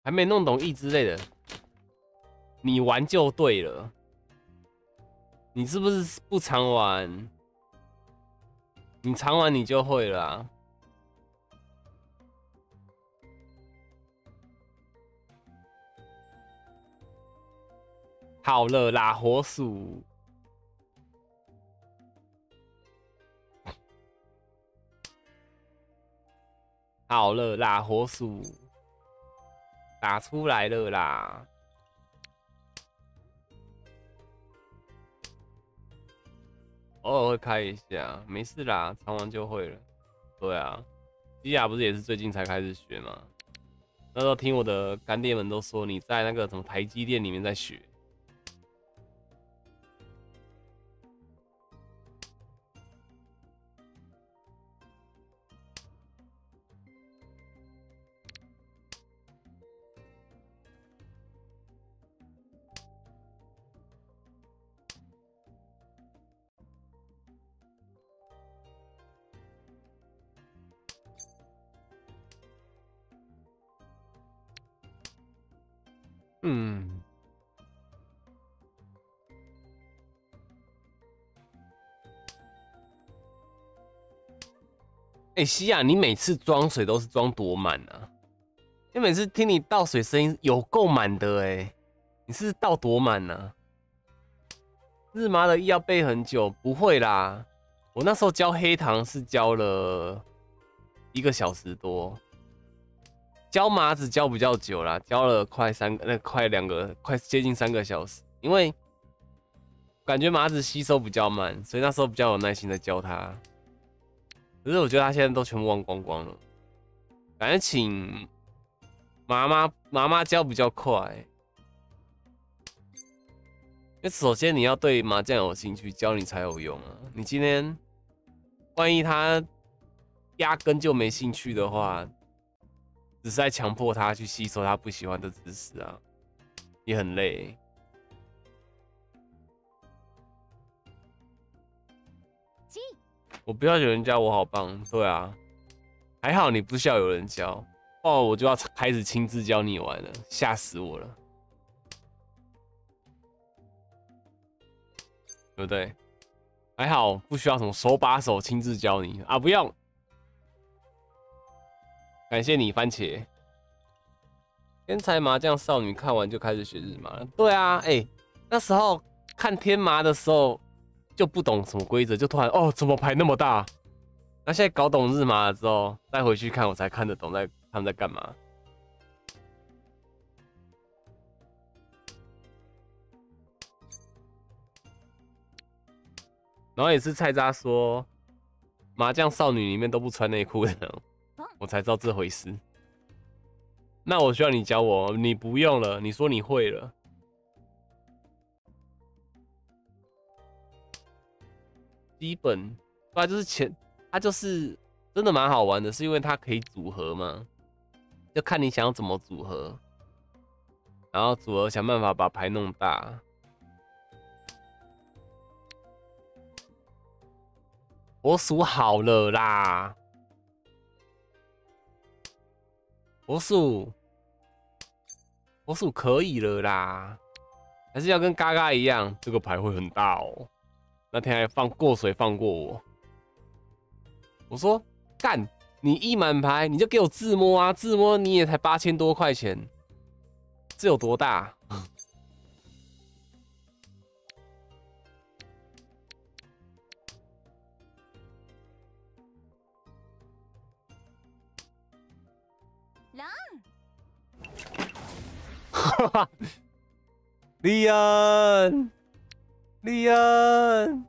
还没弄懂意之类的，你玩就对了。你是不是不常玩？你常玩你就会了。好了啦，火鼠。好了啦，火鼠。打出来了啦。偶尔会开一下，没事啦，常玩就会了。对啊，基亚不是也是最近才开始学吗？那时候听我的干爹们都说你在那个什么台积电里面在学。哎，西亚，你每次装水都是装多满啊？你每次听你倒水声音有够满的哎，你是倒多满呢？日麻的要背很久，不会啦，我那时候教黑糖是教了一个小时多。教麻子教比较久了，教了快三个，那快两个，快接近三个小时。因为感觉麻子吸收比较慢，所以那时候比较有耐心的教他。可是我觉得他现在都全部忘光光了，反正请妈妈妈妈教比较快。因为首先你要对麻将有兴趣，教你才有用啊。你今天万一他压根就没兴趣的话，只是在强迫他去吸收他不喜欢的知识啊，也很累。我不要有人教我，好棒。对啊，还好你不需要有人教哦，我就要开始亲自教你玩了，吓死我了。对不对？还好不需要什么手把手亲自教你啊，不用。感谢你，番茄。天才麻将少女看完就开始学日麻了。对啊，哎，那时候看天麻的时候就不懂什么规则，就突然哦，怎么牌那么大？那现在搞懂日麻了之后，再回去看我才看得懂在他们在干嘛。然后也是菜渣说，麻将少女里面都不穿内裤的，我才知道这回事。那我需要你教我，你不用了，你说你会了。基本，对，就是前，它就是真的蛮好玩的，是因为它可以组合嘛，就看你想要怎么组合，然后组合想办法把牌弄大。我数好了啦，我数，我数可以了啦，还是要跟嘎嘎一样，这个牌会很大哦。那天还放过水放过我，我说干，你一满牌你就给我自摸啊，自摸你也才八千多块钱，这有多大？哈哈，利恩，利恩，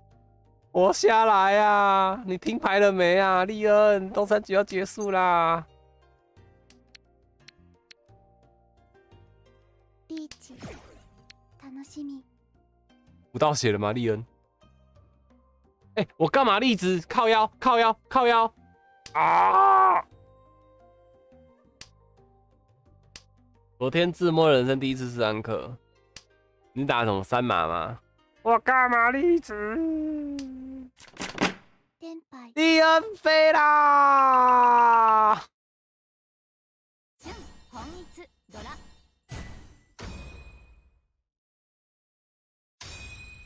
我下来啊！你听牌了没啊？利恩，东山局要结束啦！五道血了吗？利恩？哎，我干嘛？立直靠腰，靠腰，靠腰！啊！昨天自摸人生第一次是安可，你打什么三马吗？我干嘛离职？利恩飞啦！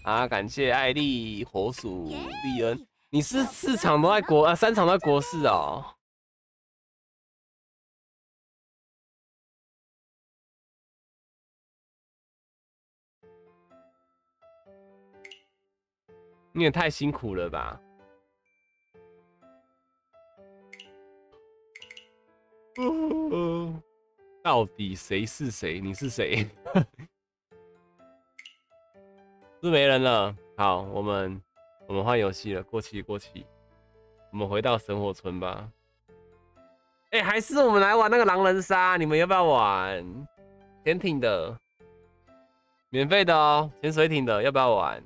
啊！感谢艾丽火鼠利恩，你是四场都在国啊，三场都在国四哦。你也太辛苦了吧！到底谁是谁？你是谁？是没人了。好，我们我们换游戏了。过期过期，我们回到神火村吧。哎，还是我们来玩那个狼人杀？你们要不要玩？潜艇的，免费的哦。潜水艇的，要不要玩？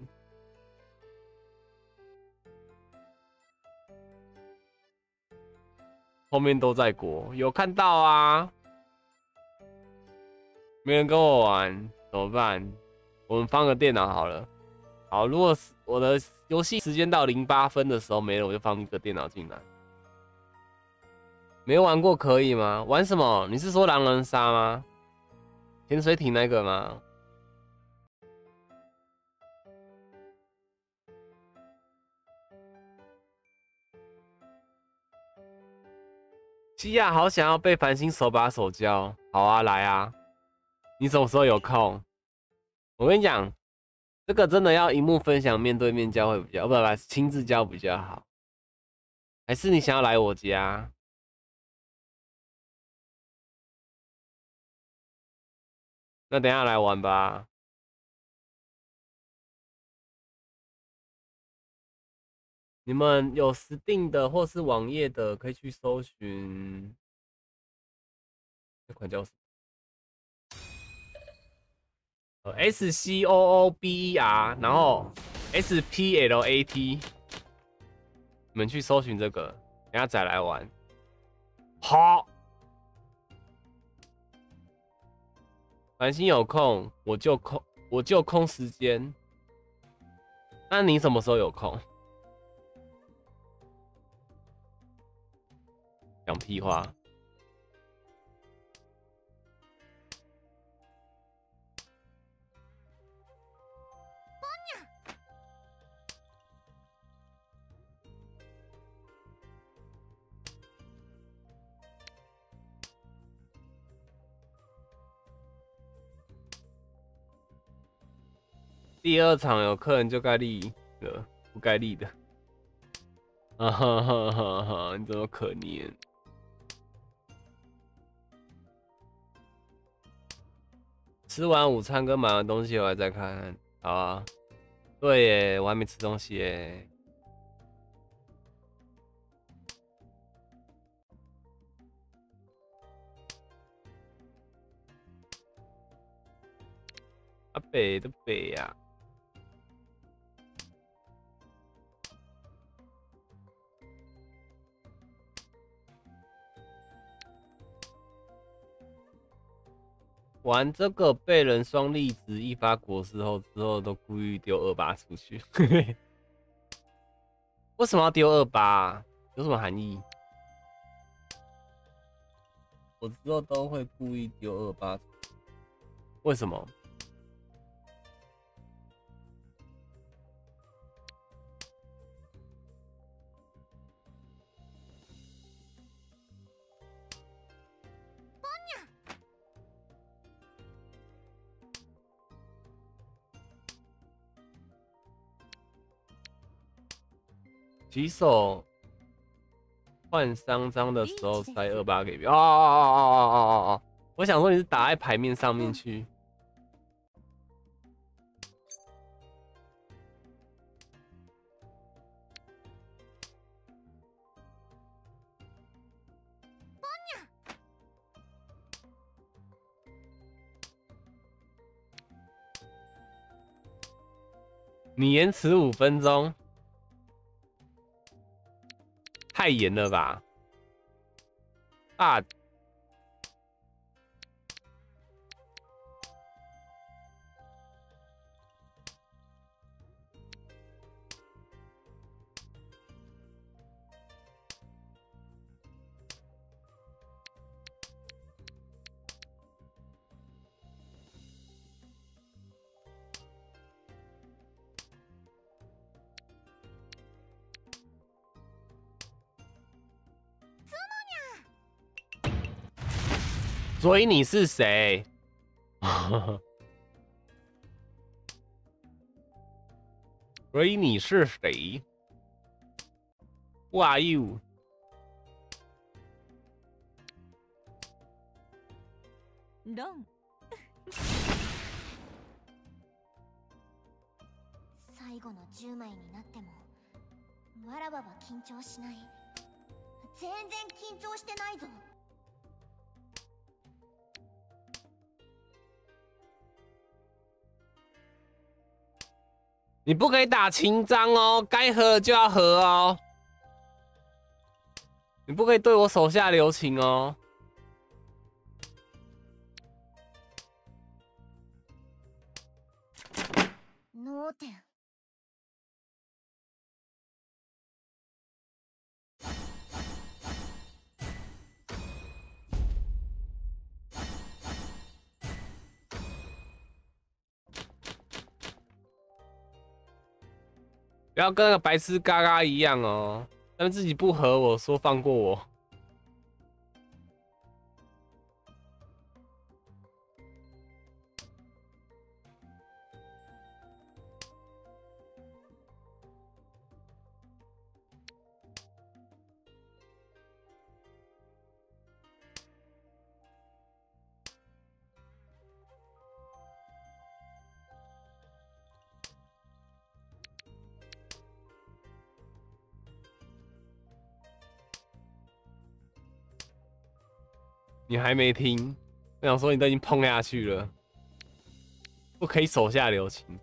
后面都在国，有看到啊？没人跟我玩，怎么办？我们放个电脑好了。好，如果我的游戏时间到零八分的时候没了，我就放一个电脑进来。没玩过可以吗？玩什么？你是说狼人杀吗？潜水艇那个吗？西亚好想要被繁星手把手教，好啊，来啊！你什么时候有空？我跟你讲，这个真的要荧幕分享，面对面教会比较，不不，亲自教比较好。还是你想要来我家？那等下来玩吧。你们有 Steam 的或是网页的，可以去搜寻这款叫什么？呃，S C O O B E R，然后 S P L A T，你们去搜寻这个，等下再来玩。好，繁星有空我就空，我就空时间。那你什么时候有空？讲屁话！第二场有客人就该立了，不该立的。啊哈哈哈哈！你怎么可怜？吃完午餐跟买完东西回来再看，好啊。对耶，我还没吃东西耶。阿北的北呀。玩这个被人双粒子一发果实后，之后都故意丢二八出去。为什么要丢二八？有什么含义？我之后都会故意丢二八。为什么？洗手换三张的时候塞二八给别人。哦哦哦哦哦哦哦哦！我想说你是打在牌面上面去。你延迟五分钟。太严了吧！啊！所以你是谁？所以你是谁？Who are you？ロン。最後の10枚になってもわらばは緊張しない全然緊張してないぞ你不可以打情章哦，该喝就要喝哦。你不可以对我手下留情哦。不要跟那个白痴嘎嘎一样哦，他们自己不和我说放过我。你还没听？我想说你都已经碰下去了，不可以手下留情，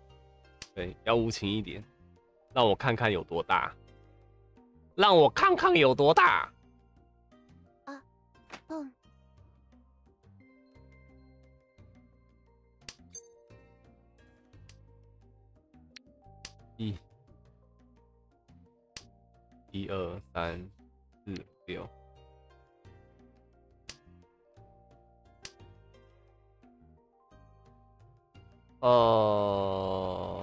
对，要无情一点，让我看看有多大，让我看看有多大。啊，嗯一、一二三四六。哦、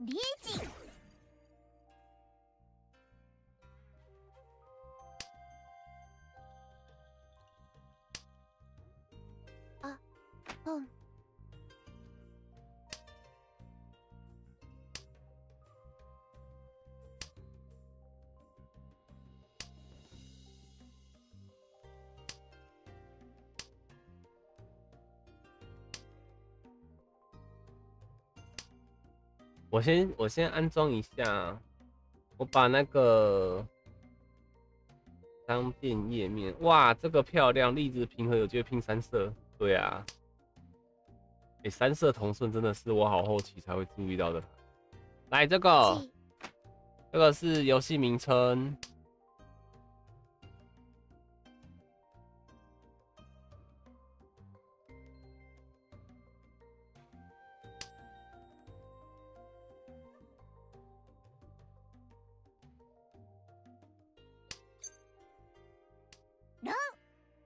リーチ。あうん。我先我先安装一下，我把那个商店页面，哇，这个漂亮，粒子平衡有机会拼三色，对啊，哎、三色同顺真的是我好后期才会注意到的。来，这个チ这个是游戏名称，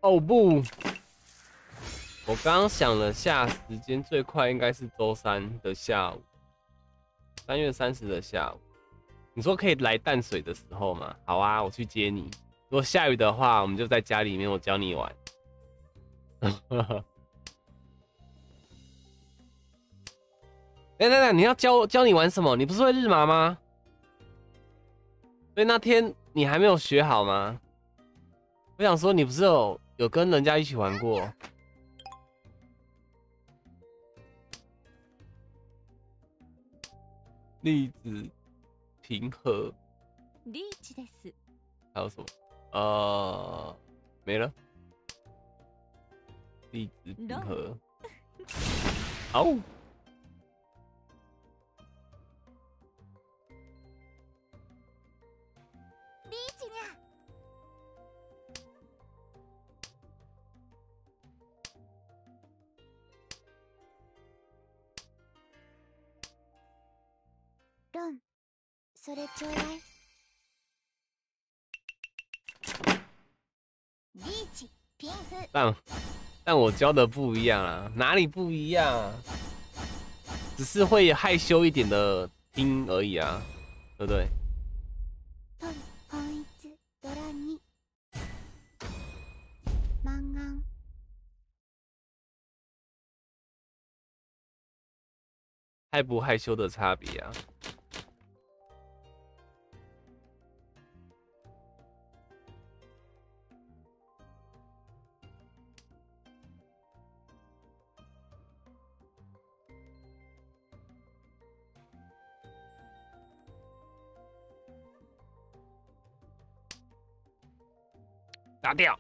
哦不，我刚刚想了下时间最快应该是周三的下午，三月三十的下午。你说可以来淡水的时候吗？好啊，我去接你。如果下雨的话，我们就在家里面，我教你玩。等等等，你要教教你玩什么？你不是会日麻吗？所以那天你还没有学好吗？我想说，你不是有有跟人家一起玩过？粒子平和リーチです还有什么？呃，没了。粒子平和。好。 ロンそれちょうだいリーチピンフ但但我教的不一样啊，哪里不一样、啊？只是会害羞一点的听而已啊，对不对？トン本一ドラにマンガン害不害羞的差别啊。 打掉。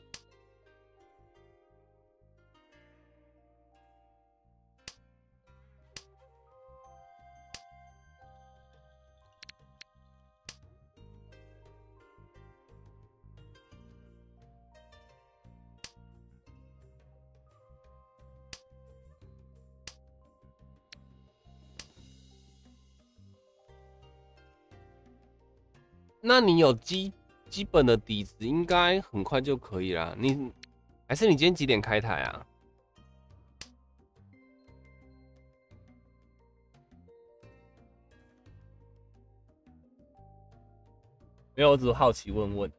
那你有基基本的底子，应该很快就可以啦。你还是你今天几点开台啊？没有，我只是好奇问问。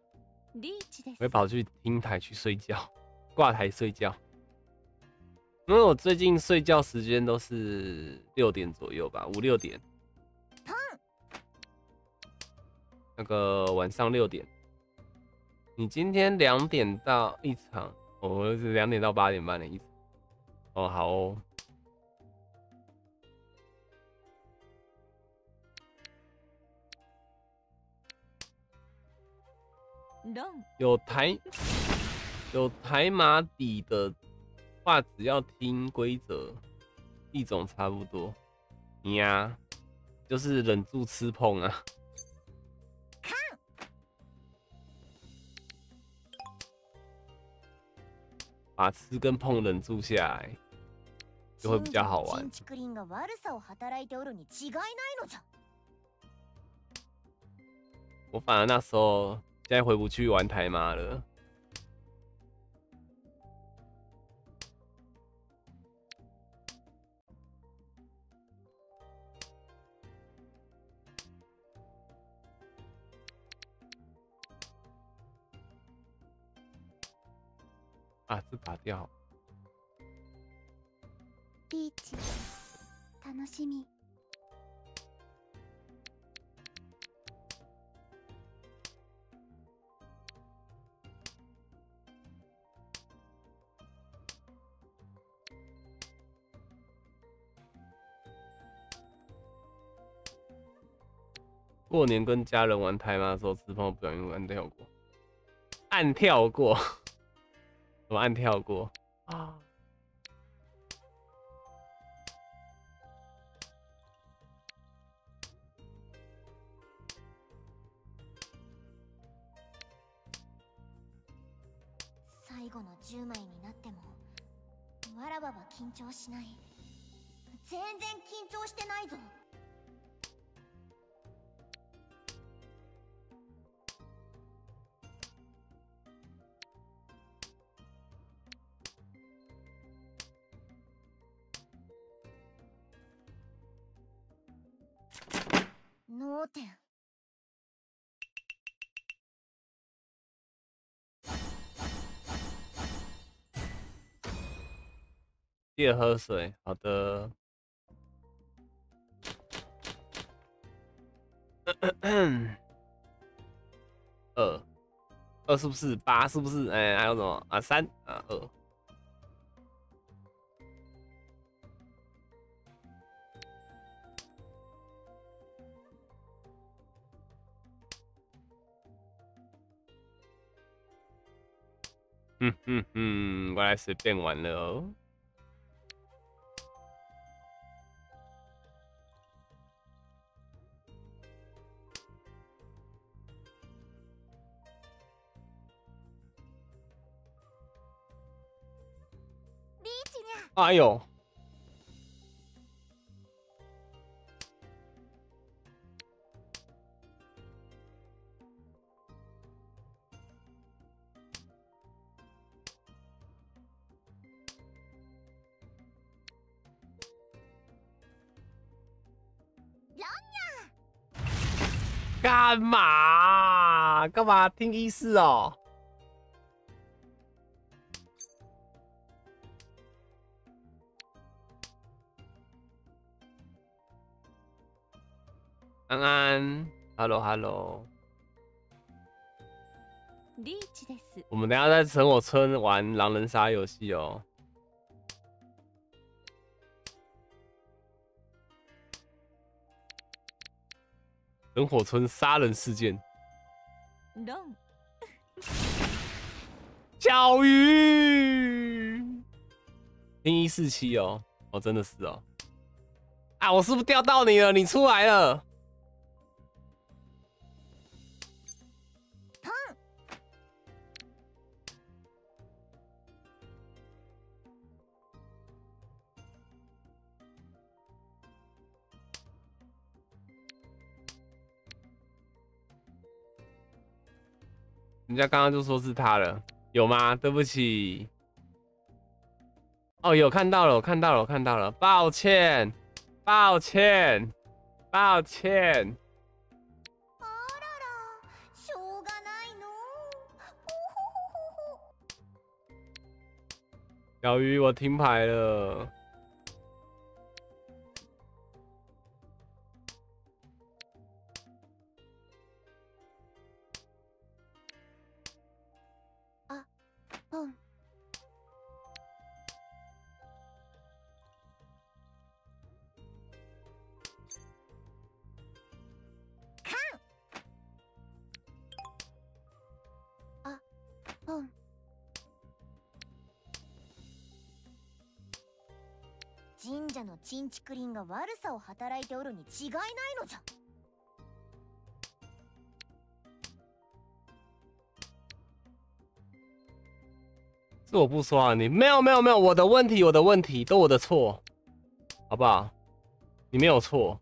リーチです我会跑去听台去睡觉，挂台睡觉。因为我最近睡觉时间都是六点左右吧，五六点。那个晚上六点。 你今天两点到一场，我是两点到八点半的一场。哦，好哦。有台有台马底的话，只要听规则，一种差不多。你呀，就是忍住吃碰啊。把吃跟碰忍住下来，就会比较好玩。我反而那时候现在回不去玩台妈了。啊，这打掉。ビーチ楽しみ。过年跟家人玩台吗的时候，吃饭不小心按跳过，按跳过。 我按跳过？啊！最後の10枚になってもわらばは緊張しない得喝水，好的。二，二是不是？八是不是？哎，还有什么？啊，三啊，二。嗯嗯嗯，我来随便玩了哦。哎呦！干嘛？干嘛听意思哦？安安，Hello Hello。我们等下在城火村玩狼人杀游戏哦。灯火村杀人事件。小鱼，零一四七哦，哦，真的是哦。啊，我是不是钓到你了？你出来了。家刚刚就说是他了，有吗？对不起。哦，有看到了，我看到了，我看到了，抱歉，抱歉，抱歉。小鱼，我停牌了。神社のチンチクリンが悪さを働いておるに違いないのじゃ是我不说啊，你没有没有没有，我的问题我的问题都我的错，好不好？你没有错。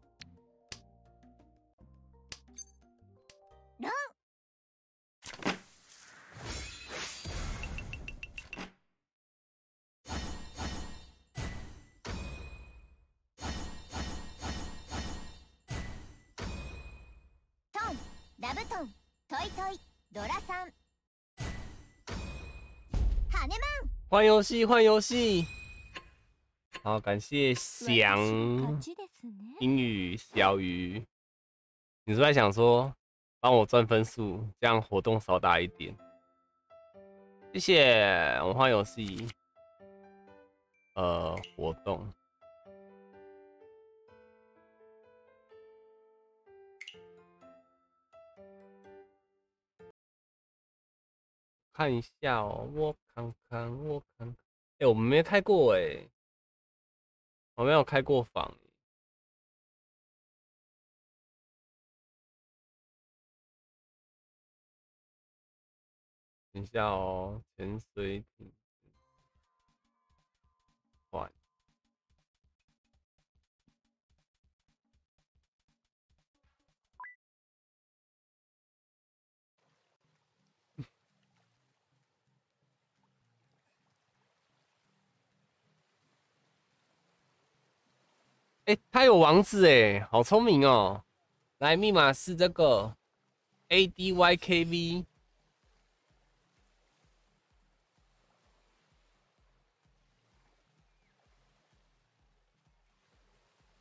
换游戏换游戏，好，感谢翔勝ちですね英语小鱼，你是不是在想说帮我赚分数，这样活动少打一点？谢谢，我们换游戏，呃，活动。看一下哦，我 看看，我看看，哎、我们没开过哎，我没有开过房。等一下哦，潜水艇。哎、他有网址哎，好聪明哦！来，密码是这个 A D Y K V。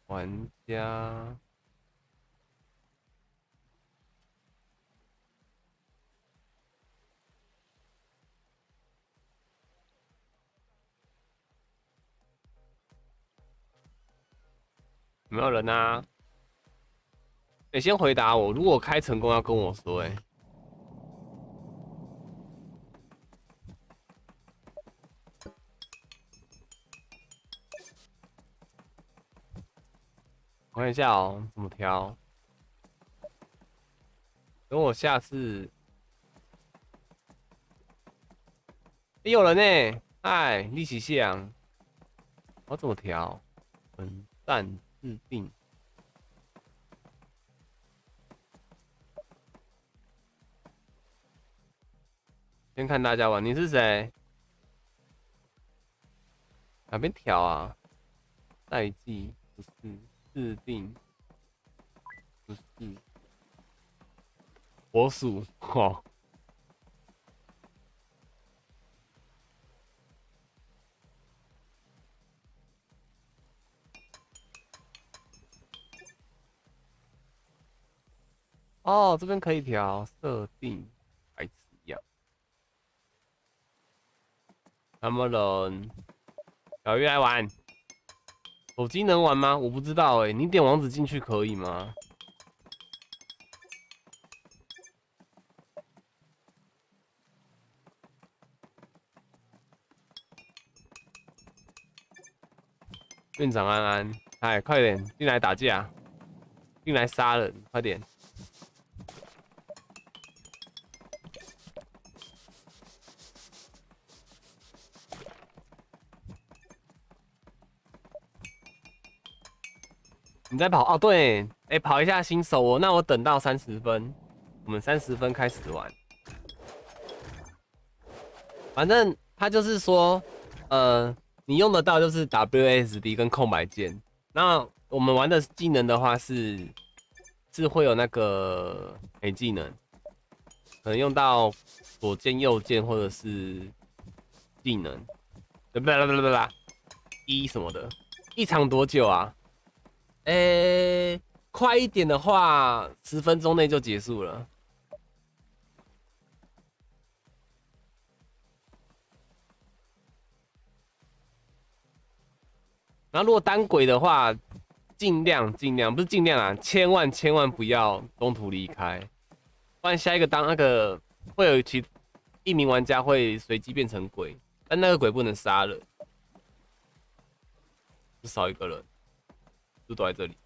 玩家有没有人啊？你、先回答我，如果开成功要跟我说、哎，我看一下哦，怎么调？等我下次。欸、有人呢、嗨，立起象，我怎么调？文蛋制定。先看大家玩，你是谁？哪边调啊？代记不是制定，不是我数哦。哦，这边可以调设定，白痴一样。什么人？小鱼来玩，手机能玩吗？我不知道哎、你点网址进去可以吗？院长安安，哎，快点进来打架，进来杀人，快点！你在跑哦？对，哎、跑一下新手哦。那我等到三十分，我们三十分开始玩。反正他就是说，呃，你用得到就是 WSD 跟空白键。那我们玩的技能的话是是会有那个黑技能，可能用到左键、右键或者是技能，对不啦不啦啦，一什么的。一场多久啊？诶、快一点的话，十分钟内就结束了。然后如果单轨的话，尽量尽量不是尽量啊，千万千万不要中途离开，不然下一个当那个会有其一名玩家会随机变成鬼，但那个鬼不能杀人，只少一个人，就躲在这里。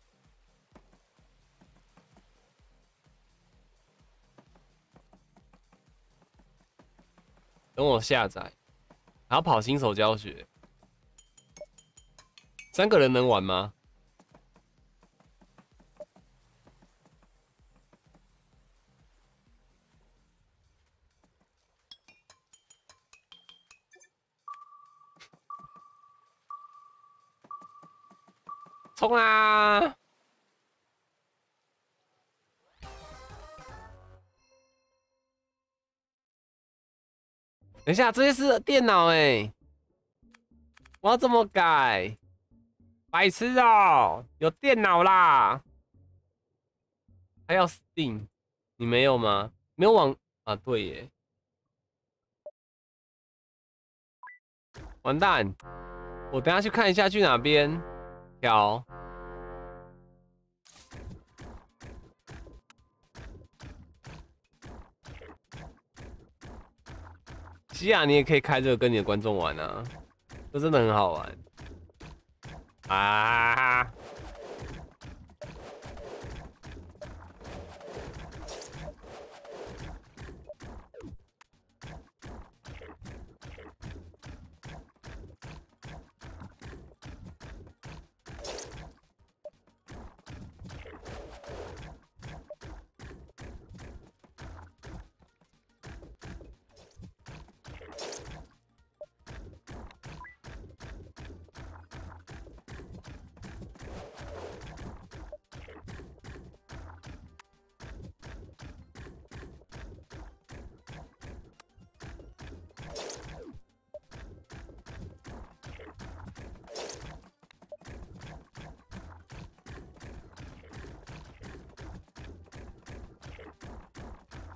等我下载，还要跑新手教学，三个人能玩吗？冲啊！等一下，这些是电脑哎，我要怎么改？白痴哦，有电脑啦，还要 Steam，你没有吗？没有网啊？对耶，完蛋！我等下去看一下去哪边。跳。西亚，你也可以开这个跟你的观众玩啊，这真的很好玩啊！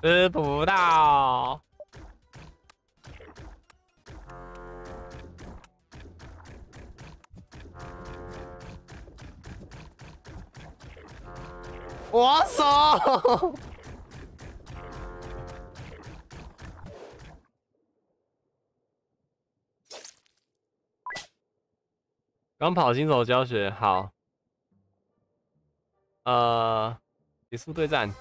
吃不到，我手。刚跑新手教学，好，呃，结束对战。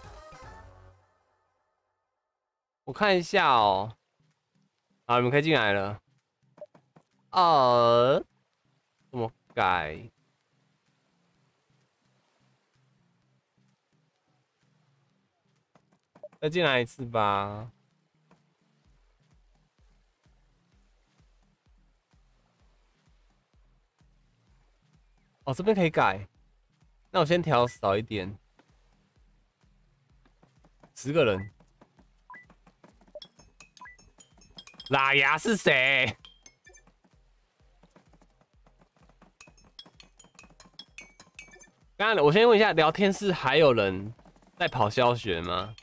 我看一下哦，好，你们可以进来了。呃，怎么改？再进来一次吧。哦，这边可以改。那我先调少一点，十个人。拉牙是谁？刚刚我先问一下，聊天室还有人在跑教学吗？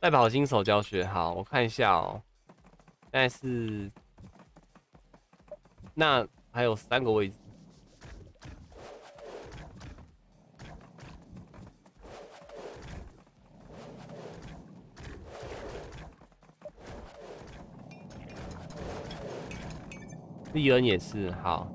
在跑新手教学，好，我看一下哦。现在是，那还有三个位置。丽恩也是好，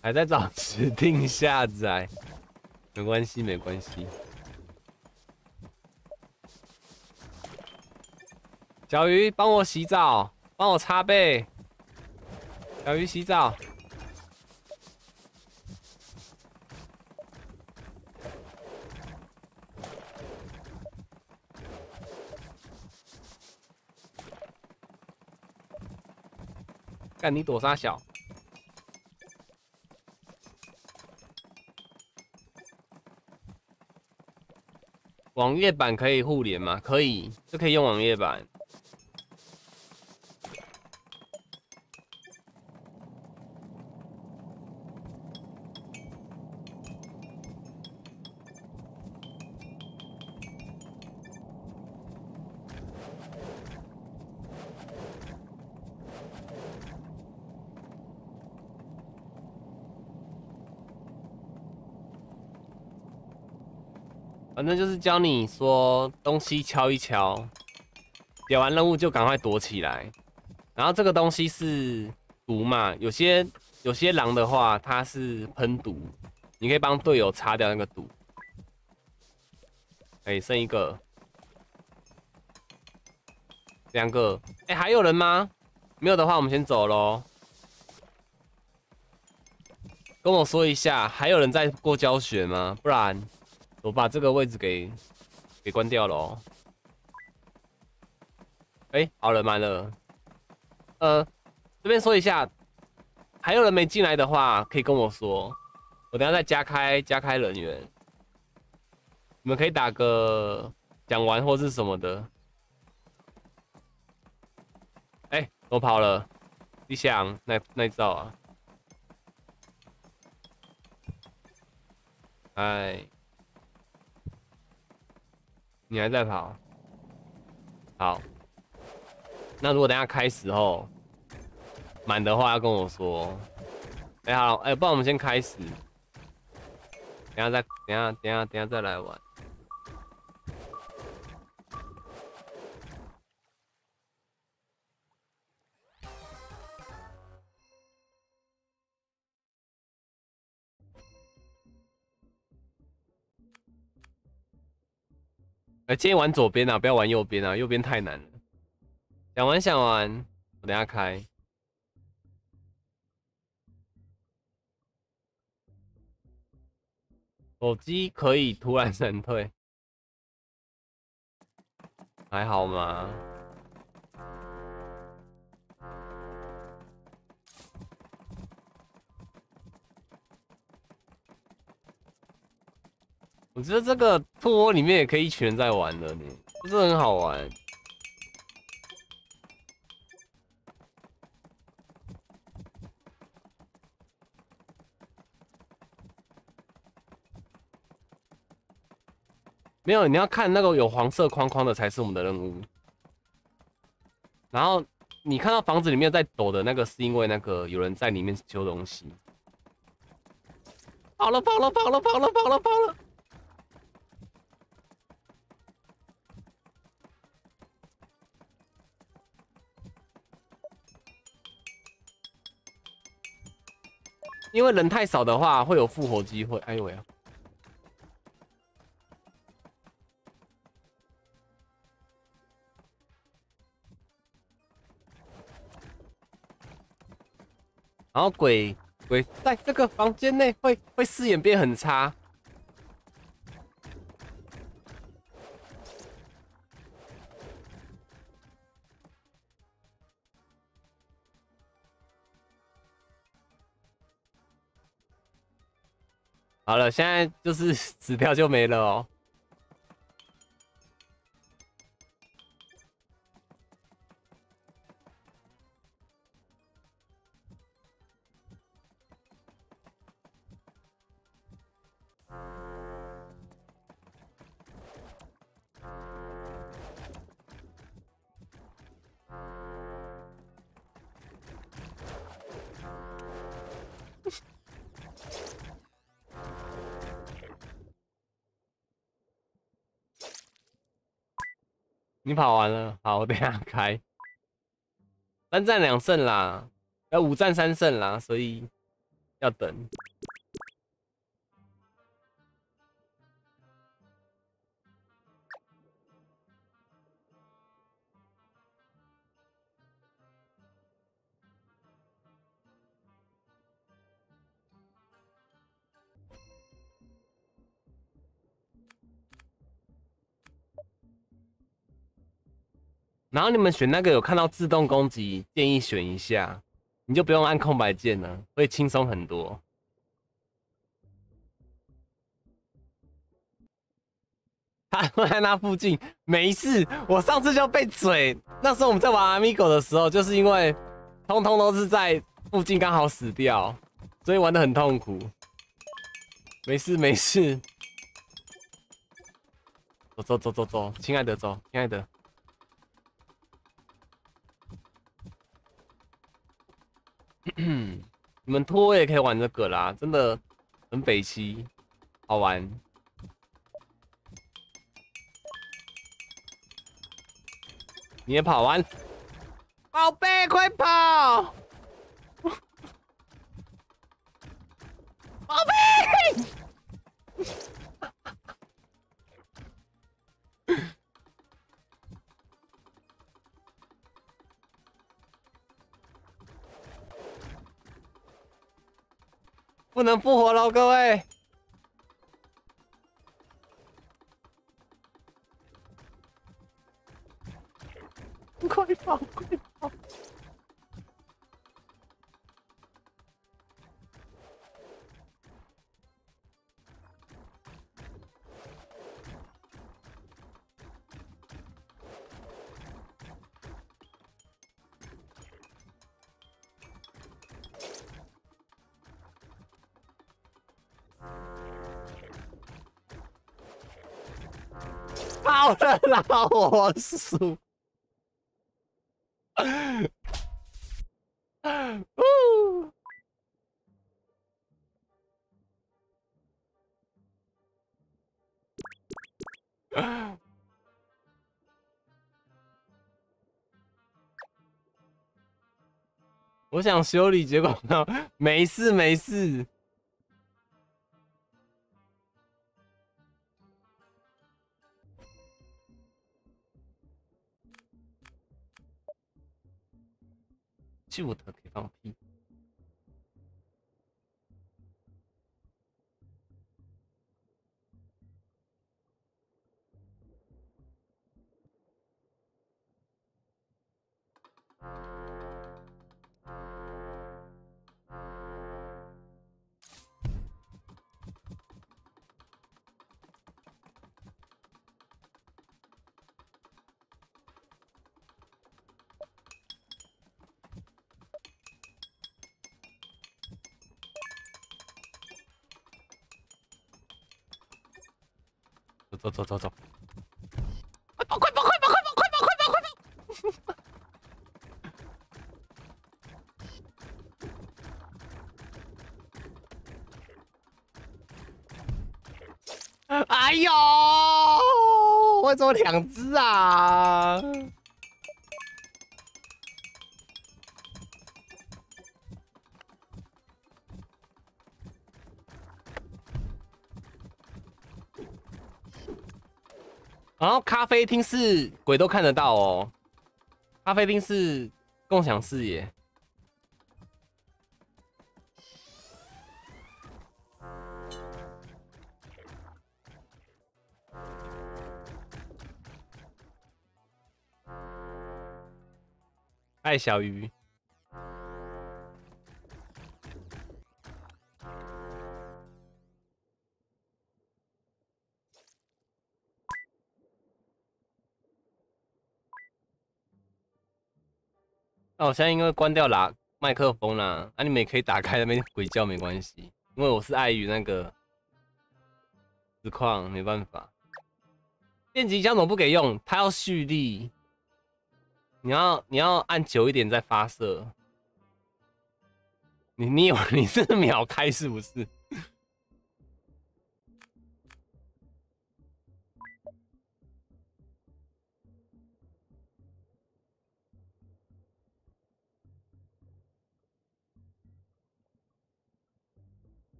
还在找指定下载，没关系，没关系。小鱼，帮我洗澡，帮我擦背。小鱼洗澡。干你躲啥小？网页版可以互联吗？可以，这可以用网页版。那就是教你说东西敲一敲，点完任务就赶快躲起来。然后这个东西是毒嘛，有些有些狼的话它是喷毒，你可以帮队友擦掉那个毒。哎，剩一个，两个，哎，还有人吗？没有的话，我们先走喽。跟我说一下，还有人在过教学吗？不然我把这个位置给给关掉了哦。哎，好了，满了。呃，这边说一下，还有人没进来的话，可以跟我说，我等下再加开加开人员。你们可以打个讲完或是什么的。哎，我跑了，你想那那招啊？哎，你还在跑？好，那如果等下开始后满的话，要跟我说。哎好，哎，不然我们先开始，等下再等下等下等下再来玩。哎，建议玩左边啊，不要玩右边啊，右边太难了。想玩想玩，我等下开。手机可以突然 闪退，还好吗？我觉得这个兔窝里面也可以一群人在玩的，你不是很好玩？没有，你要看那个有黄色框框的才是我们的任务。然后你看到房子里面在抖的那个，是因为那个有人在里面修东西。跑了，跑了，跑了，跑了，跑了，跑了。因为人太少的话，会有复活机会。哎呦喂！然后鬼鬼在这个房间内会会视野变很差。好了，现在就是 纸票就没了哦。你跑完了，好，我等下开。三战两胜啦，要五战三胜啦，所以要等。然后你们选那个有看到自动攻击，建议选一下，你就不用按空白键了，会轻松很多。他在那附近没事，我上次就被嘴，那时候我们在玩阿米狗的时候，就是因为通通都是在附近刚好死掉，所以玩的很痛苦。没事没事，走走走走走，亲爱的走，亲爱的。你们拖也可以玩这个啦，真的很北齐，好玩。你也跑完，宝贝，快跑！宝贝。不能复活了，各位！快放，快！好了啦，我输。呜！我想修理，结果呢没事没事。就的可以放屁。走走走走，快跑快跑快跑快跑快跑快跑快跑！哎呦，我怎么两只啊？然后咖啡厅是鬼都看得到哦，咖啡厅是共享视野。爱小鱼。那我现在因为关掉啦麦克风啦，那你们也可以打开那边鬼叫没关系，因为我是碍于那个实况没办法。电极枪怎么不给用？它要蓄力，你要你要按久一点再发射。你你有 你是秒开是不是？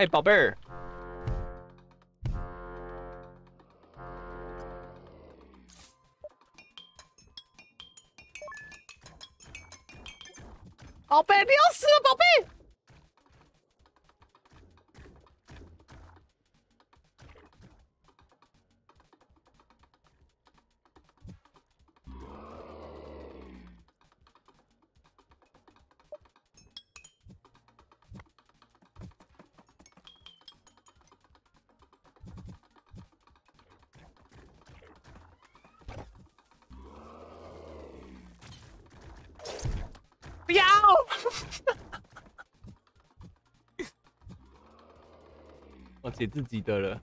哎，宝贝儿，宝贝，你要死了，宝贝。给自己的了。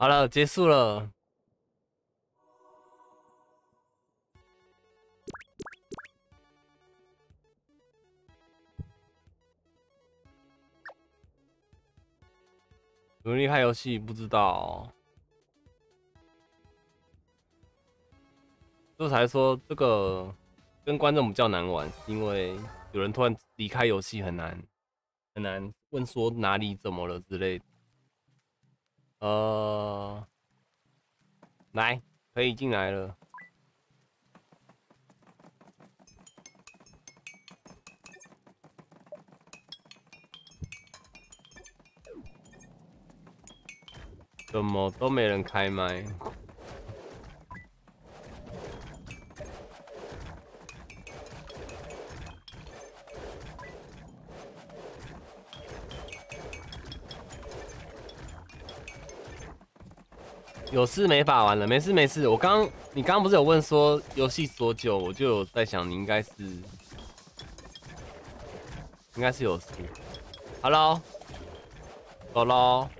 好了，结束了。有厉害游戏不知道，这才说这个跟观众比较难玩，因为有人突然离开游戏很难很难问说哪里怎么了之类的。呃，来，可以进来了。怎么都没人开麦？有事没法玩了，没事没事。我刚你刚刚不是有问说游戏多久？我就有在想，你应该是应该是有事。Hello，hello，，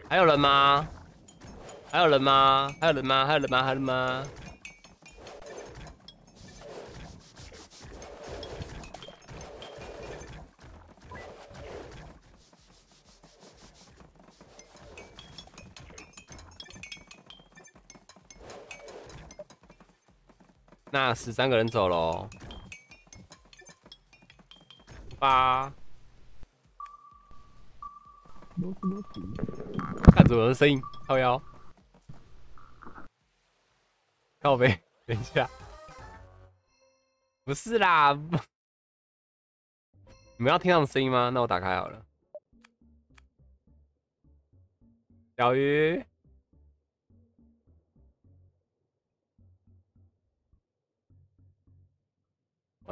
还有人吗？还有人吗？还有人吗？还有人吗？还有人吗？那十三个人走喽。八。看怎么声音，靠腰。靠背，等一下，不是啦，你们要听到声音吗？那我打开好了。小鱼，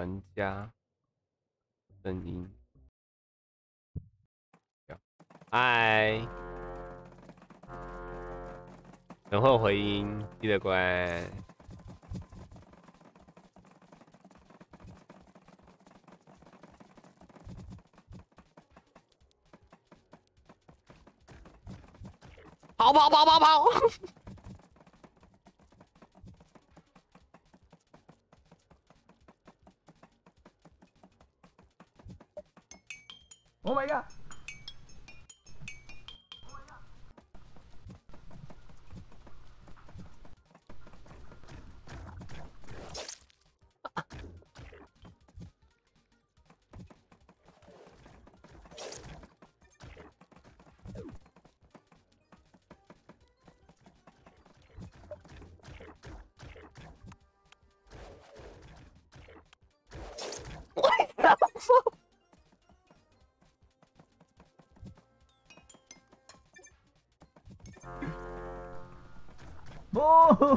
玩家声音，嗨。等会回音，记得乖。跑跑跑跑跑！Oh my god！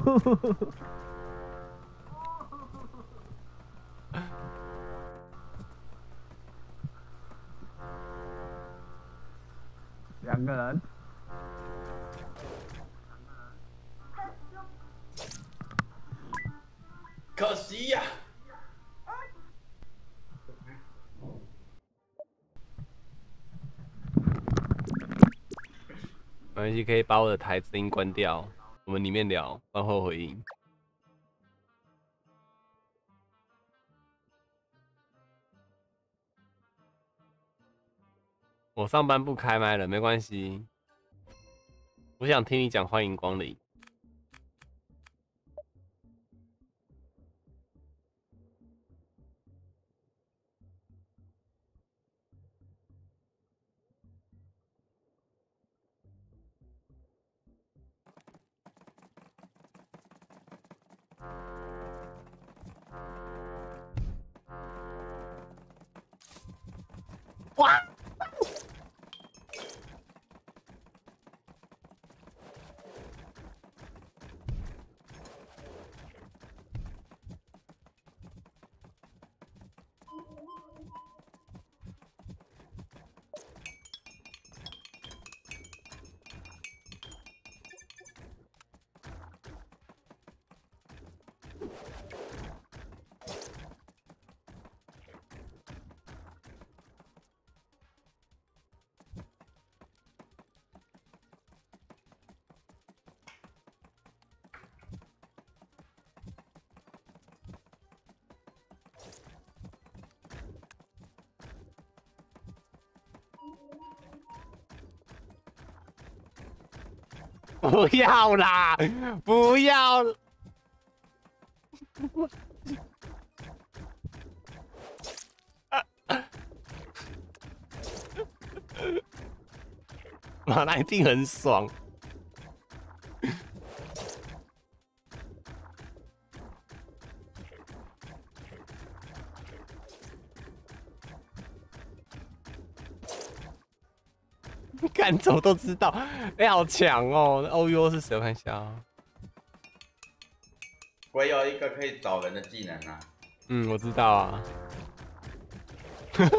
两个人，可惜呀。没关系，可以把我的台声音关掉。我们里面聊，然后回应。我上班不开麦了，没关系。我想听你讲欢迎光临。不要啦，不要。妈，那一定很爽。看走都知道，哎、好强哦！那 O U 是谁？我看一下啊、我有一个可以找人的技能啊，嗯，我知道啊。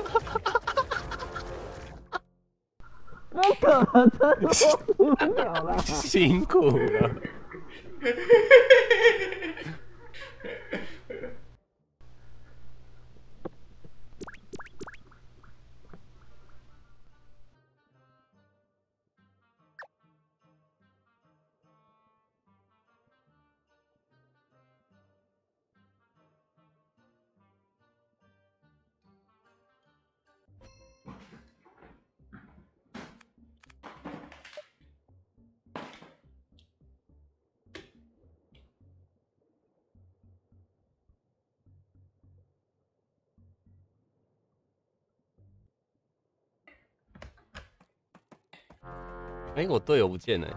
不可能，这多无聊啦！辛苦了。哎、我队友不见了、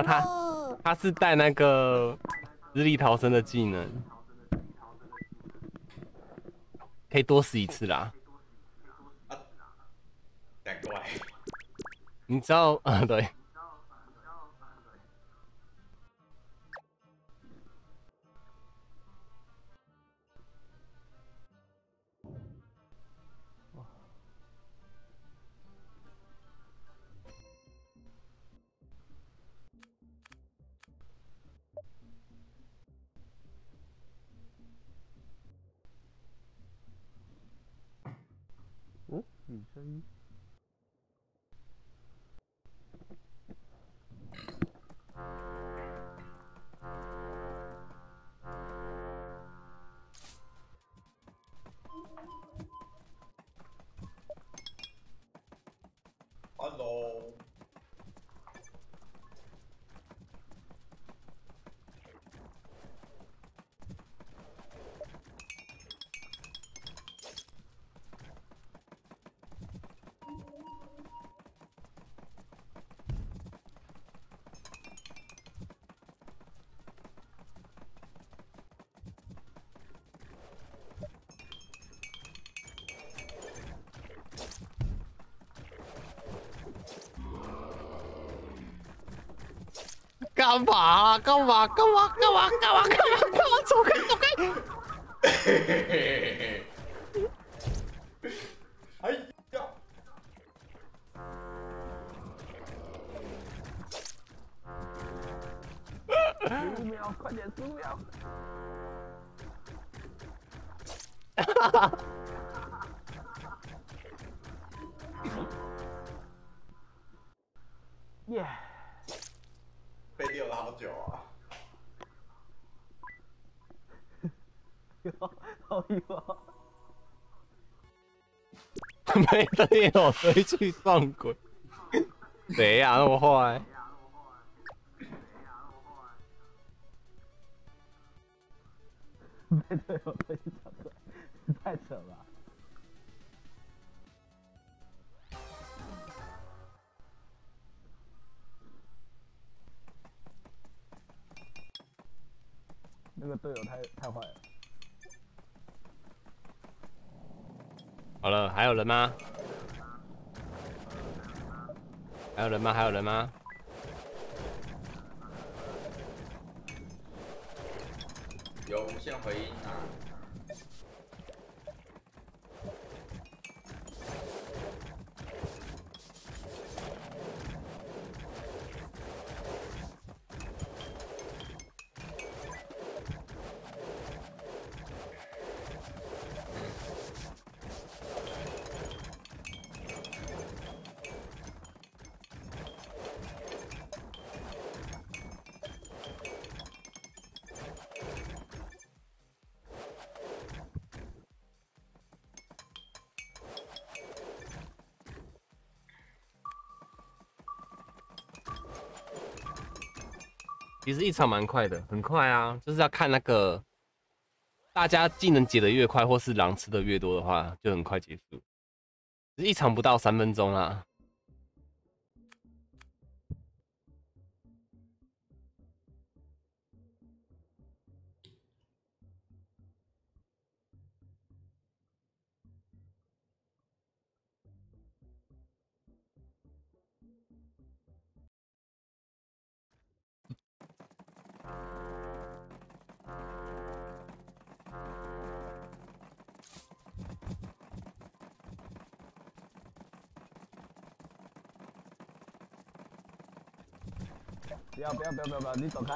啊，他他是带那个日历逃生的技能，可以多死一次啦。难怪。你知道啊？对，嘛？干嘛？干嘛？干嘛？干嘛？干嘛？干嘛？走开！走开！嘿嘿嘿嘿好意外。没得我谁去放鬼，谁呀、啊、那么坏？没队友追去撞鬼，太扯了。那个队友太太坏了。好了，还有人吗？还有人吗？还有人吗？有无限回音啊！其实一场蛮快的，很快啊，就是要看那个大家技能解的越快，或是狼吃的越多的话，就很快结束。只是一场不到三分钟啊。不要，你走开！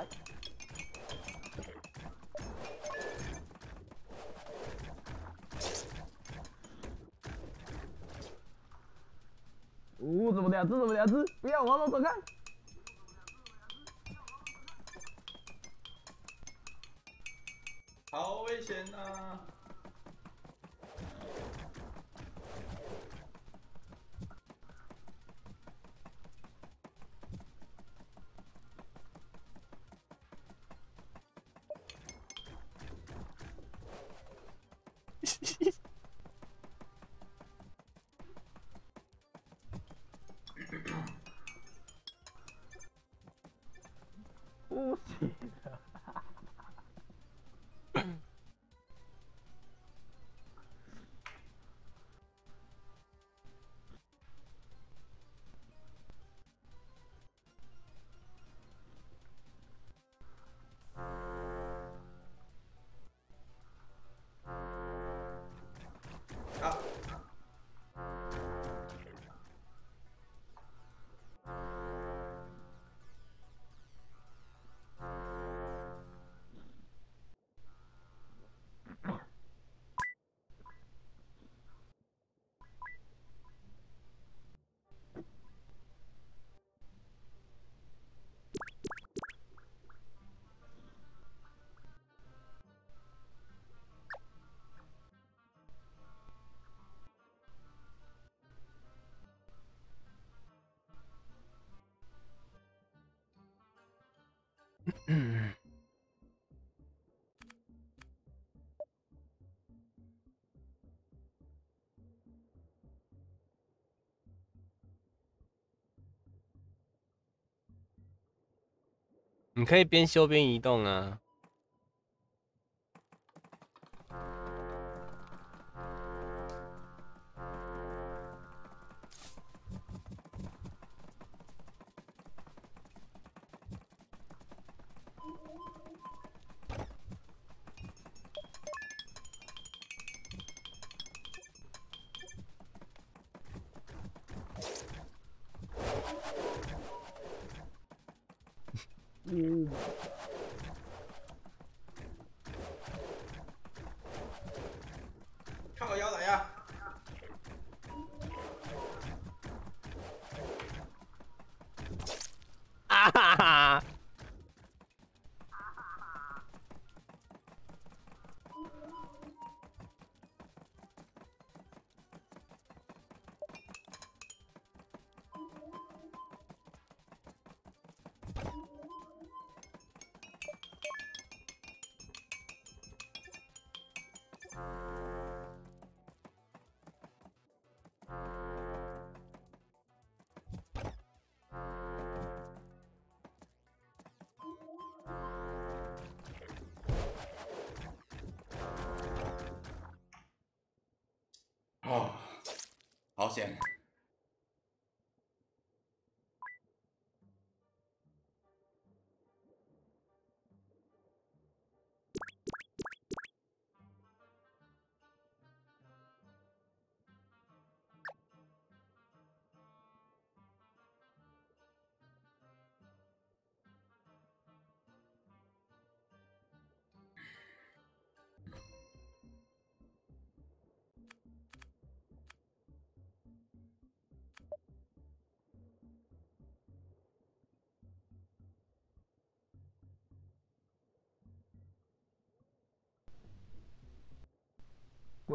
哦、怎么两只？怎么两只？不要，王总走开！嗯你可以边修边移动啊。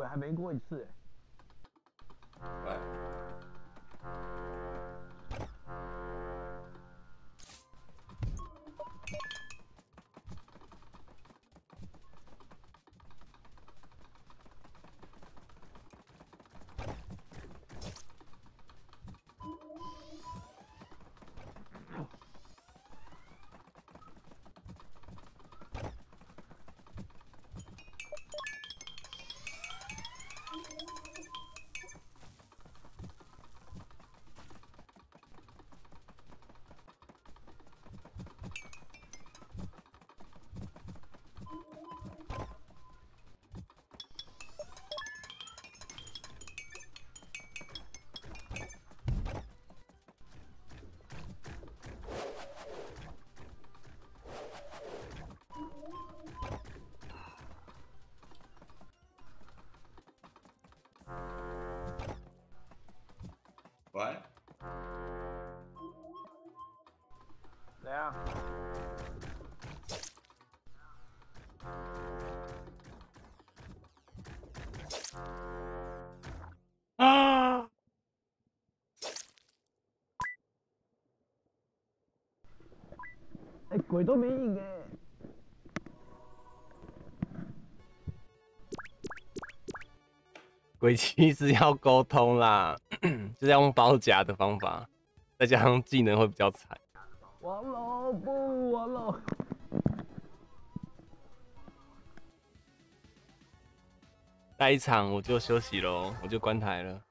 还没过一次鬼都没影哎、鬼其实要沟通啦，就是要用包夹的方法，再加上技能会比较惨。完了不完了，下一场我就休息喽，我就关台了，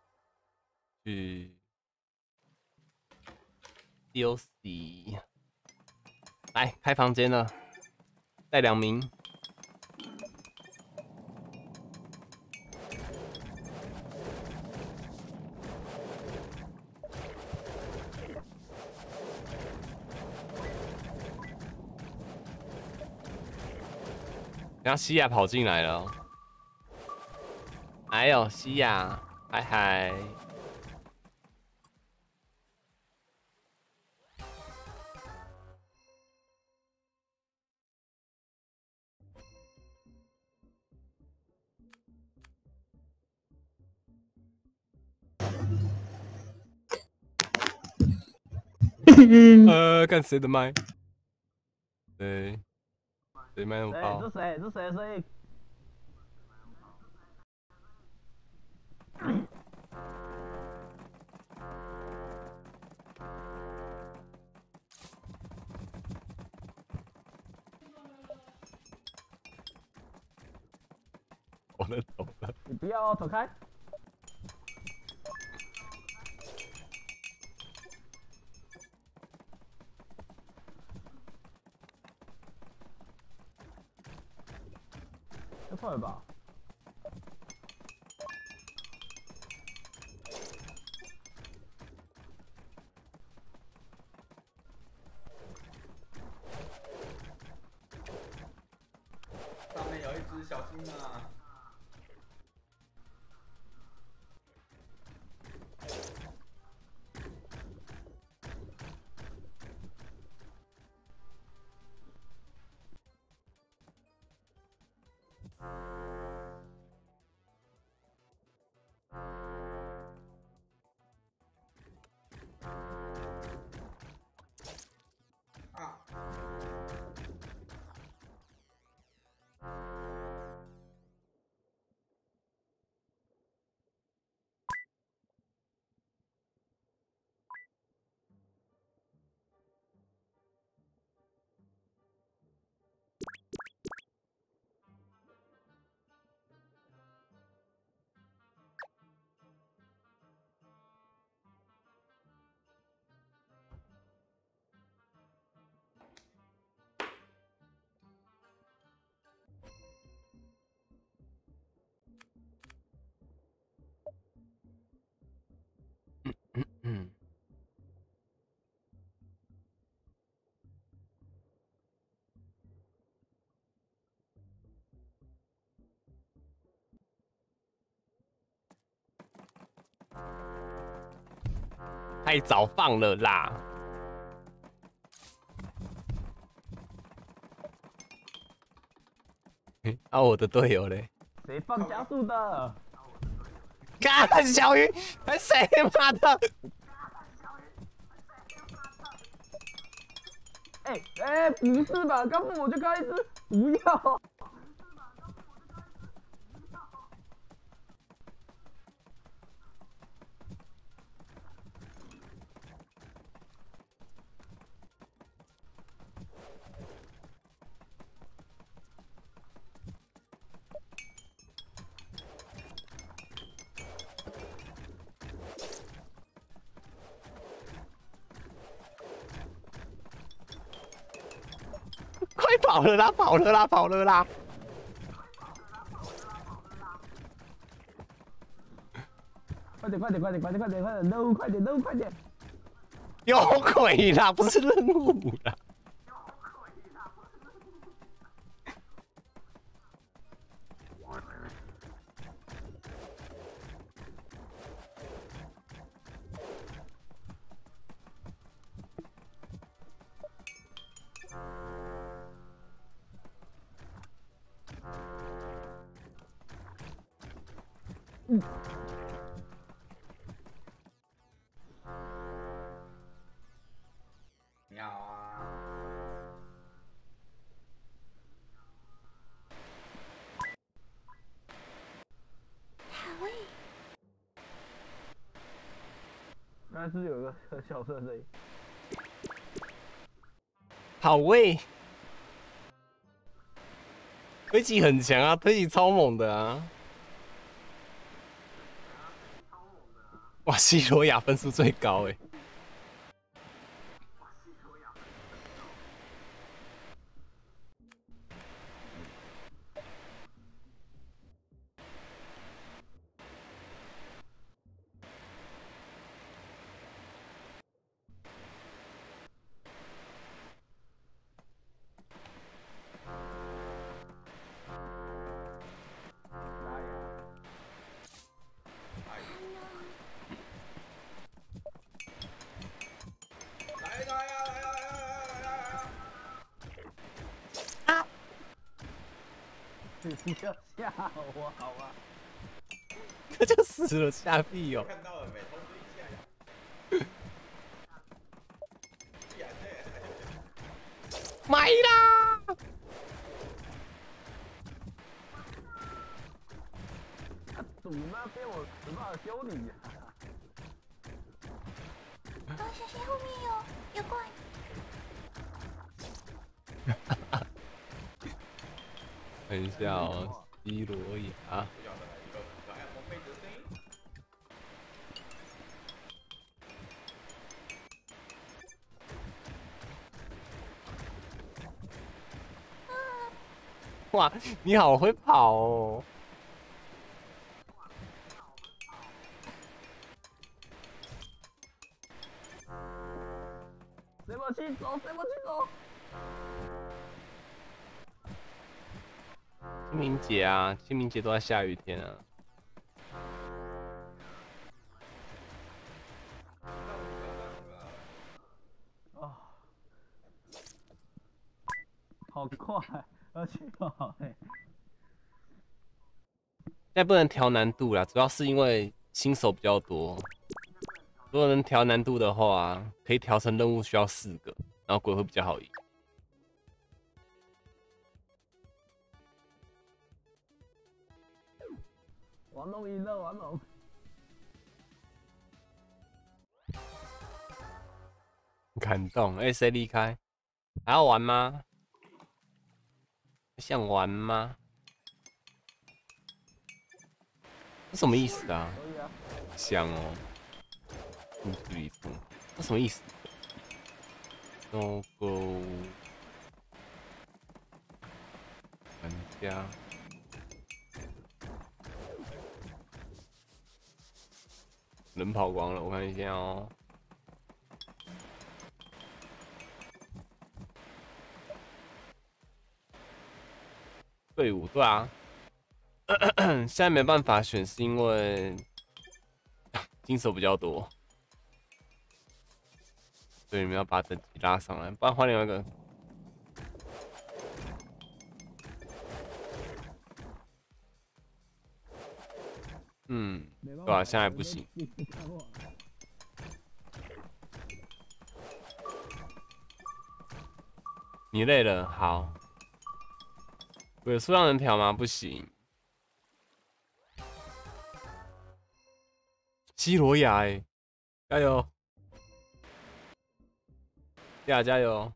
去休息。来开房间了，带两名。然后西亚跑进来了，哎呦，西亚，嗨嗨，呃，看谁的麦？对，谁麦那么哎、爆这？谁？这谁的声音？我的走了。你不要走开。快了吧！上面有一只，小心啊！啊！太早放了啦！啊，我的队友嘞？谁放加速的？干小鱼，还谁妈的？哎哎，不是吧？刚不我就开一只，不要！跑了啦！跑了啦！跑了啦！快点快点快点快点快点快点，，no，快点，no，快点！有鬼啦！不是任务啦！是有一个小声的声音？好喂，推挤很强啊，推挤超猛的啊！哇，西罗亚分数最高哎、死哇，你好会跑哦！谁把气走？谁把气走？清明节啊，清明节都在下雨天啊。啊、在不能调难度啦，主要是因为新手比较多。如果能调难度的话，可以调成任务需要四个，然后鬼会比较好赢。玩龙赢了，玩龙。感动，哎、谁离开？还要玩吗？想玩吗？这什么意思啊？可以啊，想哦，近距离风，这什么意思？No go，玩家，人跑光了，我看一下哦。队伍对啊，现在没办法选，是因为金手比较多。所以，你们要把等级拉上来，不然换另外一个。嗯，对啊现在不行。你累了，好。鬼数量能调吗？不行。西罗亚，哎，加油！亚加油！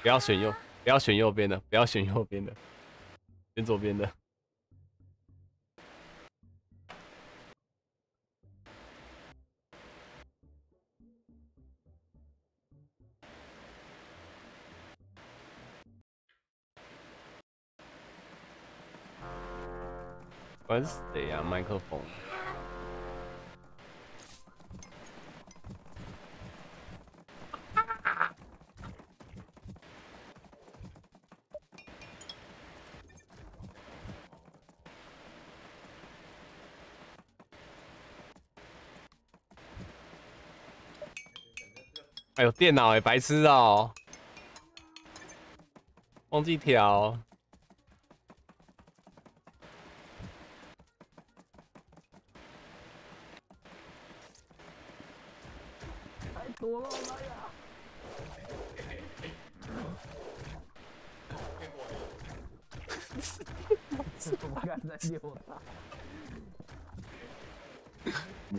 不要选右，不要选右边的，不要选右边的，选左边的。关是谁呀？麦克风。哎呦，电脑哎，白痴哦、忘记调。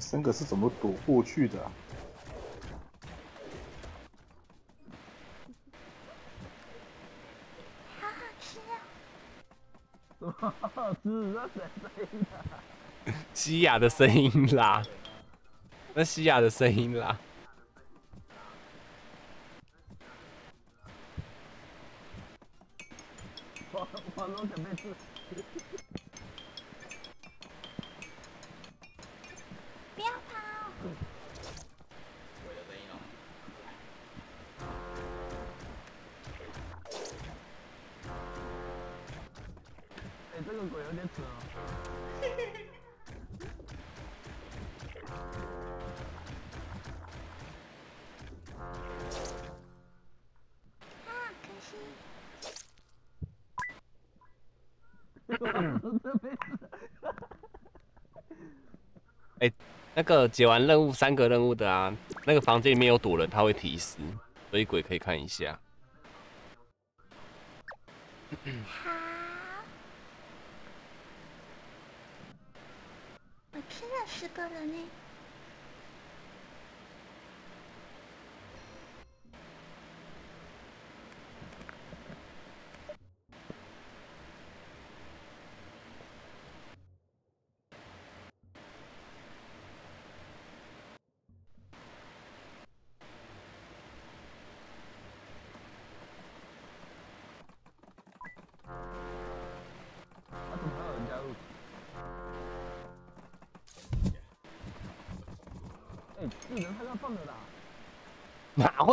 三个是怎么躲过去的啊、好吃啊！怎么好好吃？那谁声音啊？西亚的声音啦，那西亚的声音啦。个解完任务三个任务的啊，那个房间里面有躲人，他会提示，所以鬼可以看一下。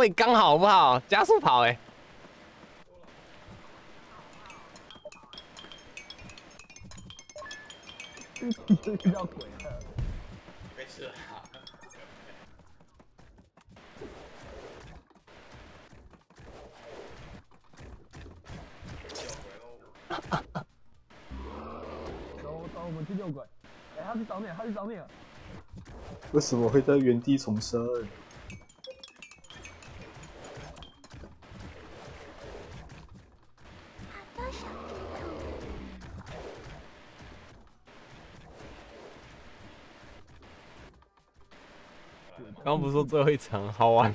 刚好不好？加速跑哎、这遇到鬼了。被吃了啊。有鬼喽！走走，我们去救鬼。哎、他去找你，他去找你了。为什么会在原地重生？说最后一层好玩？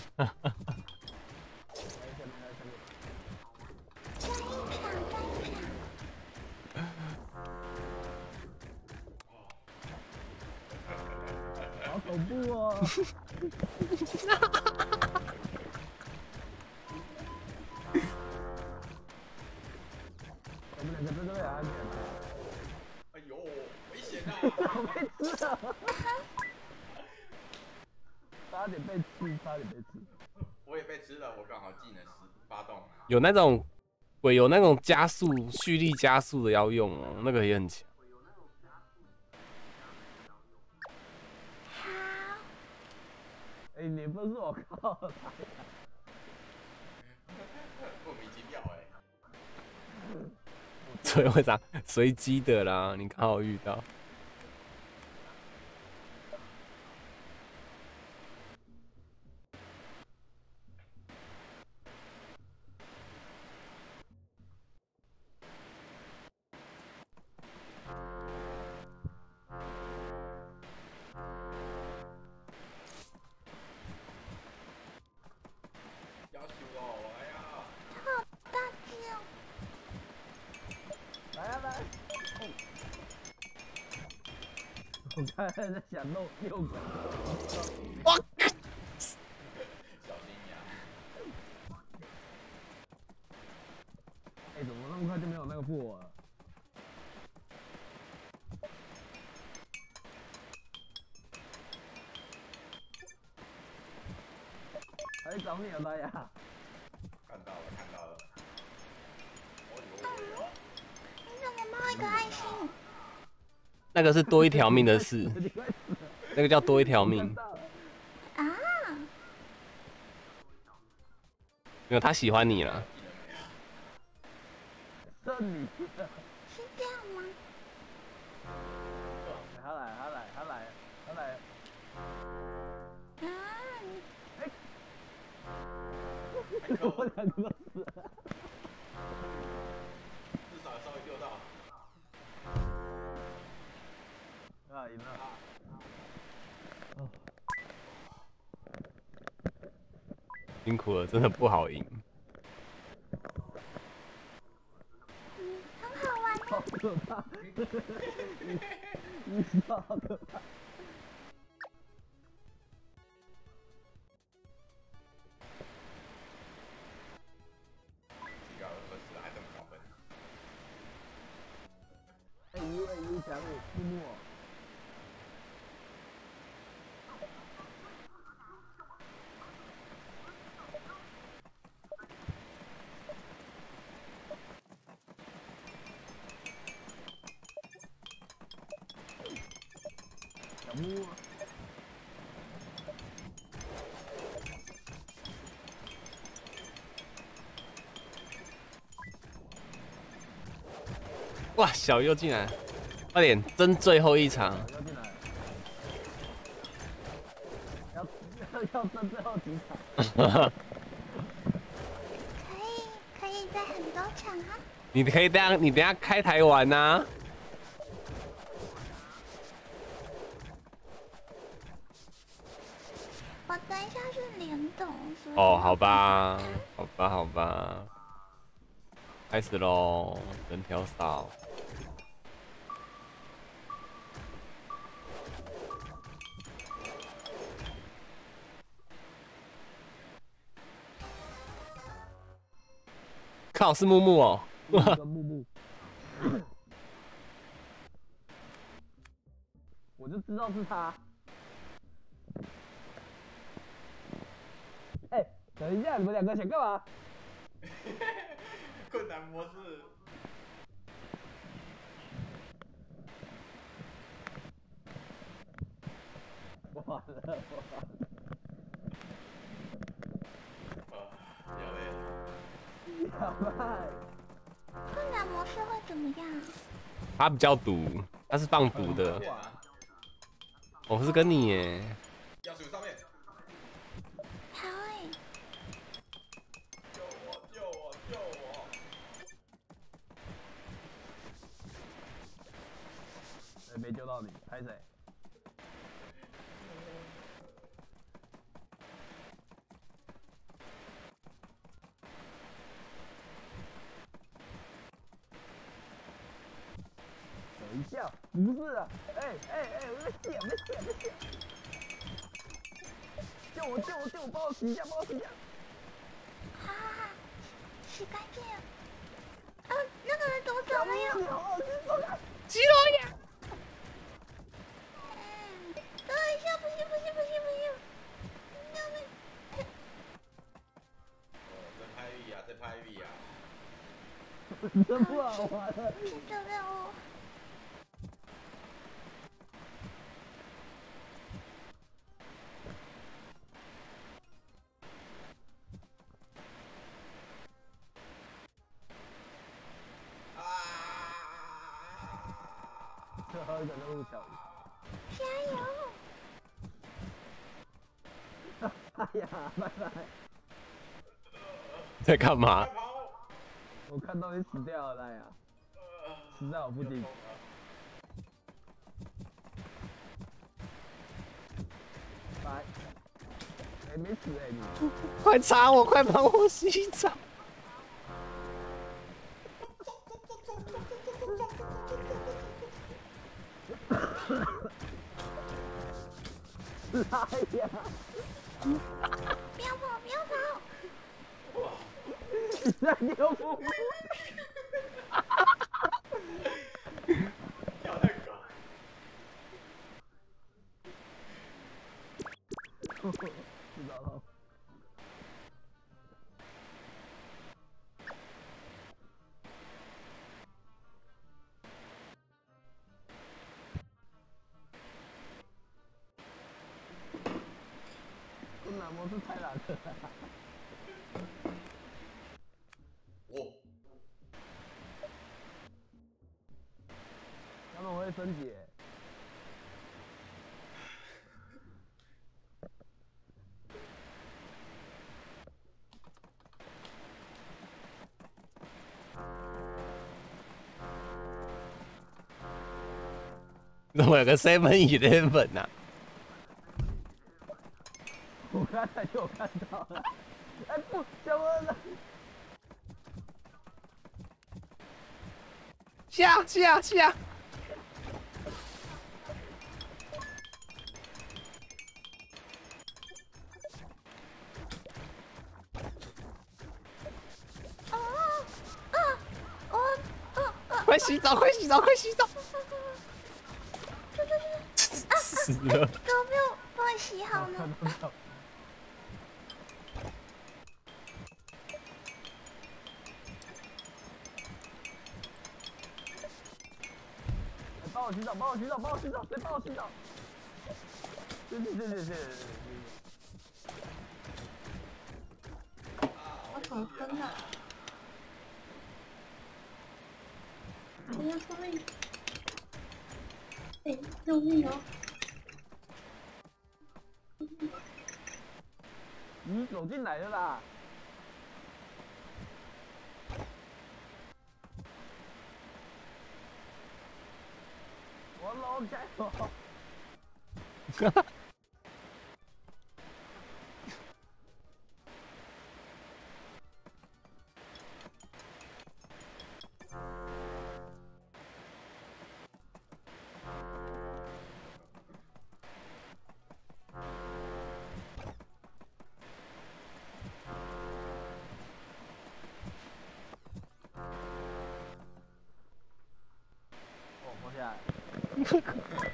有那种鬼有那种加速蓄力加速的要用哦，那个也很强。你不是我靠，莫名其妙哎、所以会啥随机的啦，你刚好遇到。在想弄六个，小心呀！哎、怎么那么快就没有那个破了？还找你了，大家。看到了，看到了。哦呦，你怎么冒一个爱心？那个是多一条命的事，那个叫多一条命啊，没有，他喜欢你了。是你的。是这样吗？他来，他来，他来，他来。啊，我两个都死辛苦了，真的不好赢。很好玩好可怕！你知道好可怕！小优进来，快点争最后一场。要进来。要要要争最后几场。可以，可以在很多场啊。你可以等下，你等下开台玩呐、我等一下是联动，所以哦，好吧，好吧，好吧，开始喽，人条扫。靠，是木木哦。跟木木，我就知道是他。哎、等一下，你们两个想干嘛？困难模式。完了，完了困难模式会怎么样？它比较毒，它是放毒的。我是跟你耶，要数上面，好诶，救我，救我，救我！哎没救到你？拍谁？等一下，不是啊！哎哎哎，我在血，我在血，我在血！救我救我救我！帮我洗一下，帮我洗一下！好好好，洗干净了。啊，那个人怎么走了呀。好恶心，走开！嗯，等一下，不行不行不行不行，那个哦，真拍鱼啊，在拍鱼啊！真不好玩了。是这任加油！哎呀，拜拜！在干嘛？我看到你死掉了，哎呀，死在我附近。拜。哎，没死哎你。快插我，快帮我洗澡！哎呀！不要跑，不要跑！你在丢我！怎么有个 Seven Eleven 呐？我刚才就看到了。哎不，怎么了？下下下！啊啊！我啊啊！快洗澡，快洗澡，快洗澡！是是是。我挺坑的。人家说了，哎，有没有？你走进来了啦。我老家伙。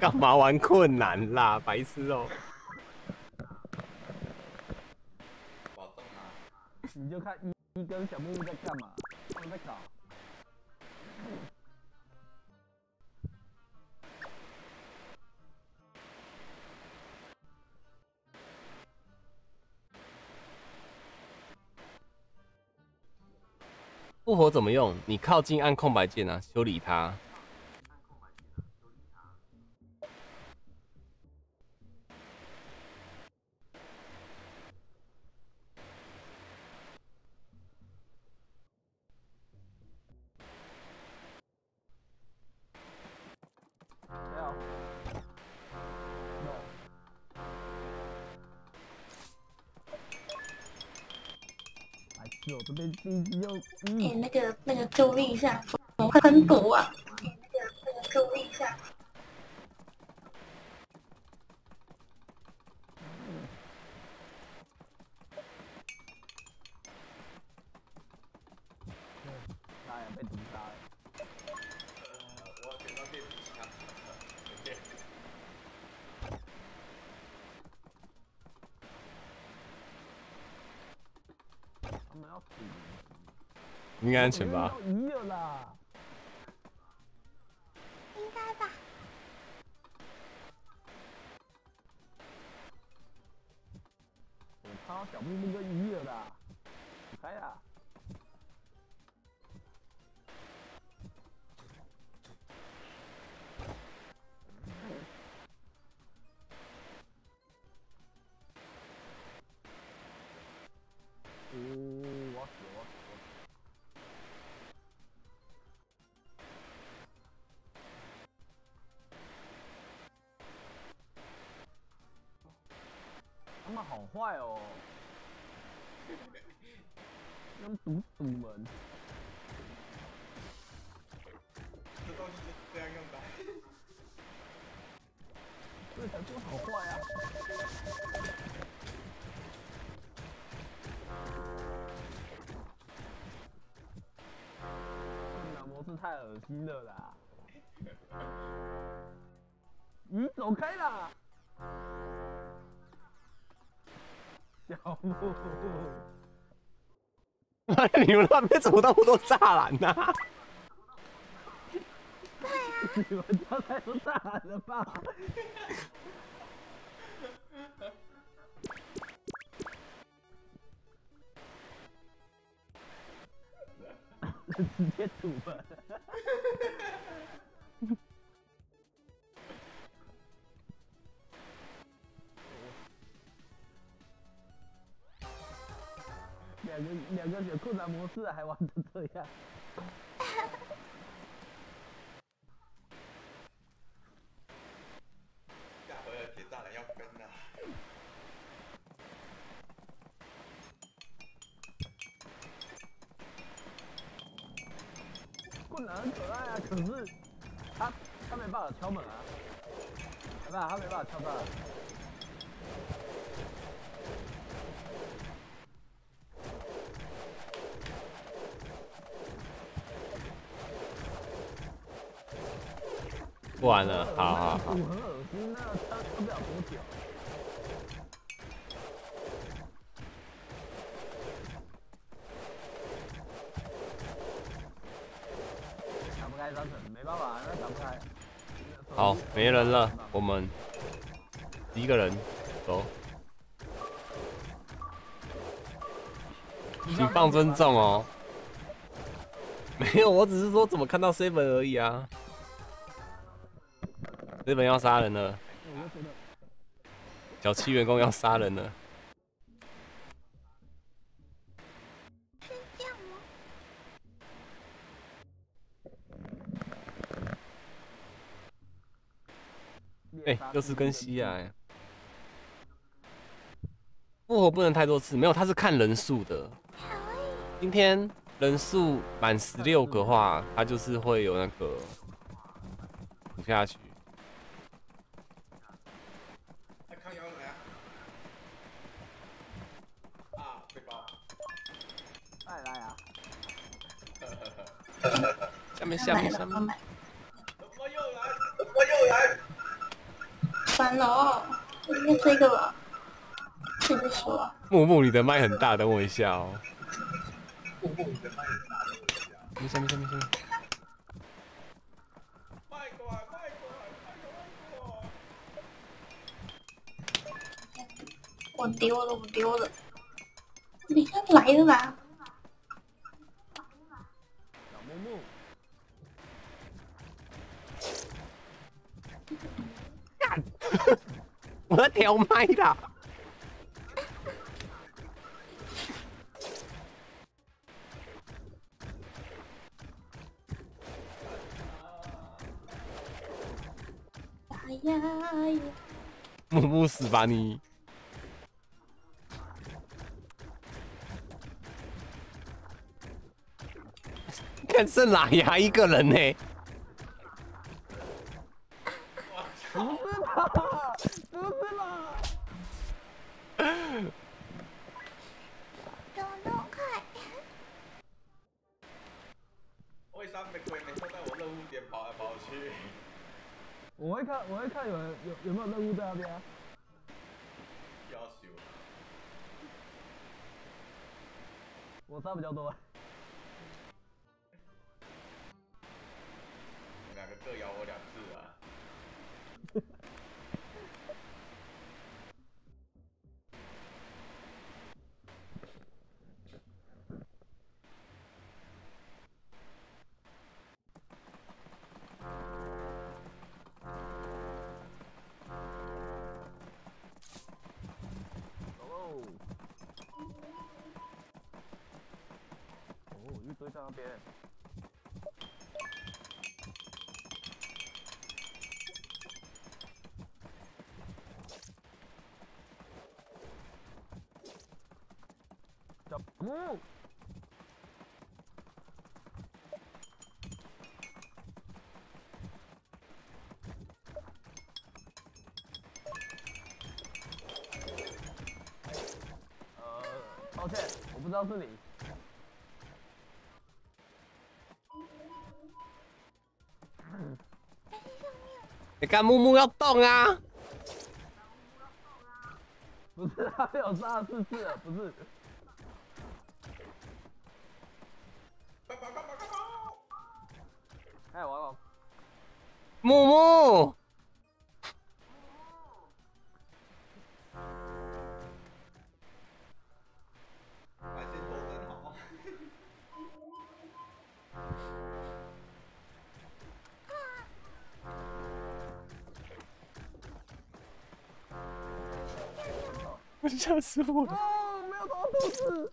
干嘛玩困难啦，白痴哦！你就看一一跟小木木在干嘛？他们在搞。复活怎么用？你靠近按空白键啊，修理它。我很堵啊！下。嗯，他也。应该安全吧？坏哦，用堵堵门，你们那边怎么那么多栅栏呢？你们家太多大了吧？直接堵了。两个两个选困难模式还玩成这样，下回的铁栅栏要跟啊。困难很可爱啊，可是他他没办法敲门啊，没办法，他没办法敲栅栏。不玩了，好好好。好，没人了，我们一个人走，请放尊重哦。没有，我只是说怎么看到 seven 而已啊。日本要杀人了，小七员工要杀人了。是这样吗？哎、又是跟西亚、欸。复活不能太多次，没有，他是看人数的。今天人数满十六个话，他就是会有那个补下去。下面下面下面，怎么又来？怎么又来？烦了哦，应该这个吧？自己说，木木，你的麦很大，等我一下哦。下面下面下面下面，快过来，快过来，快过来！我丢了，我丢了。你看来了吧？我在调麦啦。哎呀！木木死吧你！看剩哪牙一个人呢、是吧？不是吧？どの回为啥玫瑰每次在我任务点跑来跑去？我会看，我会看有人有有没有任务在那边啊。要求。算比较多。呃，抱歉，我不知道是你。你看木木要动啊！不是，他被我杀了四次了，不是。吓死我了！哦，没有找到兔子。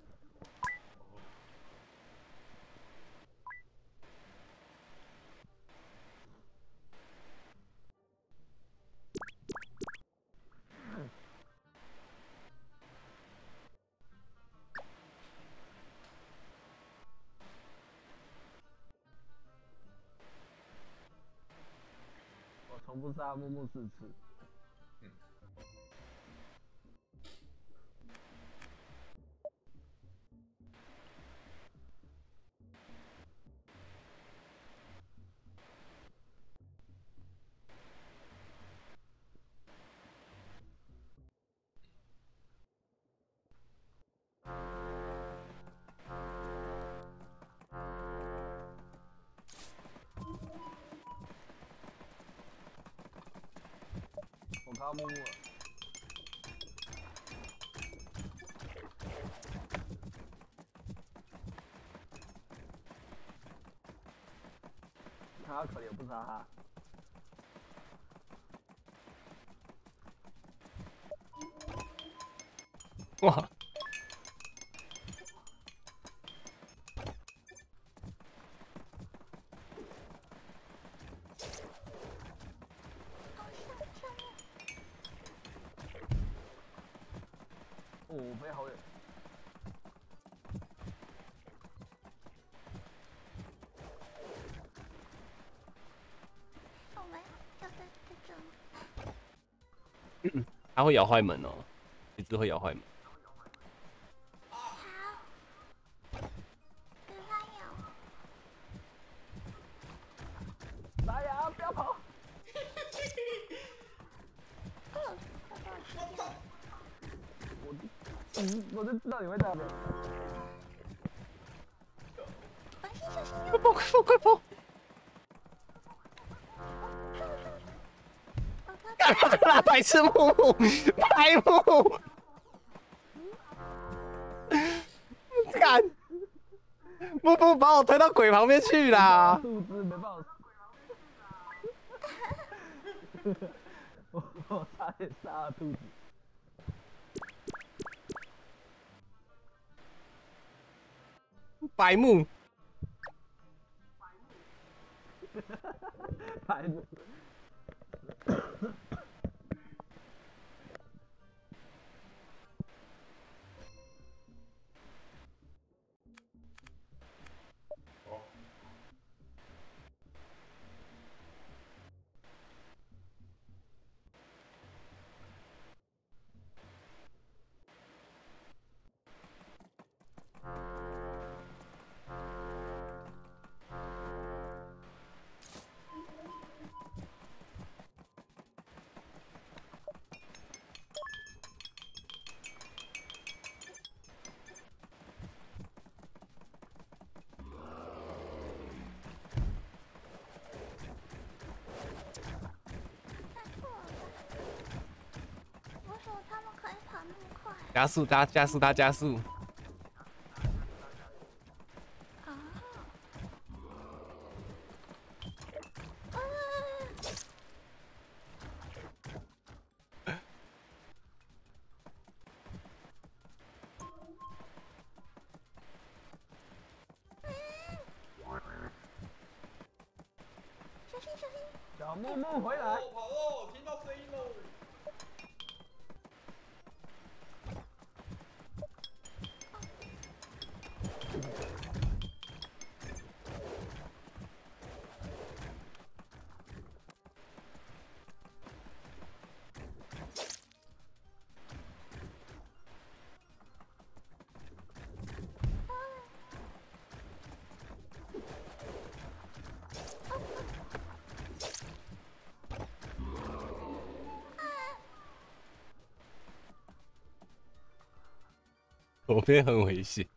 我重复杀木木四次。木木。他可怜，不杀他。它会咬坏门哦，一直会咬坏门。白木木，白木！干！木木把我推到鬼旁边去啦！兔子没办法。我我差点杀了兔子。白木，白目。加速加加速他加速！左边很危险。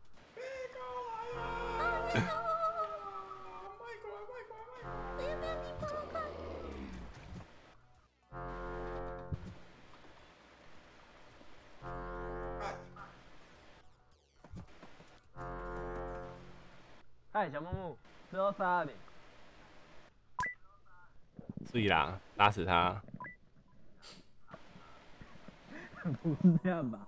嗨，小木木，知道杀了你。注意啦，打死他！不是这样吧？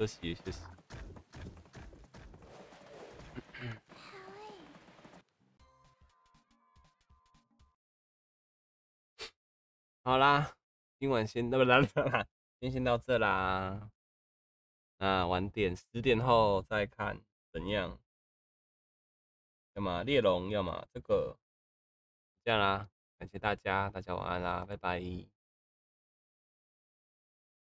休息休息。好啦，今晚先那么啦啦，啦，先先到这啦。那晚点十点后再看怎样，要么猎龙，要么这个，这样啦。感谢大家，大家晚安啦，拜拜。